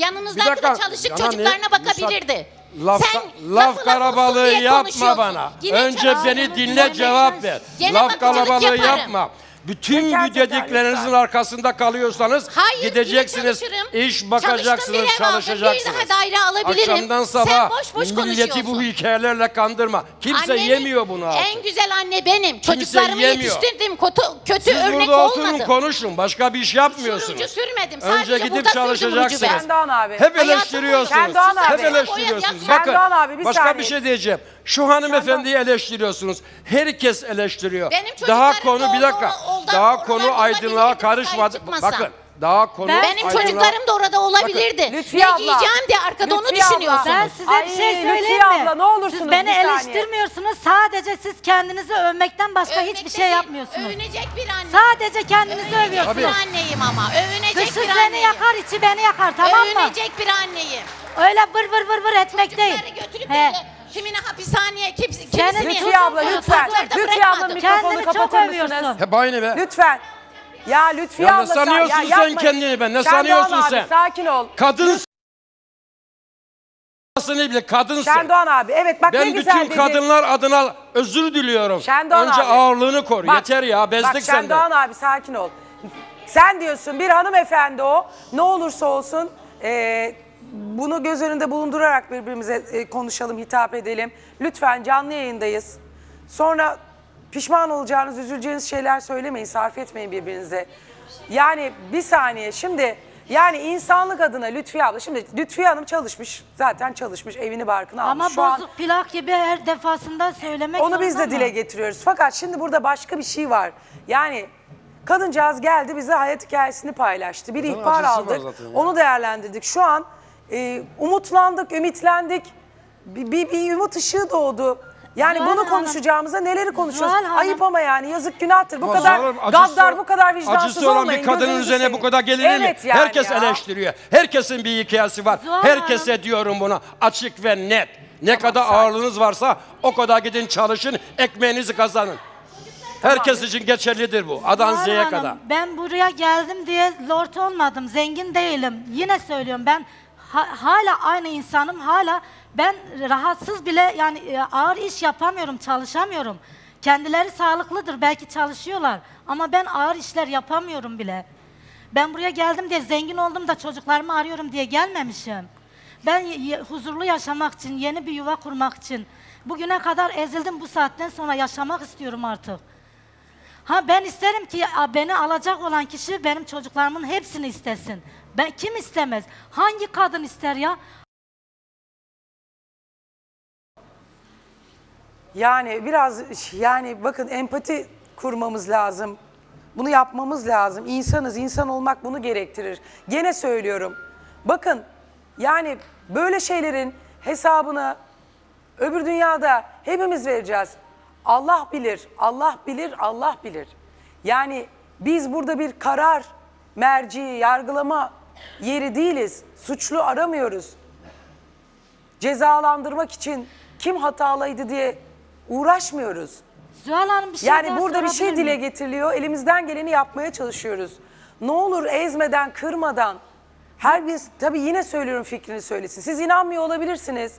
Dakika, de çalışıp yana çocuklarına ne- bakabilirdi. Laf, Sen laf kalabalığı yapma bana. Yine Önce beni dinle cevap ver. Laf kalabalığı yaparım. yapma. Bütün Teker bu teker dediklerinizin lütfen. arkasında kalıyorsanız Hayır, gideceksiniz, yine çalışırım. iş bakacaksınız, çalışacaksınız. bir daha daire alabilirim. Akşamdan Sen sabah boş boş milleti bu hikayelerle kandırma. Kimse Annemin yemiyor bunu artık. En güzel anne benim. Çocuklarımı yemiyor. yetiştirdim. Kötü, kötü Siz örnek burada oturun olmadım. konuşun. Başka bir iş yapmıyorsunuz. Turuncu sürmedim. Önce Sadece gidip burada sürdüm çalışacaksınız. ben. Abi. Hep Hayatım eleştiriyorsunuz. boyunca- Şendoğan Hep abi. eleştiriyorsunuz. Bakın abi, bir başka saniye. bir şey diyeceğim. Şu hanımefendiyi eleştiriyorsunuz. Herkes eleştiriyor. Benim daha çocuklarım konu bir dakika. Daha konu sahip karışmadı. çıkmasa. Bakın daha konu Benim aydınlığa- çocuklarım da orada olabilirdi. Lütfiye ne abla. giyeceğim diye arkada onu Lütfiye abla. düşünüyorsunuz. Ben size Ay, bir şey Lütfiye söyleyeyim mi? abla, ne olursunuz Siz beni bir saniye. eleştirmiyorsunuz. Sadece siz kendinizi övmekten başka Övmekte hiçbir şey değil, yapmıyorsunuz. Övünecek bir anne. Sadece kendinizi Övünecek övüyorsunuz. bir anneyim ama. Övünecek Dışı bir seni anneyim. yakar, içi beni yakar tamam mı? Övünecek bir anneyim. Öyle vır vır vır vır etmek değil. Çocukları götürüp He. de kimini hapishaneye, kim, kimisini... Lütfiye abla lütfen. Lütfiye abla mikrofonu Kendini çok kapatır övüyorsun. mısınız? Hep aynı be. Lütfen. Ya Lütfiye Ya ne abla. sanıyorsun ya sen kendini be? Ne Şendoğan sanıyorsun abi, sen? sakin ol. Kadın Aslında bile kadınsın. Şendoğan abi evet bak ne ben güzel bütün dedi. kadınlar adına özür diliyorum. Şendoğan Önce abi. ağırlığını koru. Bak, Yeter ya bezdik bak, senden. Şendoğan abi sakin ol. Sen diyorsun bir hanımefendi o. Ne olursa olsun e, bunu göz önünde bulundurarak birbirimize e, konuşalım, hitap edelim. Lütfen canlı yayındayız. Sonra pişman olacağınız, üzüleceğiniz şeyler söylemeyin, sarf etmeyin birbirinize. Yani bir saniye şimdi yani insanlık adına Lütfiye abla şimdi Lütfiye Hanım çalışmış zaten çalışmış evini barkını almış. Ama Şu an- bozuk plak gibi her defasında söylemek onu biz de zorunda dile mı? getiriyoruz. Fakat şimdi burada başka bir şey var. Yani kadıncağız geldi bize hayat hikayesini paylaştı. Bir ihbar acısı var aldık. zaten ya. Onu değerlendirdik. Şu an e, umutlandık, ümitlendik. Bir, bir, bir umut ışığı doğdu. Yani Zuhal bunu Hanım, konuşacağımıza neleri konuşuyoruz? Zuhal Hanım. Ayıp ama yani yazık günahtır. Bu Ama kadar Zuhal Hanım, acısı- gaddar, bu kadar vicdansız Acısı olan olmayın. bir kadının Gözünüzü üzerine bu seveyim. kadar gelinir mi? Evet yani Herkes ya. eleştiriyor. Herkesin bir hikayesi var. Zuhal Herkese diyorum buna açık ve net. Ne kadar ağırlığınız varsa o kadar gidin çalışın, ekmeğinizi kazanın. Herkes için geçerlidir bu. Adan Zuhal Z'ye Hanım, kadar. Ben buraya geldim diye lord olmadım. Zengin değilim. Yine söylüyorum ben ha- hala aynı insanım. Hala ben rahatsız bile yani e, ağır iş yapamıyorum, çalışamıyorum. Kendileri sağlıklıdır. Belki çalışıyorlar. Ama ben ağır işler yapamıyorum bile. Ben buraya geldim diye zengin oldum da çocuklarımı arıyorum diye gelmemişim. Ben huzurlu yaşamak için, yeni bir yuva kurmak için. Bugüne kadar ezildim bu saatten sonra yaşamak istiyorum artık. Ha ben isterim ki beni alacak olan kişi benim çocuklarımın hepsini istesin. Ben kim istemez? Hangi kadın ister ya? Yani biraz yani bakın empati kurmamız lazım. Bunu yapmamız lazım. İnsanız, insan olmak bunu gerektirir. Gene söylüyorum. Bakın yani böyle şeylerin hesabını öbür dünyada hepimiz vereceğiz. Allah bilir, Allah bilir, Allah bilir. Yani biz burada bir karar, merci, yargılama yeri değiliz. Suçlu aramıyoruz cezalandırmak için kim hatalıydı diye uğraşmıyoruz. Zuhal Hanım bir şey yani daha burada bir şey sorabilir dile miyim? getiriliyor. Elimizden geleni yapmaya çalışıyoruz. Ne olur ezmeden, kırmadan. Her bir tabii yine söylüyorum fikrini söylesin. Siz inanmıyor olabilirsiniz.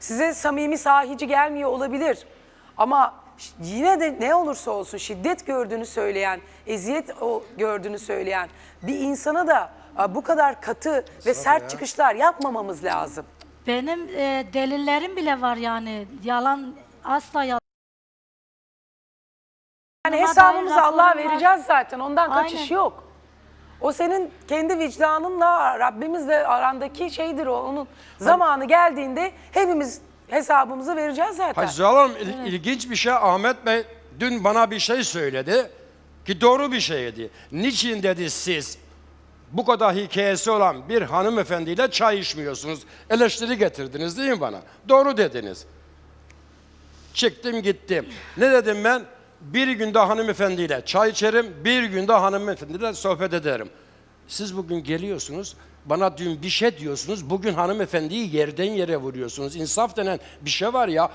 Size samimi sahici gelmiyor olabilir. Ama ş- yine de ne olursa olsun şiddet gördüğünü söyleyen, eziyet o gördüğünü söyleyen bir insana da bu kadar katı ve sert ya. çıkışlar yapmamamız lazım. Benim e, delillerim bile var yani. Yalan asla yalan. Yani hesabımızı dair Allah'a vereceğiz zaten. Ondan kaçış Aynen. yok. O senin kendi vicdanınla Rabbimizle arandaki şeydir o. Onun zamanı geldiğinde hepimiz hesabımızı vereceğiz zaten. Hayır Zuhal Hanım il- ilginç bir şey Ahmet Bey dün bana bir şey söyledi ki doğru bir şeydi. Niçin dedi siz bu kadar hikayesi olan bir hanımefendiyle çay içmiyorsunuz? Eleştiri getirdiniz değil mi bana? Doğru dediniz. Çıktım gittim. Ne dedim ben? Bir günde hanımefendiyle çay içerim, bir günde hanımefendiyle sohbet ederim. Siz bugün geliyorsunuz, bana dün bir şey diyorsunuz, bugün hanımefendiyi yerden yere vuruyorsunuz. İnsaf denen bir şey var ya,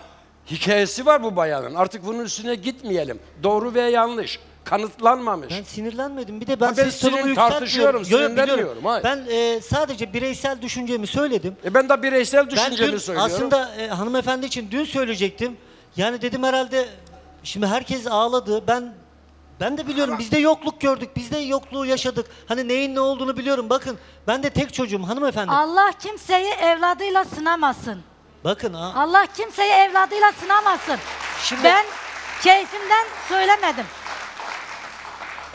hikayesi var bu bayanın. Artık bunun üstüne gitmeyelim. Doğru ve yanlış, kanıtlanmamış. Ben sinirlenmedim. Bir de ben, Ha, ben ses tonumu sinir- yükseltmiyorum. tartışıyorum, Yo, yo, biliyorum. sinirlenmiyorum, hayır. Ben e, sadece bireysel düşüncemi söyledim. E ben de bireysel Ben düşüncemi dün söylüyorum. aslında e, hanımefendi için dün söyleyecektim. Yani dedim herhalde şimdi herkes ağladı. Ben ben de biliyorum biz de yokluk gördük. Biz de yokluğu yaşadık. Hani neyin ne olduğunu biliyorum. Bakın ben de tek çocuğum hanımefendi. Allah kimseyi evladıyla sınamasın. Bakın ha. Allah kimseyi evladıyla sınamasın. Ben keyfimden söylemedim.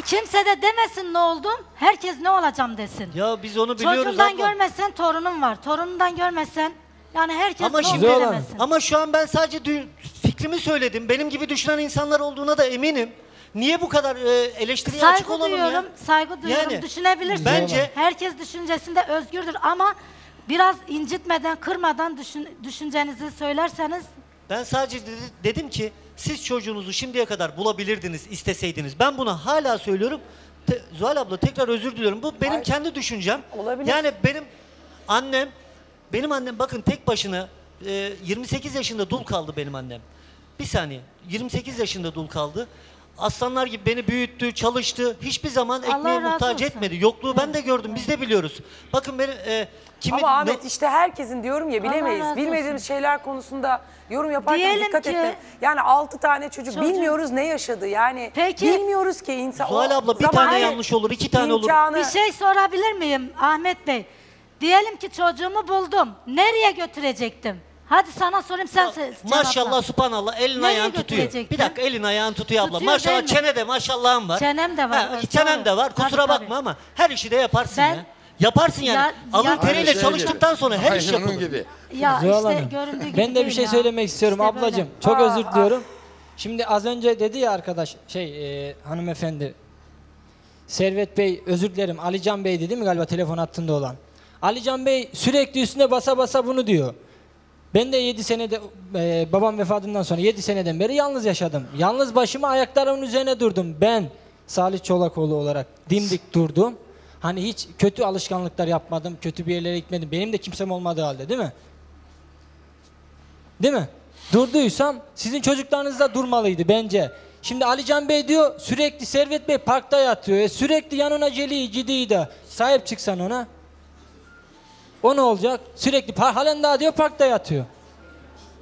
Kimse de demesin ne oldum, herkes ne olacağım desin. Ya biz onu biliyoruz Çocuğundan abla. görmezsen torunum var, torunundan görmezsen yani herkes Ama ne şimdi demesin. ama şu an ben sadece dü- fikrimi söyledim. Benim gibi düşünen insanlar olduğuna da eminim. Niye bu kadar e, eleştiriye açık Saygı olalım duyuyorum, ya? saygı duyuyorum. Yani, Düşünebilirsin. bence- herkes düşüncesinde özgürdür ama biraz incitmeden, kırmadan düşün, düşüncenizi söylerseniz Ben sadece dedi- dedim ki siz çocuğunuzu şimdiye kadar bulabilirdiniz isteseydiniz. Ben bunu hala söylüyorum. Te- Zuhal abla tekrar özür diliyorum. Bu benim kendi düşüncem. Olabilir. Yani benim annem, benim annem bakın tek başına e, 28 yaşında dul kaldı benim annem. Bir saniye. 28 yaşında dul kaldı. Aslanlar gibi beni büyüttü, çalıştı. Hiçbir zaman Allah ekmeğe razı muhtaç olsun. etmedi. Yokluğu ben de gördüm, biz de biliyoruz. Bakın benim e, kimin Ama Ahmet işte herkesin diyorum ya bilemeyiz. razı Bilmediğimiz şeyler konusunda yorum yaparken Diyelim dikkat ki- etme. Yani altı tane çocuk, Çocuk- bilmiyoruz ne yaşadı. Yani Peki- bilmiyoruz ki insan. Zuhal o abla bir zaman- tane yanlış olur, iki tane olur. İmkanı- Bir şey sorabilir miyim Ahmet Bey? Diyelim ki çocuğumu buldum. Nereye götürecektim? Hadi sana sorayım sen se- cevapla. Maşallah subhanallah elin Nereye ayağın tutuyor. götürecektin? Bir dakika elin ayağın tutuyor abla. Tutuyor maşallah değil mi? çenede maşallahın var. Çenem de var, Ha, evet, doğru. de var kusura Tabii, tabii. bakma ama her işi de yaparsın Ben- ya. Yaparsın yani. Ya- Alın ya- teriyle Aynı şey çalıştıktan gibi. sonra her iş Aynen onun yapılır. gibi. Ya Zuhal işte Hanım, göründüğü gibi Ben de bir değil şey ya. söylemek istiyorum İşte böyle. ablacığım. Çok Aa, özür diliyorum. Şimdi az önce dedi ya arkadaş şey e, hanımefendi Servet Bey özür dilerim Alican Bey değil mi galiba telefon hattında olan. Alican Bey sürekli üstüne basa basa bunu diyor. Ben de 7 senede e, babam vefatından sonra 7 seneden beri yalnız yaşadım. Yalnız başıma ayaklarımın üzerine durdum. Ben Salih Çolakoğlu olarak dimdik durdum. Hani hiç kötü alışkanlıklar yapmadım, kötü bir yerlere gitmedim. Benim de kimsem olmadığı halde değil mi? Değil mi? Durduysam sizin çocuklarınız da durmalıydı bence. Şimdi Alican Bey diyor sürekli Servet Bey parkta yatıyor. E, sürekli yanına Celi Cidi'yi de sahip çıksan ona. O ne olacak? Sürekli par halen daha diyor parkta yatıyor.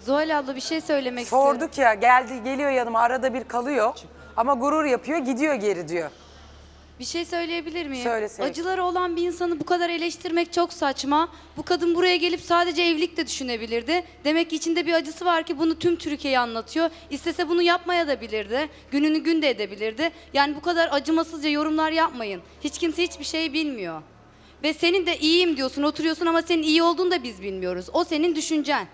Zuhal abla bir şey söylemek istiyorum. Sorduk ya geldi geliyor yanıma arada bir kalıyor. Ama gurur yapıyor gidiyor geri diyor. Bir şey söyleyebilir miyim? Söyle Sevgi. Acıları olan bir insanı bu kadar eleştirmek çok saçma. Bu kadın buraya gelip sadece evlilik de düşünebilirdi. Demek ki içinde bir acısı var ki bunu tüm Türkiye'ye anlatıyor. İstese bunu yapmaya da bilirdi. Gününü gün de edebilirdi. Yani bu kadar acımasızca yorumlar yapmayın. Hiç kimse hiçbir şey bilmiyor. Ve senin de iyiyim diyorsun, oturuyorsun ama senin iyi olduğunu da biz bilmiyoruz. O senin düşüncen.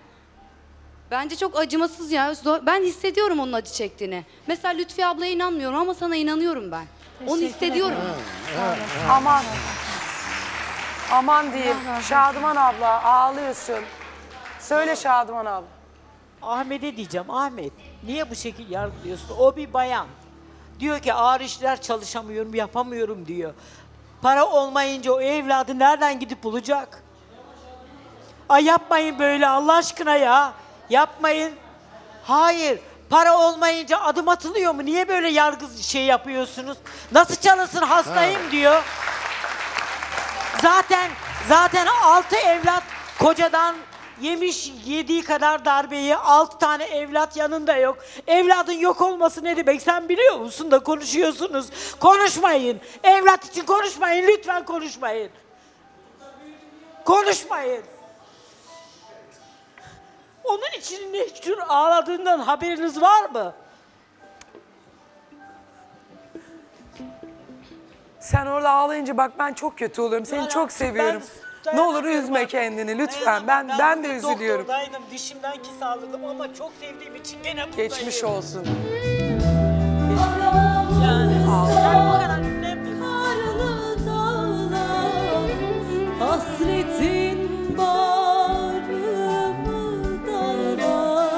Bence çok acımasız ya. Ben hissediyorum onun acı çektiğini. Mesela Lütfi ablaya inanmıyorum ama sana inanıyorum ben. Onu hissediyorum. Aman. Aman diyeyim. Şadıman abla ağlıyorsun. Söyle Şadıman abla. Ahmet'e diyeceğim Ahmet niye bu şekilde yargılıyorsun? O bir bayan. Diyor ki ağır işler çalışamıyorum yapamıyorum diyor. Para olmayınca o evladı nereden gidip bulacak? Ay yapmayın böyle Allah aşkına ya. Yapmayın. Hayır. Para olmayınca adım atılıyor mu? Niye böyle yargı şey yapıyorsunuz? Nasıl çalışsın hastayım diyor. Zaten zaten altı evlat kocadan yemiş yediği kadar darbeyi altı tane evlat yanında yok. Evladın yok olması ne demek sen biliyor musun da konuşuyorsunuz. Konuşmayın. Evlat için konuşmayın. Lütfen konuşmayın. Konuşmayın. Onun için ne tür ağladığından haberiniz var mı? Sen orada ağlayınca bak ben çok kötü oluyorum. Seni çok seviyorum. ben Ne olur üzme artık. kendini lütfen. Ben Dayanamam. ben de üzülüyorum. Doktordaydım, dişimden ki sağladım ama çok sevdiğim için gene buradayım. Geçmiş olsun. Yani bu kadar. Hasretin bağrımı dağlar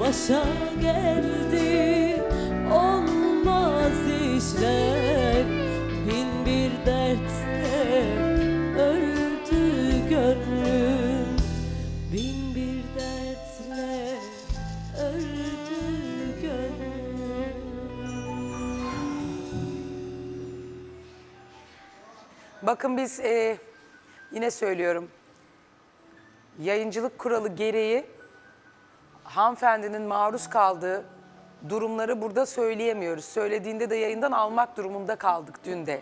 Başa geldi olmaz işler Bakın biz e, yine söylüyorum. Yayıncılık kuralı gereği hanımefendinin maruz kaldığı durumları burada söyleyemiyoruz. Söylediğinde de yayından almak durumunda kaldık dün de.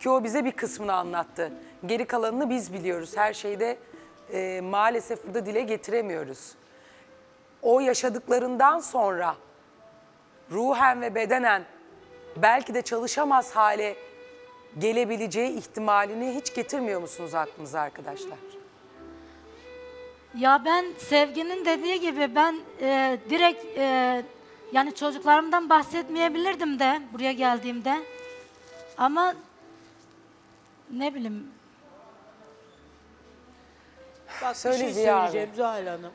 Ki o bize bir kısmını anlattı. Geri kalanını biz biliyoruz. Her şeyde e, maalesef burada dile getiremiyoruz. O yaşadıklarından sonra ruhen ve bedenen belki de çalışamaz hale gelebileceği ihtimalini hiç getirmiyor musunuz aklınıza arkadaşlar? Ya ben Sevgi'nin dediği gibi ben e, direkt e, yani çocuklarımdan bahsetmeyebilirdim de buraya geldiğimde. Ama ne bileyim Bak Söyle bir şey Ziya abi. söyleyeceğim Zuhal Hanım.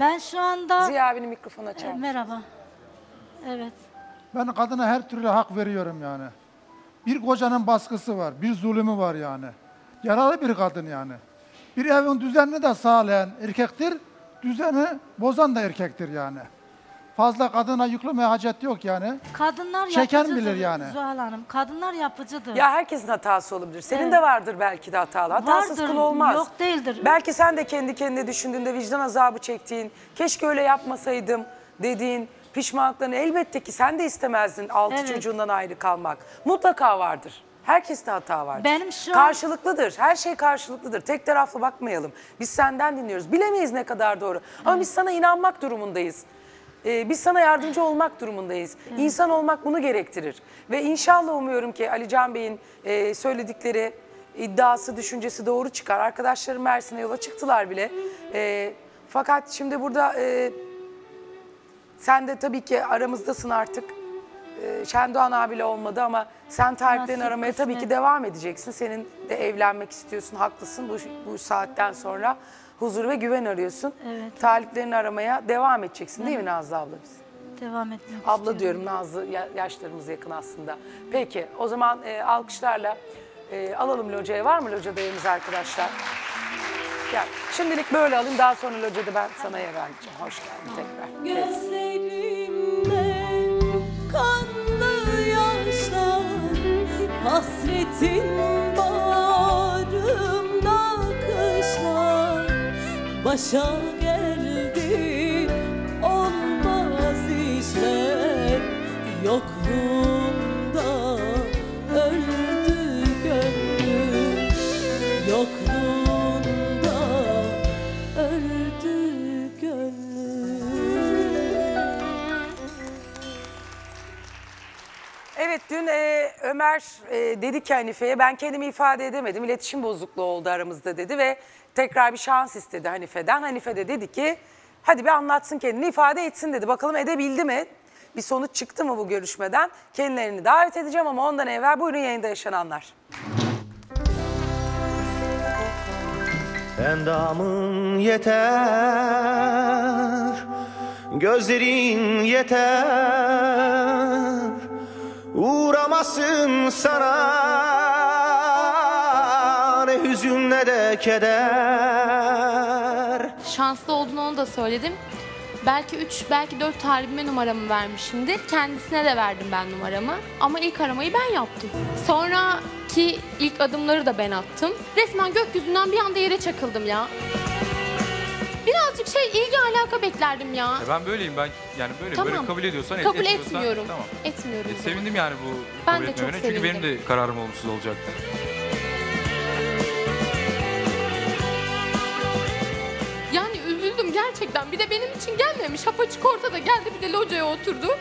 ben şu anda... Ziya abinin mikrofonu açar E, merhaba. Evet. Ben kadına her türlü hak veriyorum yani. Bir kocanın baskısı var, bir zulümü var yani. Yaralı bir kadın yani. Bir evin düzenini de sağlayan erkektir, düzeni bozan da erkektir yani. Fazla kadına yüklemeye hacet yok yani. Kadınlar Şeker yapıcıdır bilir yani. Zuhal Hanım. Kadınlar yapıcıdır. Ya herkesin hatası olabilir. Senin Evet. de vardır belki de hatalı. Hatasız Vardır, kul olmaz. yok değildir. Belki sen de kendi kendine düşündüğünde vicdan azabı çektiğin, keşke öyle yapmasaydım dediğin pişmanlıklarını elbette ki sen de istemezdin altı Evet. çocuğundan ayrı kalmak. Mutlaka vardır. Herkeste hata vardır. Benim şu an- Karşılıklıdır. Her şey karşılıklıdır. Tek taraflı bakmayalım. Biz senden dinliyoruz. Bilemeyiz ne kadar doğru. Ama biz sana inanmak durumundayız. Ee, biz sana yardımcı olmak durumundayız. İnsan olmak bunu gerektirir. Ve inşallah umuyorum ki Ali Can Bey'in e, söyledikleri iddiası, düşüncesi doğru çıkar. Arkadaşlarım Mersin'e yola çıktılar bile. Ee, fakat şimdi burada e, sen de tabii ki aramızdasın artık. Ee, Şendoğan abiyle olmadı ama sen tarihlerini Nasip, aramaya tabii ki kısmet. devam edeceksin. Senin de evlenmek istiyorsun, haklısın. Bu, bu saatten sonra huzur ve güven arıyorsun. Evet. Taliplerini aramaya devam edeceksin değil mi Nazlı abla biz? Devam etmek Abla istiyorum. diyorum Nazlı ya- yaşlarımız yakın aslında. Peki o zaman e, alkışlarla e, alalım locaya. Var mı locada yerimiz arkadaşlar? Gel. Şimdilik böyle alayım daha sonra locada ben sana yer vereceğim. Hoş geldin tekrar. Gözlerimde kanlı yaşlar Hasretin bağrımda kışlar Başa geldi olmaz işler Yokluğunda Evet dün e, Ömer e, dedi ki Hanife'ye ben kendimi ifade edemedim. İletişim bozukluğu oldu aramızda dedi ve tekrar bir şans istedi Hanife'den. Hanife de dedi ki hadi bir anlatsın kendini ifade etsin dedi. Bakalım edebildi mi? Bir sonuç çıktı mı bu görüşmeden? Kendilerini davet edeceğim ama ondan evvel buyurun yayında yaşananlar. Endamın yeter, gözlerin yeter, uğramasın sana ne hüzün ne de keder. Şanslı olduğunu onu da söyledim. Belki 3, belki 4 talibime numaramı vermişimdir. Kendisine de verdim ben numaramı. Ama ilk aramayı ben yaptım. Sonraki ilk adımları da ben attım. Resmen gökyüzünden bir anda yere çakıldım ya. Birazcık şey ilgi alaka beklerdim ya. Ya ben böyleyim ben yani böyle Tamam. böyle kabul ediyorsan et- Kabul etmiyorsan etmiyorum. Tamam. Etmiyorum. E, sevindim yani bu Ben kabul de çok etmemene çünkü benim sevindim. de kararım olumsuz olacaktı. Yani üzüldüm gerçekten. Bir de benim için gelmemiş. Apaçık ortada geldi bir de locaya oturdu.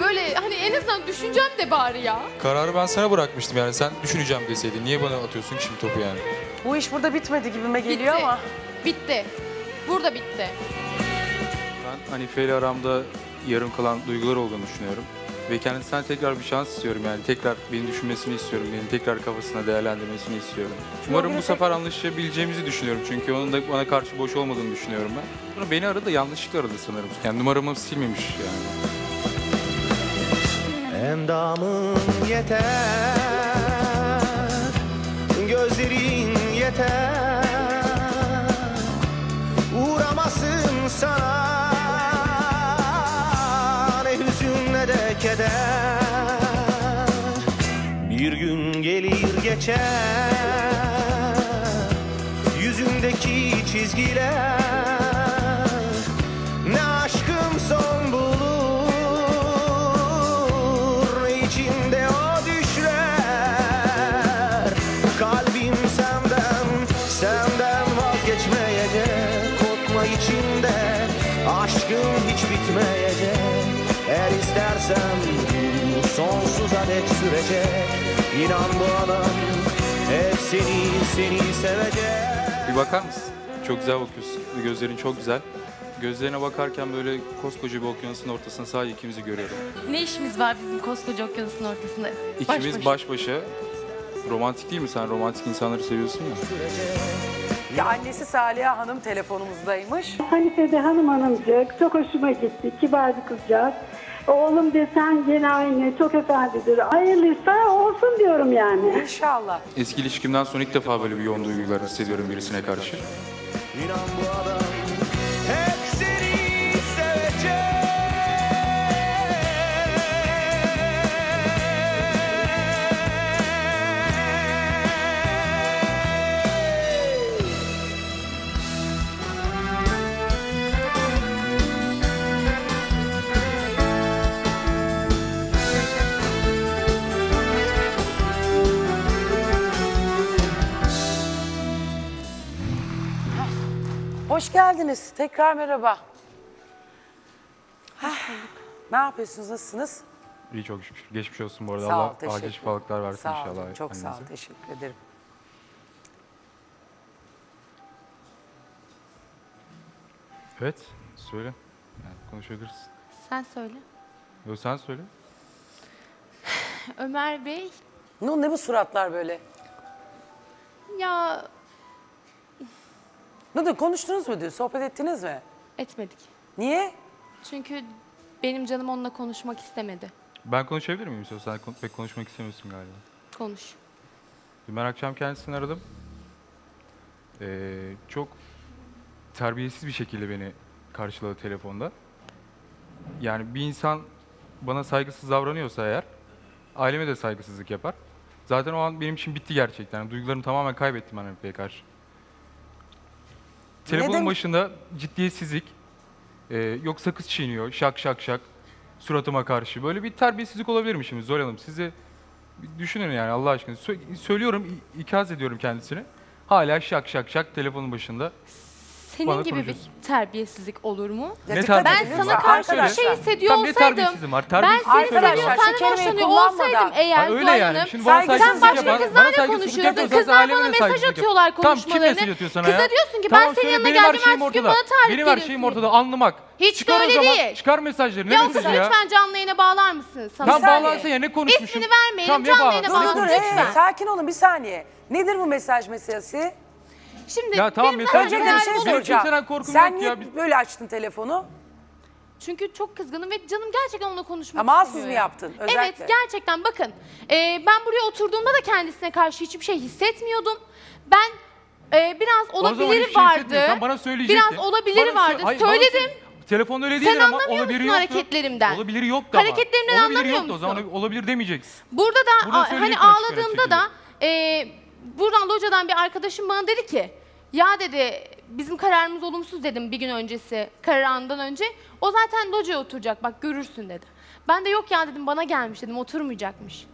Böyle hani en azından düşüncem de bari ya. Kararı ben sana bırakmıştım yani sen düşüneceğim deseydin. Niye bana atıyorsun ki şimdi topu yani? Bu iş burada bitmedi gibime geliyor Bitti. ama. Bitti. Burada bitti. Ben Hanife ile aramda yarım kalan duygular olduğunu düşünüyorum. Ve kendisinden tekrar bir şans istiyorum yani. Tekrar beni düşünmesini istiyorum. Beni tekrar kafasına değerlendirmesini istiyorum. Umarım bu sefer anlaşabileceğimizi düşünüyorum. Çünkü onun da bana karşı boş olmadığını düşünüyorum ben. Sonra beni aradı, yanlışlıkla aradı sanırım. Yani numaramı silmemiş yani. Endamın yeter, gözlerin yeter, uğramasın sana. Ne hüzün ne de keder. Bir gün gelir geçer, yüzündeki çizgiler. Ne aşkım son bulur ne içinde dek sürecek İnan bu adam hep seni, seni sevecek Bir bakar mısın? Çok güzel bakıyorsun. Gözlerin çok güzel. Gözlerine bakarken böyle koskoca bir okyanusun ortasında sadece ikimizi görüyorum. Ne işimiz var bizim koskoca okyanusun ortasında? Baş İkimiz başa. baş başa. Romantik değil mi? Sen romantik insanları seviyorsun ya. Ya annesi Saliha Hanım telefonumuzdaymış. Hanife de hanım hanımcık çok hoşuma gitti. Kibar bir kızcağız. Oğlum desen yine aynı çok efendidir. Hayırlıysa olsun diyorum yani. İnşallah. Eski ilişkimden sonra ilk defa böyle bir yoğun duygular hissediyorum birisine karşı. İnan bu adam Hoş geldiniz. Tekrar merhaba. Ah, ne yapıyorsunuz? Nasılsınız? İyi çok şükür. Geçmiş olsun bu arada. Sağ ol, Allah teşekkür acil şifalıklar versin Sağ inşallah. olun, çok sağ ol. annenize. Teşekkür ederim. Evet, söyle. Yani konuşabiliriz. Sen söyle. Yok sen söyle. Ömer Bey Ne, ne bu suratlar böyle? ya Ne diyor, konuştunuz mu diyor, sohbet ettiniz mi? etmedik. Niye? Çünkü benim canım onunla konuşmak istemedi. Ben konuşabilir miyim? Sen kon- pek konuşmak istemiyorsun galiba. Konuş. Dün ben akşam kendisini aradım. Ee, çok terbiyesiz bir şekilde beni karşıladı telefonda. Yani bir insan bana saygısız davranıyorsa eğer, aileme de saygısızlık yapar. Zaten o an benim için bitti gerçekten. Yani duygularımı tamamen kaybettim ben Hanife'ye karşı. Telefonun Neden? başında ciddiyetsizlik, ee, yok sakız çiğniyor, şak şak şak suratıma karşı. Böyle bir terbiyesizlik olabilir mi şimdi Zor Hanım? Size bir düşünün yani Allah aşkına. Sö- söylüyorum, i- ikaz ediyorum kendisini. Hala şak şak şak telefonun başında. Senin Bana gibi bir konuşuyorsun. terbiyesizlik olur mu? Ne ben sana var? karşı bir şey hissediyor Tamam, ne olsaydım, terbiyesizliğim var? ben Terbiyesizlik seni söylüyorum. seviyorum, Arkadaşlar, şu senden kelimeyi hoşlanıyor olsaydım eğer Ha, öyle yani. Şimdi bana sen saygısızlık başka bana kızlarla saygısızlık yapıyorsan kızlar aileme bana de mesaj saygısızlık yap. atıyorlar Tamam, kim konuşmalarını. mesaj atıyor sana Kıza ya? diyorsun ki Tamam, ben senin söyle, yanına benim her geldim şeyim gün ortada. bana tarif Benim her veriyorsun. şeyim ortada anlamak. Hiç Çıkar de öyle o zaman. değil. Çıkar mesajları. Ne Yoksa mesajı ya? lütfen canlı yayına bağlar mısın? Sana Tam bağlansın ya ne konuşmuşum? İsmini vermeyelim Tamam, ya canlı bağlan. yayına Dur dur, lütfen. sakin olun bir saniye. Nedir bu mesaj meselesi? Şimdi Ya tamam, benim bir şey soracağım. kimseden korkum Sen yok niye ya. böyle açtın telefonu? Çünkü çok kızgınım ve canım gerçekten onunla konuşmak mahsus istemiyor mu ya. yaptın, Evet özellikle? gerçekten bakın. e, ben buraya oturduğumda da kendisine karşı hiçbir şey hissetmiyordum. Ben e, biraz O zaman hiçbir olabilir şey vardı. hissetmiyorsan bana söyleyecektin. Biraz olabilir Bana sö- vardı. Hayır, bana Söyledim. sö- Telefonda öyle Sen değildir ama anlamıyor olabilir musun yoktu. hareketlerimden? Olabilir yoktu ama. Hareketlerimden olabilir anlamıyor yoktu o zaman olabilir demeyeceksin. Burada da Burada a- hani söyleyecektin açık ve net ağladığımda da e, buradan locadan bir arkadaşım bana dedi ki ya dedi bizim kararımız olumsuz dedim bir gün öncesi karar anından önce. O zaten locaya oturacak bak görürsün dedi. Ben de yok ya dedim bana gelmiş dedim oturmayacakmış.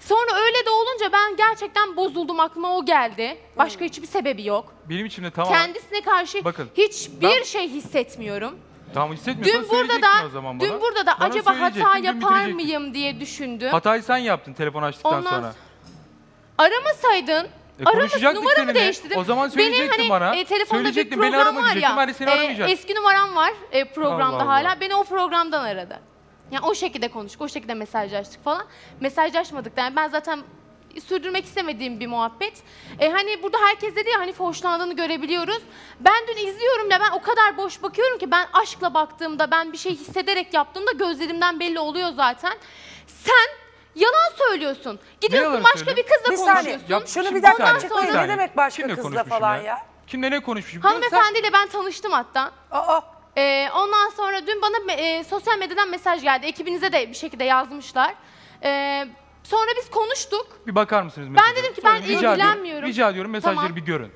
Sonra öyle de olunca ben gerçekten bozuldum aklıma o geldi. Başka hiçbir sebebi yok. Benim için de tamamen... Kendisine karşı Bakın, hiçbir ben- şey hissetmiyorum. Tamam hissetmiyorsan Dün burada söyleyecektin da o zaman bana. dün burada da Bana acaba hata söyleyecektin, dün yapar bitirecektin. mıyım diye düşündüm. Hatayı sen yaptın telefon açtıktan Ondan sonra. Aramasaydın, E, aramış konuşacaktık numaramı seninle. değiştirdim. O zaman söyleyecektin Benim hani bana. e, telefonda bir Söyleyecektin, beni program arama var ya. ben de seni e, aramayacak. eski numaram var e, programda Allah Allah. hala. Beni o programdan aradı. Yani o şekilde konuştuk, o şekilde mesajlaştık falan. Mesajlaşmadık da yani ben zaten sürdürmek istemediğim bir muhabbet. E, hani burada herkes dedi ya hani hoşlandığını görebiliyoruz. Ben dün izliyorum ya ben o kadar boş bakıyorum ki ben aşkla baktığımda ben bir şey hissederek yaptığımda gözlerimden belli oluyor zaten. Sen yalan söylüyorsun. Gidiyorsun yalanı başka söylüyorum? bir kızla Bir saniye, konuşuyorsun. Ya, Şunu bir dakika saniye, açıklayın. bir Ne demek başka Kimle kızla konuşmuşum falan ya? Kimle ne konuşmuşum? Ya sen- Hanımefendiyle ben tanıştım hatta. Aa, Ee, ondan sonra dün bana me- e, sosyal medyadan mesaj geldi. Ekibinize de bir şekilde yazmışlar. Ee, sonra biz konuştuk. Bir bakar mısınız mesaja? dedim ki ben Rica ediyorum, ilgilenmiyorum. Rica ediyorum mesajları Tamam. bir görün.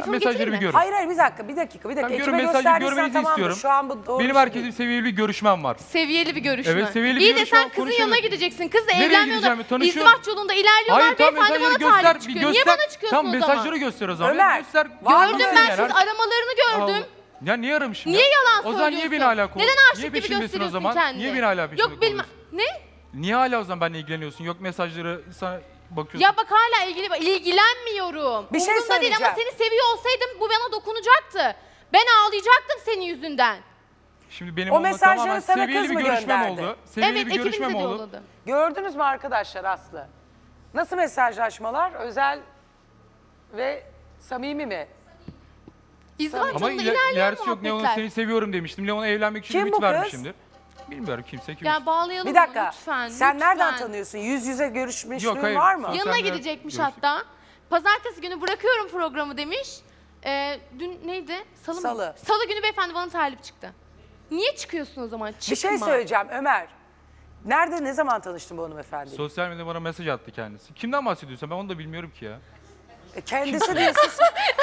Telefonu mesajları bir görün. hayır hayır bir dakika bir dakika bir dakika. Tamam, görün gösterdiysen görmenizi tamamdır. istiyorum. Şu an bu doğru Benim bir şey değil. seviyeli bir görüşmem var. Seviyeli bir görüşme. Evet, seviyeli bir İyi de görüşme, sen kızın konuşalım. yanına gideceksin. Kızla Nereye evlenmiyorlar. gideceğim? Tanışıyorum. İzdivaç yolunda ilerliyorlar. Hayır tamam Beyefendi mesajları bana talip çıkıyor. Niye bana çıkıyorsun o zaman? mesajları göster o zaman. Ömer, Göster. var mı Gördüm ben siz aramalarını gördüm. Ya niye aramışım Niye ya? yalan O zaman söylüyorsun? niye beni hala kov- Neden aşık Niye gibi peşimdesin o gösteriyorsun zaman? kendini? Niye beni hala peşimde Yok bilmem. Ne? Niye hala o zaman benimle ilgileniyorsun? Yok mesajları sana bakıyorsun. Ya bak hala ilgili ilgilenmiyorum. Bir şey Umurumda değil ama söyleyeceğim. seni seviyor olsaydım bu bana dokunacaktı. Ben ağlayacaktım senin yüzünden. Şimdi benim O onunla mesajları tamamen sana seviyeli kız bir mı görüşmem gönderdi? oldu. Seviyeli evet bir görüşmem oldu. yolladı. Gördünüz mü arkadaşlar Aslı? Nasıl mesajlaşmalar? Özel ve samimi mi? İzdivaç Ama iler, ilerleyen ilerisi yok. Leon'a muhabbetler. seni seviyorum demiştim. Leon'a evlenmek için Kim ümit bu kız? vermişimdir. Bilmiyorum kimse kim. Ya bağlayalım Bir dakika. lütfen? Sen nereden lütfen. tanıyorsun? Yüz yüze görüşmüşlüğün Yok, hayır. var mı? Yanına gidecekmiş görüştük. hatta. Pazartesi günü bırakıyorum programı demiş. Ee, dün neydi? Salı, mı? Salı. Salı günü beyefendi bana talip çıktı. Niye çıkıyorsun o zaman? Çıkma. Bir şey söyleyeceğim Ömer. Nerede ne zaman tanıştın bu hanımefendiyle? Sosyal medyada bana mesaj attı kendisi. Kimden bahsediyorsun? Ben onu da bilmiyorum ki ya. E, kendisi diyorsun. E,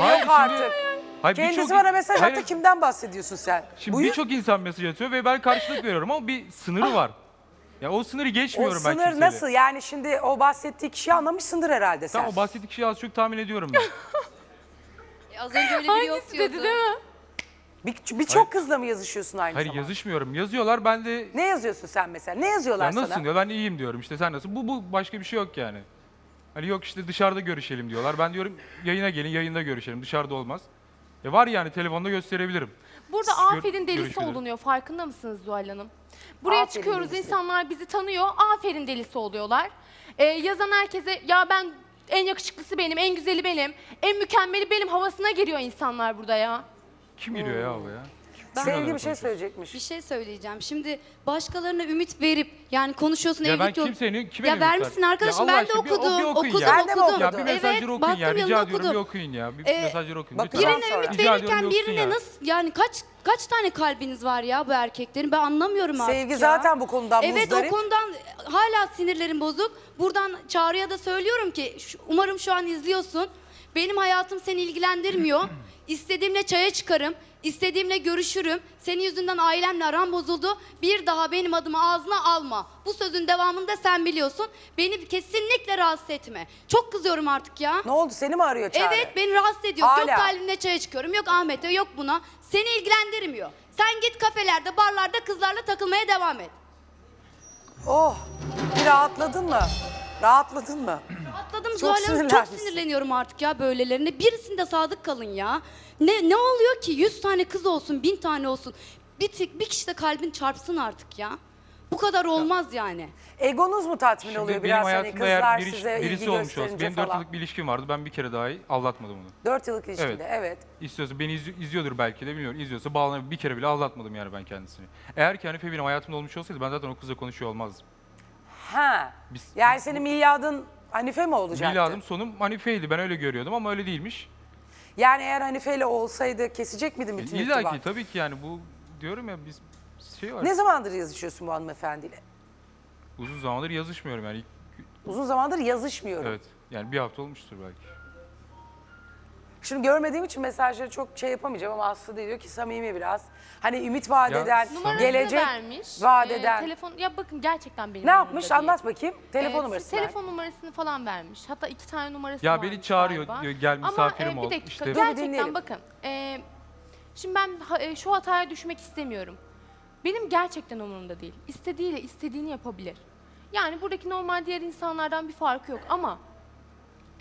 Hayır, Yok şimdi- artık. Hayır, Kendisi birçok- bana mesaj Hayır, attı. Kimden bahsediyorsun sen? Şimdi Buyur. birçok insan mesaj atıyor ve ben karşılık veriyorum ama bir sınırı var. Ya o sınırı O geçmiyorum ben sınır kimseyle. nasıl? Yani şimdi o bahsettiği kişiyi anlamışsındır herhalde sen. Tamam o bahsettiği kişiyi az çok tahmin ediyorum ben. Az önce öyle biri yok Hangisi dedi değil mi? Bir- Birçok kızla mı yazışıyorsun aynı Hayır zamanda? yazışmıyorum. Yazıyorlar ben de Ne yazıyorsun sen mesela? Ne yazıyorlar ya nasılsın sana? diyor. Ben iyiyim diyorum. İşte sen nasıl? Bu bu başka bir şey yok yani. Hani yok işte dışarıda görüşelim diyorlar. Ben diyorum yayına gelin yayında görüşelim. Dışarıda olmaz. E var yani telefonda gösterebilirim. Burada Gör- aferin delisi görüşmeleri. olunuyor. Farkında mısınız Zuhal Hanım? Buraya Aferin çıkıyoruz, delisi. insanlar bizi tanıyor. Aferin delisi oluyorlar. Ee, yazan herkese ya ben en yakışıklısı benim, en güzeli benim, en mükemmeli benim havasına giriyor insanlar burada ya. Kim giriyor ya o ya? Ben- Sevgi bir şey söyleyecekmiş. Bir şey söyleyeceğim. Şimdi başkalarına ümit verip yani konuşuyorsun Ya ben evlilik yok. kimsenin kime Ya ümit ver- vermişsin arkadaşım Ya Allah ben de aşkına bir- o- okudum. bir okuyun okudum ya. Ben de mi okudum. Ya bir mesajları evet, okuyun baktım ya. yanında Rica ediyorum okudum. bir okuyun ya. Bir Ee, mesajları okuyun. bakın Lütfen. sonra. Birine ümit Rica ediyorum verirken bir okuyun birine ya. nasıl yani kaç kaç tane kalbiniz var ya bu erkeklerin ben anlamıyorum artık Sevgi ya. zaten bu konudan Evet muzdarip. o konudan hala sinirlerim bozuk. Buradan Çağrı'ya da söylüyorum ki şu- umarım şu an izliyorsun. Benim hayatım seni ilgilendirmiyor. İstediğimle çaya çıkarım. İstediğimle görüşürüm. Senin yüzünden ailemle aram bozuldu. Bir daha benim adımı ağzına alma. Bu sözün devamını da sen biliyorsun. Beni kesinlikle rahatsız etme. Çok kızıyorum artık ya. Ne oldu seni mi arıyor Çağrı? Evet beni rahatsız ediyor. Hala. Yok kalbimle çaya çıkıyorum. Yok Ahmet'e yok buna. Seni ilgilendirmiyor. Sen git kafelerde, barlarda kızlarla takılmaya devam et. Oh bir rahatladın mı? Rahatladın mı? Atladım Çok Zuhal Hanım. Çok sinirlenmişsin. sinirleniyorum artık ya böylelerine. Birisinde sadık kalın ya. Ne ne oluyor ki? Yüz tane kız olsun, bin tane olsun. Bir, tek, bir kişi de kalbin çarpsın artık ya. Bu kadar olmaz yani. Egonuz mu tatmin Şimdi oluyor benim biraz hani hayatımda eğer kızlar biri- size birisi ilgi olmuş olsa, gösterince benim 4 falan? yıllık bir ilişkim vardı. Ben bir kere dahi aldatmadım onu. 4 yıllık ilişkinde evet. İstiyorsa beni izli- izliyordur belki de bilmiyorum. İzliyorsa bağlanıp bir kere bile aldatmadım yani ben kendisini. Eğer ki Hanife benim hayatımda olmuş olsaydı ben zaten o kızla konuşuyor olmazdım. Ha. Biz- Yani senin miladın Hanife mi olacaktı? Miladım sonum Hanife'ydi. Ben öyle görüyordum ama öyle değilmiş. Yani eğer Hanife ile olsaydı kesecek miydin bütün İlla irtibatı? ki tabii ki yani bu diyorum ya biz şey var. Ne zamandır yazışıyorsun bu hanımefendiyle? Uzun zamandır yazışmıyorum yani. Uzun zamandır yazışmıyorum. Evet. Yani bir hafta olmuştur belki. Şimdi görmediğim için mesajları çok şey yapamayacağım ama Aslı diyor ki samimi biraz. Hani ümit vaat eden, Numarasını gelecek vermiş. vaat Ee, eden. telefon, ya bakın gerçekten benim ne yanımda yapmış? değil. Anlat bakayım. Telefon Ee, numarası ver. Telefon numarasını falan vermiş. Hatta iki tane numarası Ya varmış beni çağırıyor, galiba. diyor, gel misafirim Ama ol. e, bir dakika İşte- gerçekten dinleyelim. bakın. e, şimdi ben ha- e, şu hataya düşmek istemiyorum. Benim gerçekten umurumda değil. İstediğiyle istediğini yapabilir. Yani buradaki normal diğer insanlardan bir farkı yok ama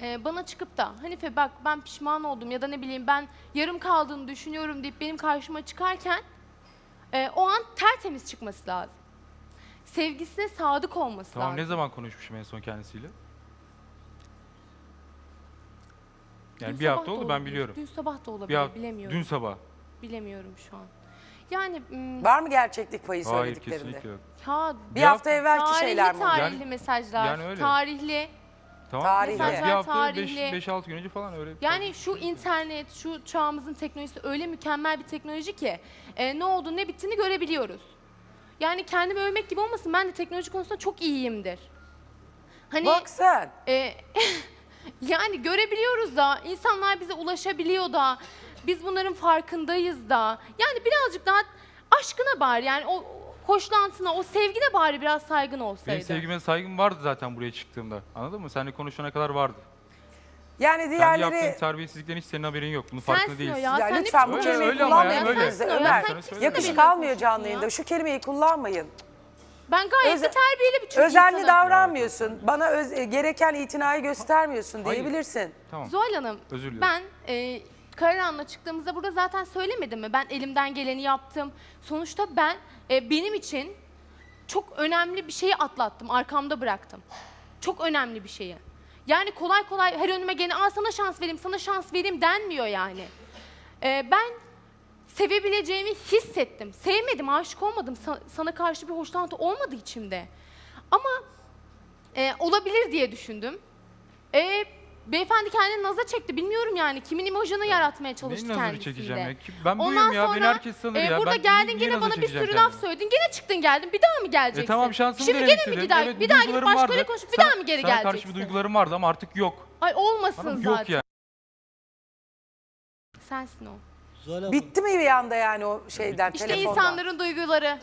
e, bana çıkıp da Hanife bak ben pişman oldum ya da ne bileyim ben yarım kaldığını düşünüyorum deyip benim karşıma çıkarken e, o an tertemiz çıkması lazım. Sevgisine sadık olması Tamam lazım. ne zaman konuşmuşum en son kendisiyle? Yani Dün bir sabah hafta da oldu ben olabilir, biliyorum. Dün sabah da olabilir Bir hafta, bilemiyorum. dün sabah. Bilemiyorum şu an. Yani Var mı gerçeklik payı Hayır söylediklerinde? kesinlikle yok. ha, Bir hafta evvelki tarihli, şeyler mi? Tarihli Yani- mesajlar. yani öyle. Tarihli. Tamam. Tarihli. Bir Mesajlar hafta tarihli. 5-6 gün önce falan öyle. Yani şu internet, şu çağımızın teknolojisi öyle mükemmel bir teknoloji ki e, ne oldu ne bittiğini görebiliyoruz. Yani kendimi övmek gibi olmasın ben de teknoloji konusunda çok iyiyimdir. Hani Bak sen. e, yani görebiliyoruz da insanlar bize ulaşabiliyor da biz bunların farkındayız da yani birazcık daha aşkına bari yani o hoşlantına o sevgine bari biraz saygın olsaydı. Benim sevgime saygım vardı zaten buraya çıktığımda. Anladın mı? Seninle konuşana kadar vardı. Yani Kendi diğerleri... yaptığın terbiyesizlikten hiç senin haberin yok. Bunun farkında Sensin o değilsin. ya. Ya sen ne lütfen bu Öyle, kelimeyi öyle ama kullanmayın öyle. Sensin o ya, Ömer. sen kimsin de Yakışık benimle almıyor konuşuyorsun canlı ya? yayında. Şu kelimeyi kullanmayın. Ben gayet Öze- de terbiyeli bir çocuk Özenli insanım. davranmıyorsun. Bana öz- e, gereken itinayı göstermiyorsun Hayır. diyebilirsin. Tamam. Zuhal Hanım, Özür dilerim. ben e, Kararan'la çıktığımızda burada zaten söylemedim mi? Ben elimden geleni yaptım. Sonuçta ben e, benim için çok önemli bir şeyi atlattım, arkamda bıraktım. Çok önemli bir şeyi. Yani kolay kolay her önüme gene Aa, sana şans vereyim, sana şans vereyim denmiyor yani. E, ben sevebileceğimi hissettim. Sevmedim, aşık olmadım. Sa- sana karşı bir hoşlantı olmadı içimde. Ama e, olabilir diye düşündüm. E, beyefendi kendini naza çekti. Bilmiyorum yani kimin imajını yaratmaya çalıştı Neyin nazarı kendisinde. çekeceğim ya? Ben Ondan buyum ya. sonra, Beni herkes tanır e, ya. Burada Ben geldin niye gene nazar bana bir çekeceğim sürü laf kendime? söyledin. Gene çıktın geldin. Bir daha mı geleceksin? E tamam şansımı Şimdi denemek gene mi istedim. daha, Evet, bir daha gidip duygularım başkalarıyla vardı. konuşup bir daha mı geri sana karşı geleceksin? bir duygularım vardı ama artık yok. Ay olmasın mı? zaten. Yok yani. Sensin o. Bitti mi bir anda yani o şeyden, İşte telefondan? insanların duyguları.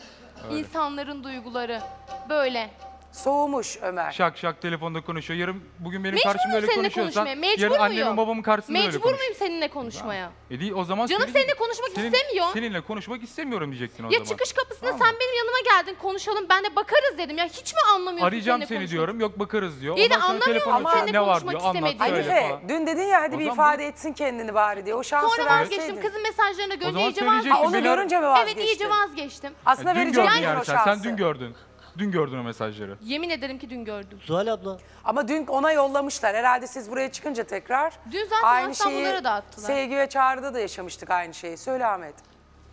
Öyle. İnsanların duyguları. Böyle. Soğumuş Ömer. Şak şak telefonda konuşuyor. Yarın bugün benim Mecbur karşımda muyum öyle seninle konuşuyorsan konuşmaya? Mecbur yarın annemin muyum? babamın karşısında öyle Mecbur konuş. muyum seninle konuşmaya? E değil, o zaman Canım seninle konuşmak senin- istemiyor. Seninle konuşmak istemiyorum diyecektin o Ya zaman. çıkış kapısında sen benim yanıma geldin konuşalım ben de bakarız dedim ya hiç mi anlamıyorsun Arayacağım seninle seni konuşmak? diyorum. Yok bakarız diyor. İyi de Ondan sonra anlamıyor musun açıyor, seninle ne var konuşmak diyor. Anlat istemediğimi? söyle Hanife falan. dün dedin ya hadi O bir zaman ifade etsin kendini bari diye. O şansı Sonra verseydin. vazgeçtim. Kızın mesajlarını zaman görünce söyleyecektin, Ha, onu beni- görünce mi Evet vazgeçtin? iyice vazgeçtim. Aslında dün verecektin gördün yani o sen. şansı. Sen dün gördün. Dün gördün o mesajları. Yemin ederim ki dün gördüm. Zuhal abla. Ama dün ona yollamışlar. Herhalde siz buraya çıkınca tekrar. Dün zaten aynı şeyi dağıttılar. Sevgi ve Çağrı'da da yaşamıştık aynı şeyi. Söyle Ahmet.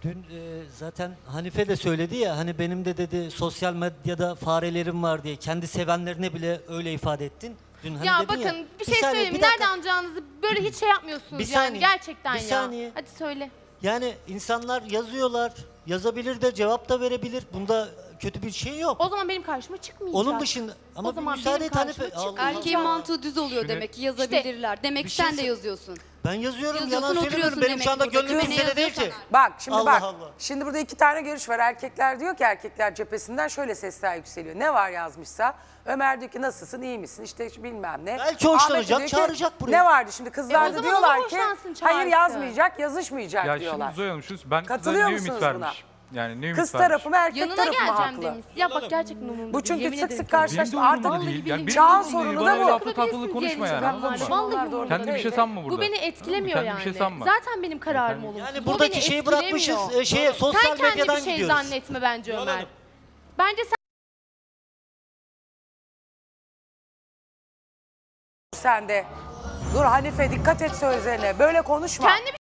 Dün e, zaten Hanife de söyledi ya hani benim de dedi sosyal medyada farelerim var diye kendi sevenlerine bile öyle ifade ettin. Dün hani ya dedin bakın bir şey saniye, söyleyeyim. bir. Nereden böyle hiç şey yapmıyorsunuz Bir yani saniye, gerçekten bir ya. saniye. Hadi söyle. Yani insanlar yazıyorlar, yazabilir de cevap da verebilir. Bunda kötü bir şey yok. O zaman benim karşıma çıkmayacak. Onun dışında ama o bir zaman müsaade benim et Hanife. karşıma Allah çıkmayacak. Erkeğin mantığı düz oluyor Şöyle- demek ki yazabilirler. Demek Bir ki şey sen de yazıyorsun. Ben yazıyorum, Yazıyorsun, yalan söylemiyorum. oturuyorsun Benim demek şu anda ki burada. gönlüm Kime ne istedi değil ki. yazıyorsan. Bak şimdi Allah bak. Allah. Şimdi burada iki tane görüş var. Erkekler diyor ki erkekler cephesinden şöyle sesler yükseliyor. Ne var yazmışsa. Ömer diyor ki nasılsın iyi misin işte şu bilmem ne. Belki Ahmet de hoşlanacak, diyor ki, çağıracak buraya. Ne vardı şimdi E, o kızlar da zaman diyorlar ki hoşlansın, hayır çağırsın. yazmayacak yazışmayacak Ya diyorlar. şimdi Zoya Hanım şu ben Katılıyor ne ümit musunuz vermiş? Yani ne ümit Kız vermiş? tarafı mı erkek Yanına tarafı mı geleceğim haklı? demiş. Ya bak gerçekten umurumda Bu çünkü yemin sık ederim sık. Benim de umurumda Artık değil. Yani benim çağın de umurumda değil. sorunu Bana da bu. tatlı tatlı konuşma yani. anladın mı? Vallahi umurumda Kendi bir değil. şey sanma burada. Bu beni etkilemiyor Kendi yani. bir şey sanma. Zaten benim kararım olur. Yani Bu buradaki şeyi bırakmışız, e, şeye, sosyal Sen kendi medyadan bir şey gidiyoruz. zannetme bence Ömer. Bence sen Sen de. Dur Hanife dikkat et sözlerine. Böyle konuşma. kendi bir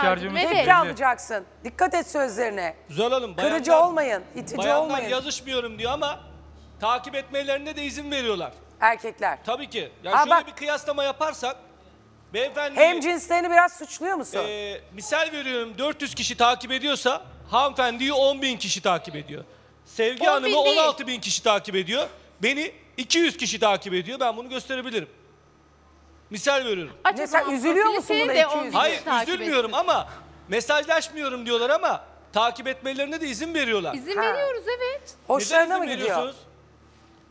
Şarjımız Evet. Tepki belli. alacaksın. Dikkat et sözlerine. Zuhal Hanım Kırıcı bayanlar- olmayın, itici bayanlar olmayın. yazışmıyorum diyor ama takip etmelerine de izin veriyorlar. Erkekler. Tabii ki. Yani Ha, şöyle bak. bir kıyaslama yaparsak beyefendi Hem cinslerini biraz suçluyor musun? e, misal veriyorum 400 kişi takip ediyorsa hanımefendiyi 10 bin kişi takip ediyor. Sevgi 10 bin Hanım'ı değil. 16 bin kişi takip ediyor. Beni 200 kişi takip ediyor. Ben bunu gösterebilirim. Misal veriyorum. Ne, sen üzülüyor musun buna de 200 on bin Hayır üzülmüyorum ama mesajlaşmıyorum diyorlar ama takip etmelerine de izin veriyorlar. İzin Ha. veriyoruz evet. Hoşlarına mı gidiyor?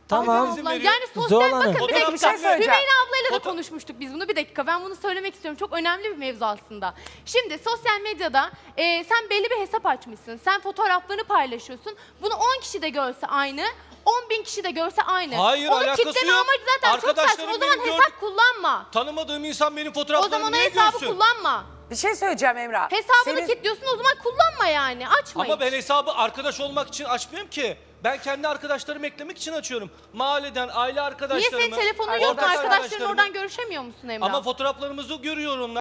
Tamam. yani sosyal Hanım. bakın bir Fotoğraf- dakika. Bir şey söyleyeceğim. Hümeyra ablayla da Foto- konuşmuştuk biz bunu. Bir dakika ben bunu söylemek istiyorum. Çok önemli bir mevzu aslında. Şimdi sosyal medyada e, sen belli bir hesap açmışsın. Sen fotoğraflarını paylaşıyorsun. Bunu 10 kişi de görse aynı. 10 bin kişi de görse aynı. Hayır, Onu alakası kitleme yok. amacı zaten çok saçma. Arkadaşlarım O zaman benim hesap gördük- kullanma. Tanımadığım insan benim O fotoğraflarımı zaman o niye hesabı görsün? kullanma. Bir şey söyleyeceğim Emrah. Hesabını Senin- kilitliyorsun o zaman kullanma yani. Açma Ama hiç. ben hesabı arkadaş olmak için açmıyorum ki. Ben kendi arkadaşlarımı eklemek için açıyorum. Mahalleden, aile Niye arkadaşlarımı. senin telefonun ortak yok? Arkadaşların oradan görüşemiyor musun Emrah? Ama fotoğraflarımızı görüyorum.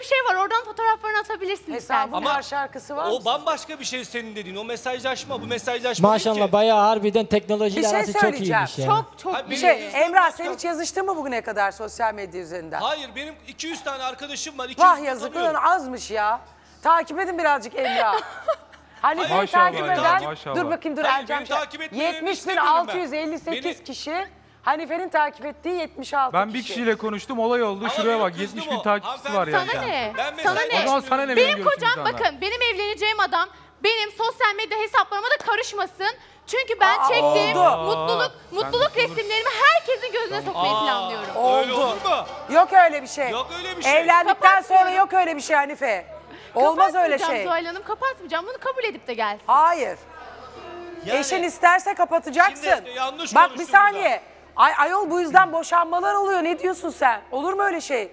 Bir şey var oradan fotoğraflarını atabilirsin Hesabın istersen. var şarkısı var O mı? bambaşka bir şey senin dediğin. O mesajlaşma, bu mesajlaşma değil Maşallah ki. bayağı harbiden Bir teknolojiyle şey arası çok söyleyeceğim. iyiymiş yani. Çok çok Bir benim şey Emrah sen hiç yazıştın mı bugüne kadar sosyal medya üzerinden? Hayır benim 200 tane arkadaşım var. 200 Vah yazık ulan azmış ya. Takip edin birazcık Emrah. Hanife'yi Maşallah takip ya, eden, maşallah. dur bakayım dur Hayır, Ercan. beni takip etmelerini 70 bin istemiyorum ben. 658 Beni- kişi. Hanife'nin takip ettiği 76 Ben kişi. bir kişiyle konuştum olay oldu. Ama Şuraya benim bak kızdım 70 bin o. takipçisi var yani. Sana ne? Ben Sana ne? Zaman sana ne Benim kocam bakın benim evleneceğim adam benim sosyal medya hesaplarıma da karışmasın. Çünkü ben Aa, çektiğim oldu. mutluluk Sen mutluluk resimlerimi herkesin gözüne sokmayı planlıyorum. Öyle Oldu. olur mu? Yok öyle bir şey. Yok öyle bir şey. Evlendikten sonra yok öyle bir şey Hanife. Olmaz öyle Kapatmayacağım şey. Zuhal Hanım kapatmayacağım. Bunu kabul edip de gelsin. Hayır. Yani- Eşin isterse kapatacaksın. Şimdi yanlış Bak bir konuştum saniye. Ay, ayol bu yüzden boşanmalar oluyor. Ne diyorsun sen? Olur mu öyle şey?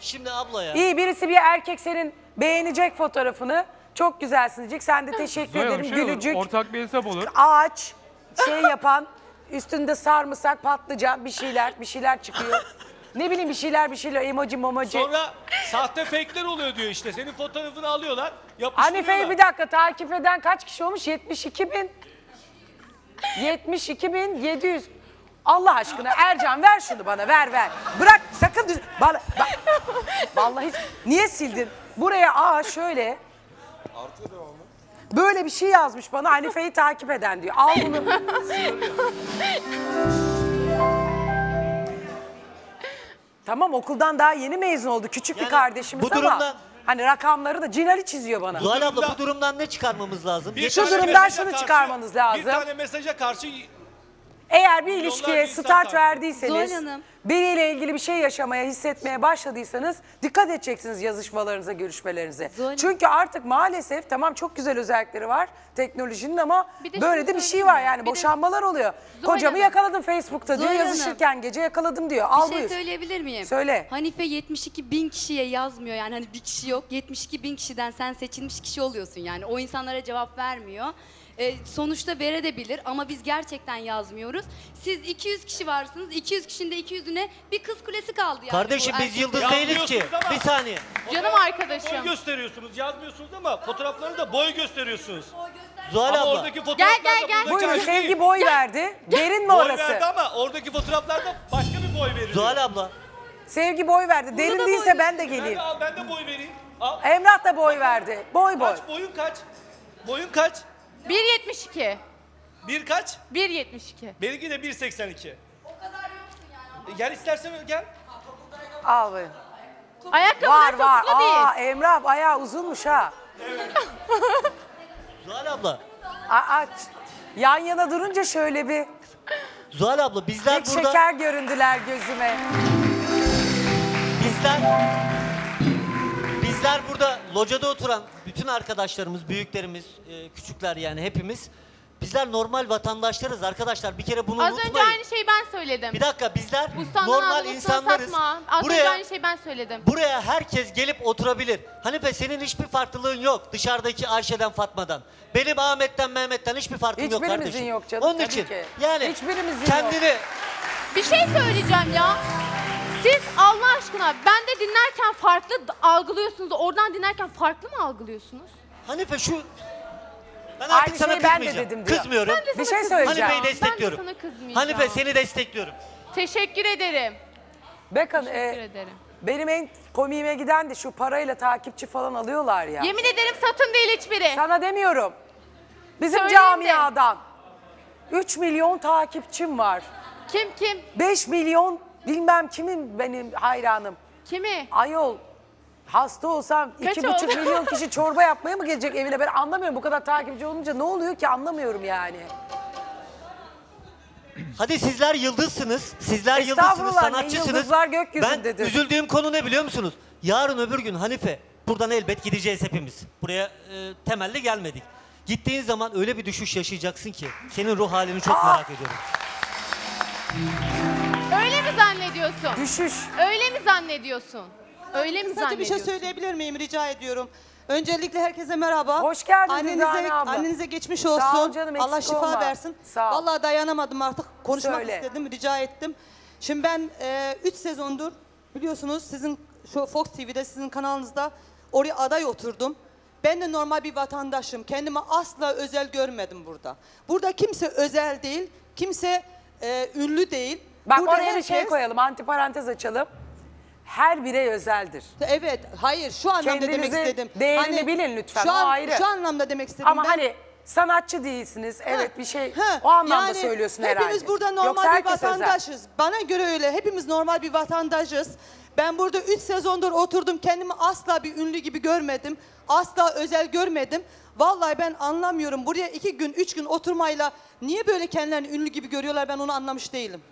Şimdi abla ya. İyi birisi bir erkek senin beğenecek fotoğrafını. Çok güzelsin diyecek. Sen de teşekkür Zoya Hanım, ederim. şey olur, Gülücük, ortak bir hesap olur. ağaç, şey yapan, üstünde sarımsak, patlıcan bir şeyler, bir şeyler çıkıyor. ne bileyim bir şeyler bir şeyler emoji momoji. Sonra sahte fake'ler oluyor diyor işte. Senin fotoğrafını alıyorlar, yapıştırıyorlar. Hanife'yi bir dakika takip eden kaç kişi olmuş? 72 bin. 72 bin 700. Allah aşkına Ercan ver şunu bana ver ver. Bırak sakın düz... Bana, bak. Vallahi niye sildin? Buraya aa şöyle. Böyle bir şey yazmış bana Hanife'yi takip eden diyor. Al bunu. tamam okuldan daha yeni mezun oldu. Küçük bir Yani kardeşimiz bu ama. Hani rakamları da Cinali çiziyor bana. Zuhal abla bu durumdan ne çıkarmamız lazım? Bir Şu tane durumdan şunu karşı- çıkarmanız lazım. Bir tane mesaja karşı Eğer bir ilişkiye start verdiyseniz, Zuhal Hanım. biriyle ilgili bir şey yaşamaya, hissetmeye başladıysanız dikkat edeceksiniz yazışmalarınıza, görüşmelerinize. Çünkü artık maalesef tamam çok güzel özellikleri var teknolojinin ama Bir de böyle şunu de bir şey söyleyeyim var yani de- boşanmalar oluyor. Zuhal Kocamı Hanım. yakaladım Facebook'ta diyor, Zuhal Hanım. yazışırken gece yakaladım diyor. Al bir şey buyur. söyleyebilir miyim? Söyle. Hanife 72 bin kişiye yazmıyor yani hani bir kişi yok. 72 bin kişiden sen seçilmiş kişi oluyorsun yani. O insanlara cevap vermiyor. Ee, sonuçta verebilir ama biz gerçekten yazmıyoruz. Siz 200 kişi varsınız. 200 kişinin de 200'üne bir kız kulesi kaldı yani. Kardeşim bu biz erkek- yıldız değiliz ki. Yazmıyorsunuz ama- Bir saniye. Canım Boy arkadaşım. gösteriyorsunuz, yazmıyorsunuz ama fotoğrafları da boy gösteriyorsunuz. Zuhal ama abla. oradaki fotoğraflarda gel, gel. buradaki Buyurun aynı sevgi boy verdi. Derin mi Boy orası? verdi ama oradaki fotoğraflarda başka bir boy veriyor. Zuhal abla. Sevgi boy verdi. Derin da değilse boy ben de Ben geleyim. de, al, ben de boy vereyim. Al. Emrah da boy verdi. Boy boy. Kaç boyun kaç? Boyun kaç? 1.72. Bir kaç? 1.72. Benimki de 1.82. O kadar yoksun yani. Gel istersen gel. Al buyur. Ayakkabılar Var var. topuklu değil. Aa Emrah bayağı uzunmuş ha. Zuhal abla. A- aç. Yan yana durunca şöyle bir Zuhal abla bizler tek burada şeker göründüler gözüme. bizler bizler burada locada oturan bütün arkadaşlarımız, büyüklerimiz, e, küçükler yani hepimiz bizler normal vatandaşlarız arkadaşlar. Bir kere bunu Az unutmayın. önce aynı şeyi ben söyledim. Bir dakika bizler Bustandan normal insanlarız. satma. Az önce Buraya aynı şeyi ben söyledim. buraya herkes gelip oturabilir. Hanife senin hiçbir farklılığın yok dışarıdaki Ayşe'den Fatma'dan. Benim Ahmet'ten Mehmet'ten hiçbir farkım yok Hiçbirimizin kardeşim. yok canım, Onun tabii için ki. yani Hiçbirimizin kendini yok. Bir şey söyleyeceğim ya. Siz Allah aşkına ben de dinlerken farklı algılıyorsunuz. Oradan dinlerken farklı mı algılıyorsunuz? Hanife şu ben Aynı artık sana şeyi ben de kızmayacağım. dedim diyor. Kızmıyorum. Ben de Bir sana şey kızmayacağım. söyleyeceğim. Hanife'yi destekliyorum. Ben de sana kızmayacağım. Hanife seni destekliyorum. Teşekkür ederim. Bakın Teşekkür e, ederim. benim en komiğime giden de şu parayla takipçi falan alıyorlar ya. Yemin ederim satın değil hiçbiri. Sana demiyorum. Bizim Söyleyeyim de. camiadan 3 milyon takipçim var. Kim kim? 5 milyon bilmem kimin benim hayranım. Kimi? Ayol hasta olsam Kaç iki buçuk oldu? milyon kişi çorba yapmaya mı gelecek evine? Ben anlamıyorum bu kadar takipçi olunca ne oluyor ki anlamıyorum yani. Hadi sizler yıldızsınız. Sizler yıldızsınız, Estağfurullah, ne sanatçısınız. yıldızlar Ben gökyüzündedir. üzüldüğüm konu ne biliyor musunuz? Yarın öbür gün Hanife, buradan elbet gideceğiz hepimiz. Buraya e, temelli gelmedik. Gittiğin zaman öyle bir düşüş yaşayacaksın ki senin ruh halini çok merak ediyorum. Öyle mi zannediyorsun? Düşüş. Öyle mi zannediyorsun? Öyle mi Sadece bir zannediyorsun? şey söyleyebilir miyim rica ediyorum. Öncelikle herkese merhaba. Hoş geldin annenize, Dürdane abla. Annenize geçmiş Sağ olsun. ol canım, Allah eksik şifa olma. versin. Sağ ol. Vallahi dayanamadım artık konuşmak Söyle. istedim, rica ettim. Şimdi ben 3 sezondur biliyorsunuz sizin şu Fox TV'de sizin kanalınızda oraya aday oturdum. Ben de normal bir vatandaşım. Kendimi asla özel görmedim burada. Burada kimse özel değil, kimse e, ünlü değil. Bak Burada oraya bir şey herkes- koyalım antiparantez açalım. Her birey özeldir. Evet, hayır şu anlamda demek Kendinizi istedim. değerini Hani bilin lütfen, Şu, o ayrı. şu anlamda demek istedim. Ama ben. hani sanatçı değilsiniz. Evet bir şey Ha, o anlamda yani söylüyorsun hepimiz herhalde. burada Yoksa normal bir herkes özel. vatandaşız. Bana göre öyle. Hepimiz normal bir vatandaşız. Ben burada 3 sezondur oturdum. Kendimi asla bir ünlü gibi görmedim. Asla özel görmedim. Vallahi ben anlamıyorum. Buraya iki gün, üç gün oturmayla niye böyle kendilerini ünlü gibi görüyorlar ben onu anlamış değilim.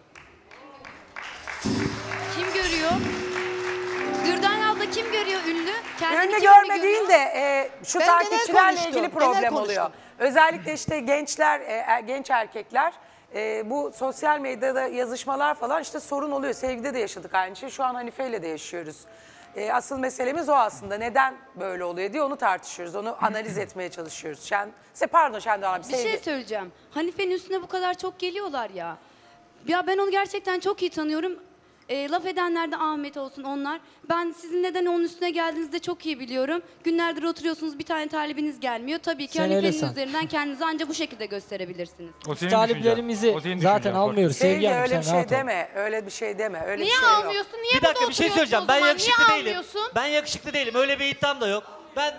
Kim görüyor ünlü? Kendini Ünlü kim görme değil görüyor? de e, şu Ben genel takipçilerle konuştum, ilgili genel problem konuştum. oluyor. Özellikle işte gençler, e, er- genç erkekler e, bu sosyal medyada yazışmalar falan işte sorun oluyor. Sevgide de yaşadık aynı şeyi. Şu an Hanife ile de yaşıyoruz. E, asıl meselemiz o aslında. Neden böyle oluyor diye onu tartışıyoruz. Onu analiz etmeye çalışıyoruz. Şen, se pardon Şendoğan abi. Bir şey Sevgi. söyleyeceğim. Hanife'nin üstüne bu kadar çok geliyorlar ya. Ya ben onu gerçekten çok iyi tanıyorum. E, laf edenler de Ahmet olsun onlar. Ben sizin neden onun üstüne geldiğinizde çok iyi biliyorum. Günlerdir oturuyorsunuz bir tane talibiniz gelmiyor. Tabii ki Sen öyle Hanife'nin san. üzerinden kendinizi ancak bu şekilde gösterebilirsiniz. Taliplerimizi zaten almıyoruz Sevgi Sevgi Hanım öyle sen bir şey rahat ol. deme. Öyle bir şey deme. Öyle Niye bir şey yok. almıyorsun? Niye bir dakika burada bir şey oturuyorsun söyleyeceğim. o Ben zaman? yakışıklı Niye değilim. almıyorsun? Ben yakışıklı değilim. Öyle bir iddiam da yok. Ben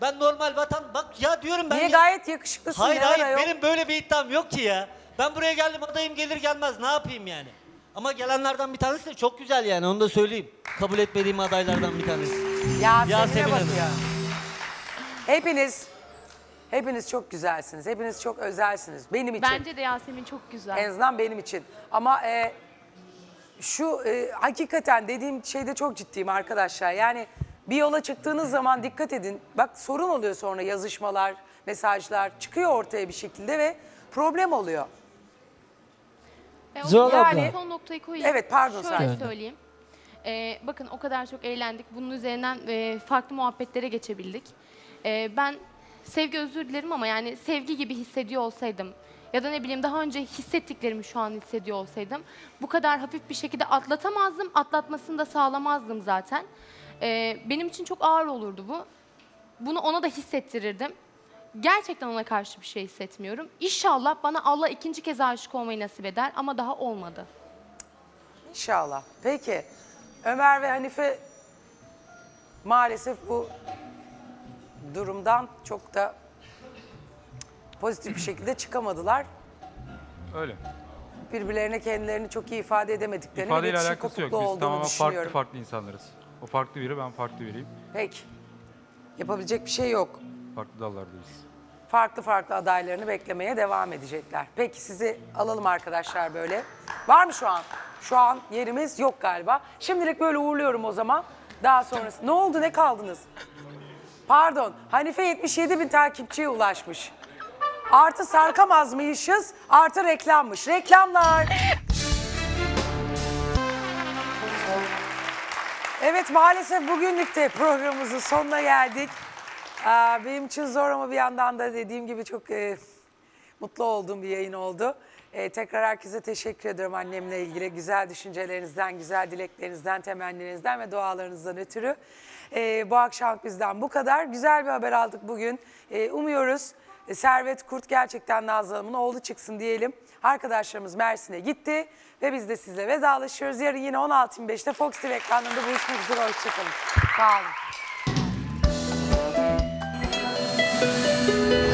ben normal vatan bak ya diyorum ben Niye ya- gayet yakışıklısın. Hayır ne hayır ayol? benim böyle bir iddiam yok ki ya. Ben buraya geldim adayım gelir gelmez ne yapayım yani. Ama gelenlerden bir tanesi de çok güzel yani onu da söyleyeyim. Kabul etmediğim adaylardan bir tanesi. Yasemin'e Yasemin Hanım. bakıyor. Hepiniz, hepiniz çok güzelsiniz. Hepiniz çok özelsiniz. Benim için. Bence de Yasemin çok güzel. En azından benim için. Ama e, şu e, hakikaten dediğim şeyde çok ciddiyim arkadaşlar. Yani bir yola çıktığınız zaman dikkat edin. Bak sorun oluyor sonra yazışmalar, mesajlar çıkıyor ortaya bir şekilde ve problem oluyor. E, o Zuhal abla. Son noktayı koyayım. Evet, pardon, Şöyle Serkan. söyleyeyim. E, bakın o kadar çok eğlendik. Bunun üzerinden e, farklı muhabbetlere geçebildik. E, ben sevgi özür dilerim ama yani sevgi gibi hissediyor olsaydım ya da ne bileyim daha önce hissettiklerimi şu an hissediyor olsaydım bu kadar hafif bir şekilde atlatamazdım. Atlatmasını da sağlamazdım zaten. E, benim için çok ağır olurdu bu. Bunu ona da hissettirirdim. Gerçekten ona karşı bir şey hissetmiyorum. İnşallah bana Allah ikinci kez aşık olmayı nasip eder ama daha olmadı. İnşallah. Peki Ömer ve Hanife maalesef bu durumdan çok da pozitif bir şekilde çıkamadılar. Öyle. Birbirlerine kendilerini çok iyi ifade edemediklerini İfadeyle iletişim alakası yok. kopukluğu Biz olduğunu tamamen farklı düşünüyorum. farklı insanlarız. O farklı biri, ben farklı biriyim. Peki. Yapabilecek bir şey yok. Farklı dallardayız. Farklı farklı adaylarını beklemeye devam edecekler. Peki sizi alalım arkadaşlar böyle. Var mı şu an? Şu an yerimiz yok galiba. Şimdilik böyle uğurluyorum o zaman. Daha sonrası. Ne oldu ne kaldınız? Pardon. Hanife 77 bin takipçiye ulaşmış. Artı sarkamaz mıymışız? Artı reklammış. Reklamlar. Evet maalesef bugünlük de programımızın sonuna geldik. Aa, benim için zor ama bir yandan da dediğim gibi çok e, mutlu olduğum bir yayın oldu. E, tekrar herkese teşekkür ediyorum annemle ilgili güzel düşüncelerinizden, güzel dileklerinizden, temennilerinizden ve dualarınızdan ötürü. E, bu akşam bizden bu kadar. Güzel bir haber aldık bugün. E, umuyoruz e, Servet Kurt gerçekten Nazlı Hanım'ın oğlu çıksın diyelim. Arkadaşlarımız Mersin'e gitti ve biz de sizle vedalaşıyoruz. Yarın yine 16.25'te Fox TV ekranlarında buluşmak üzere. Hoşçakalın. Sağ olun. Thank you.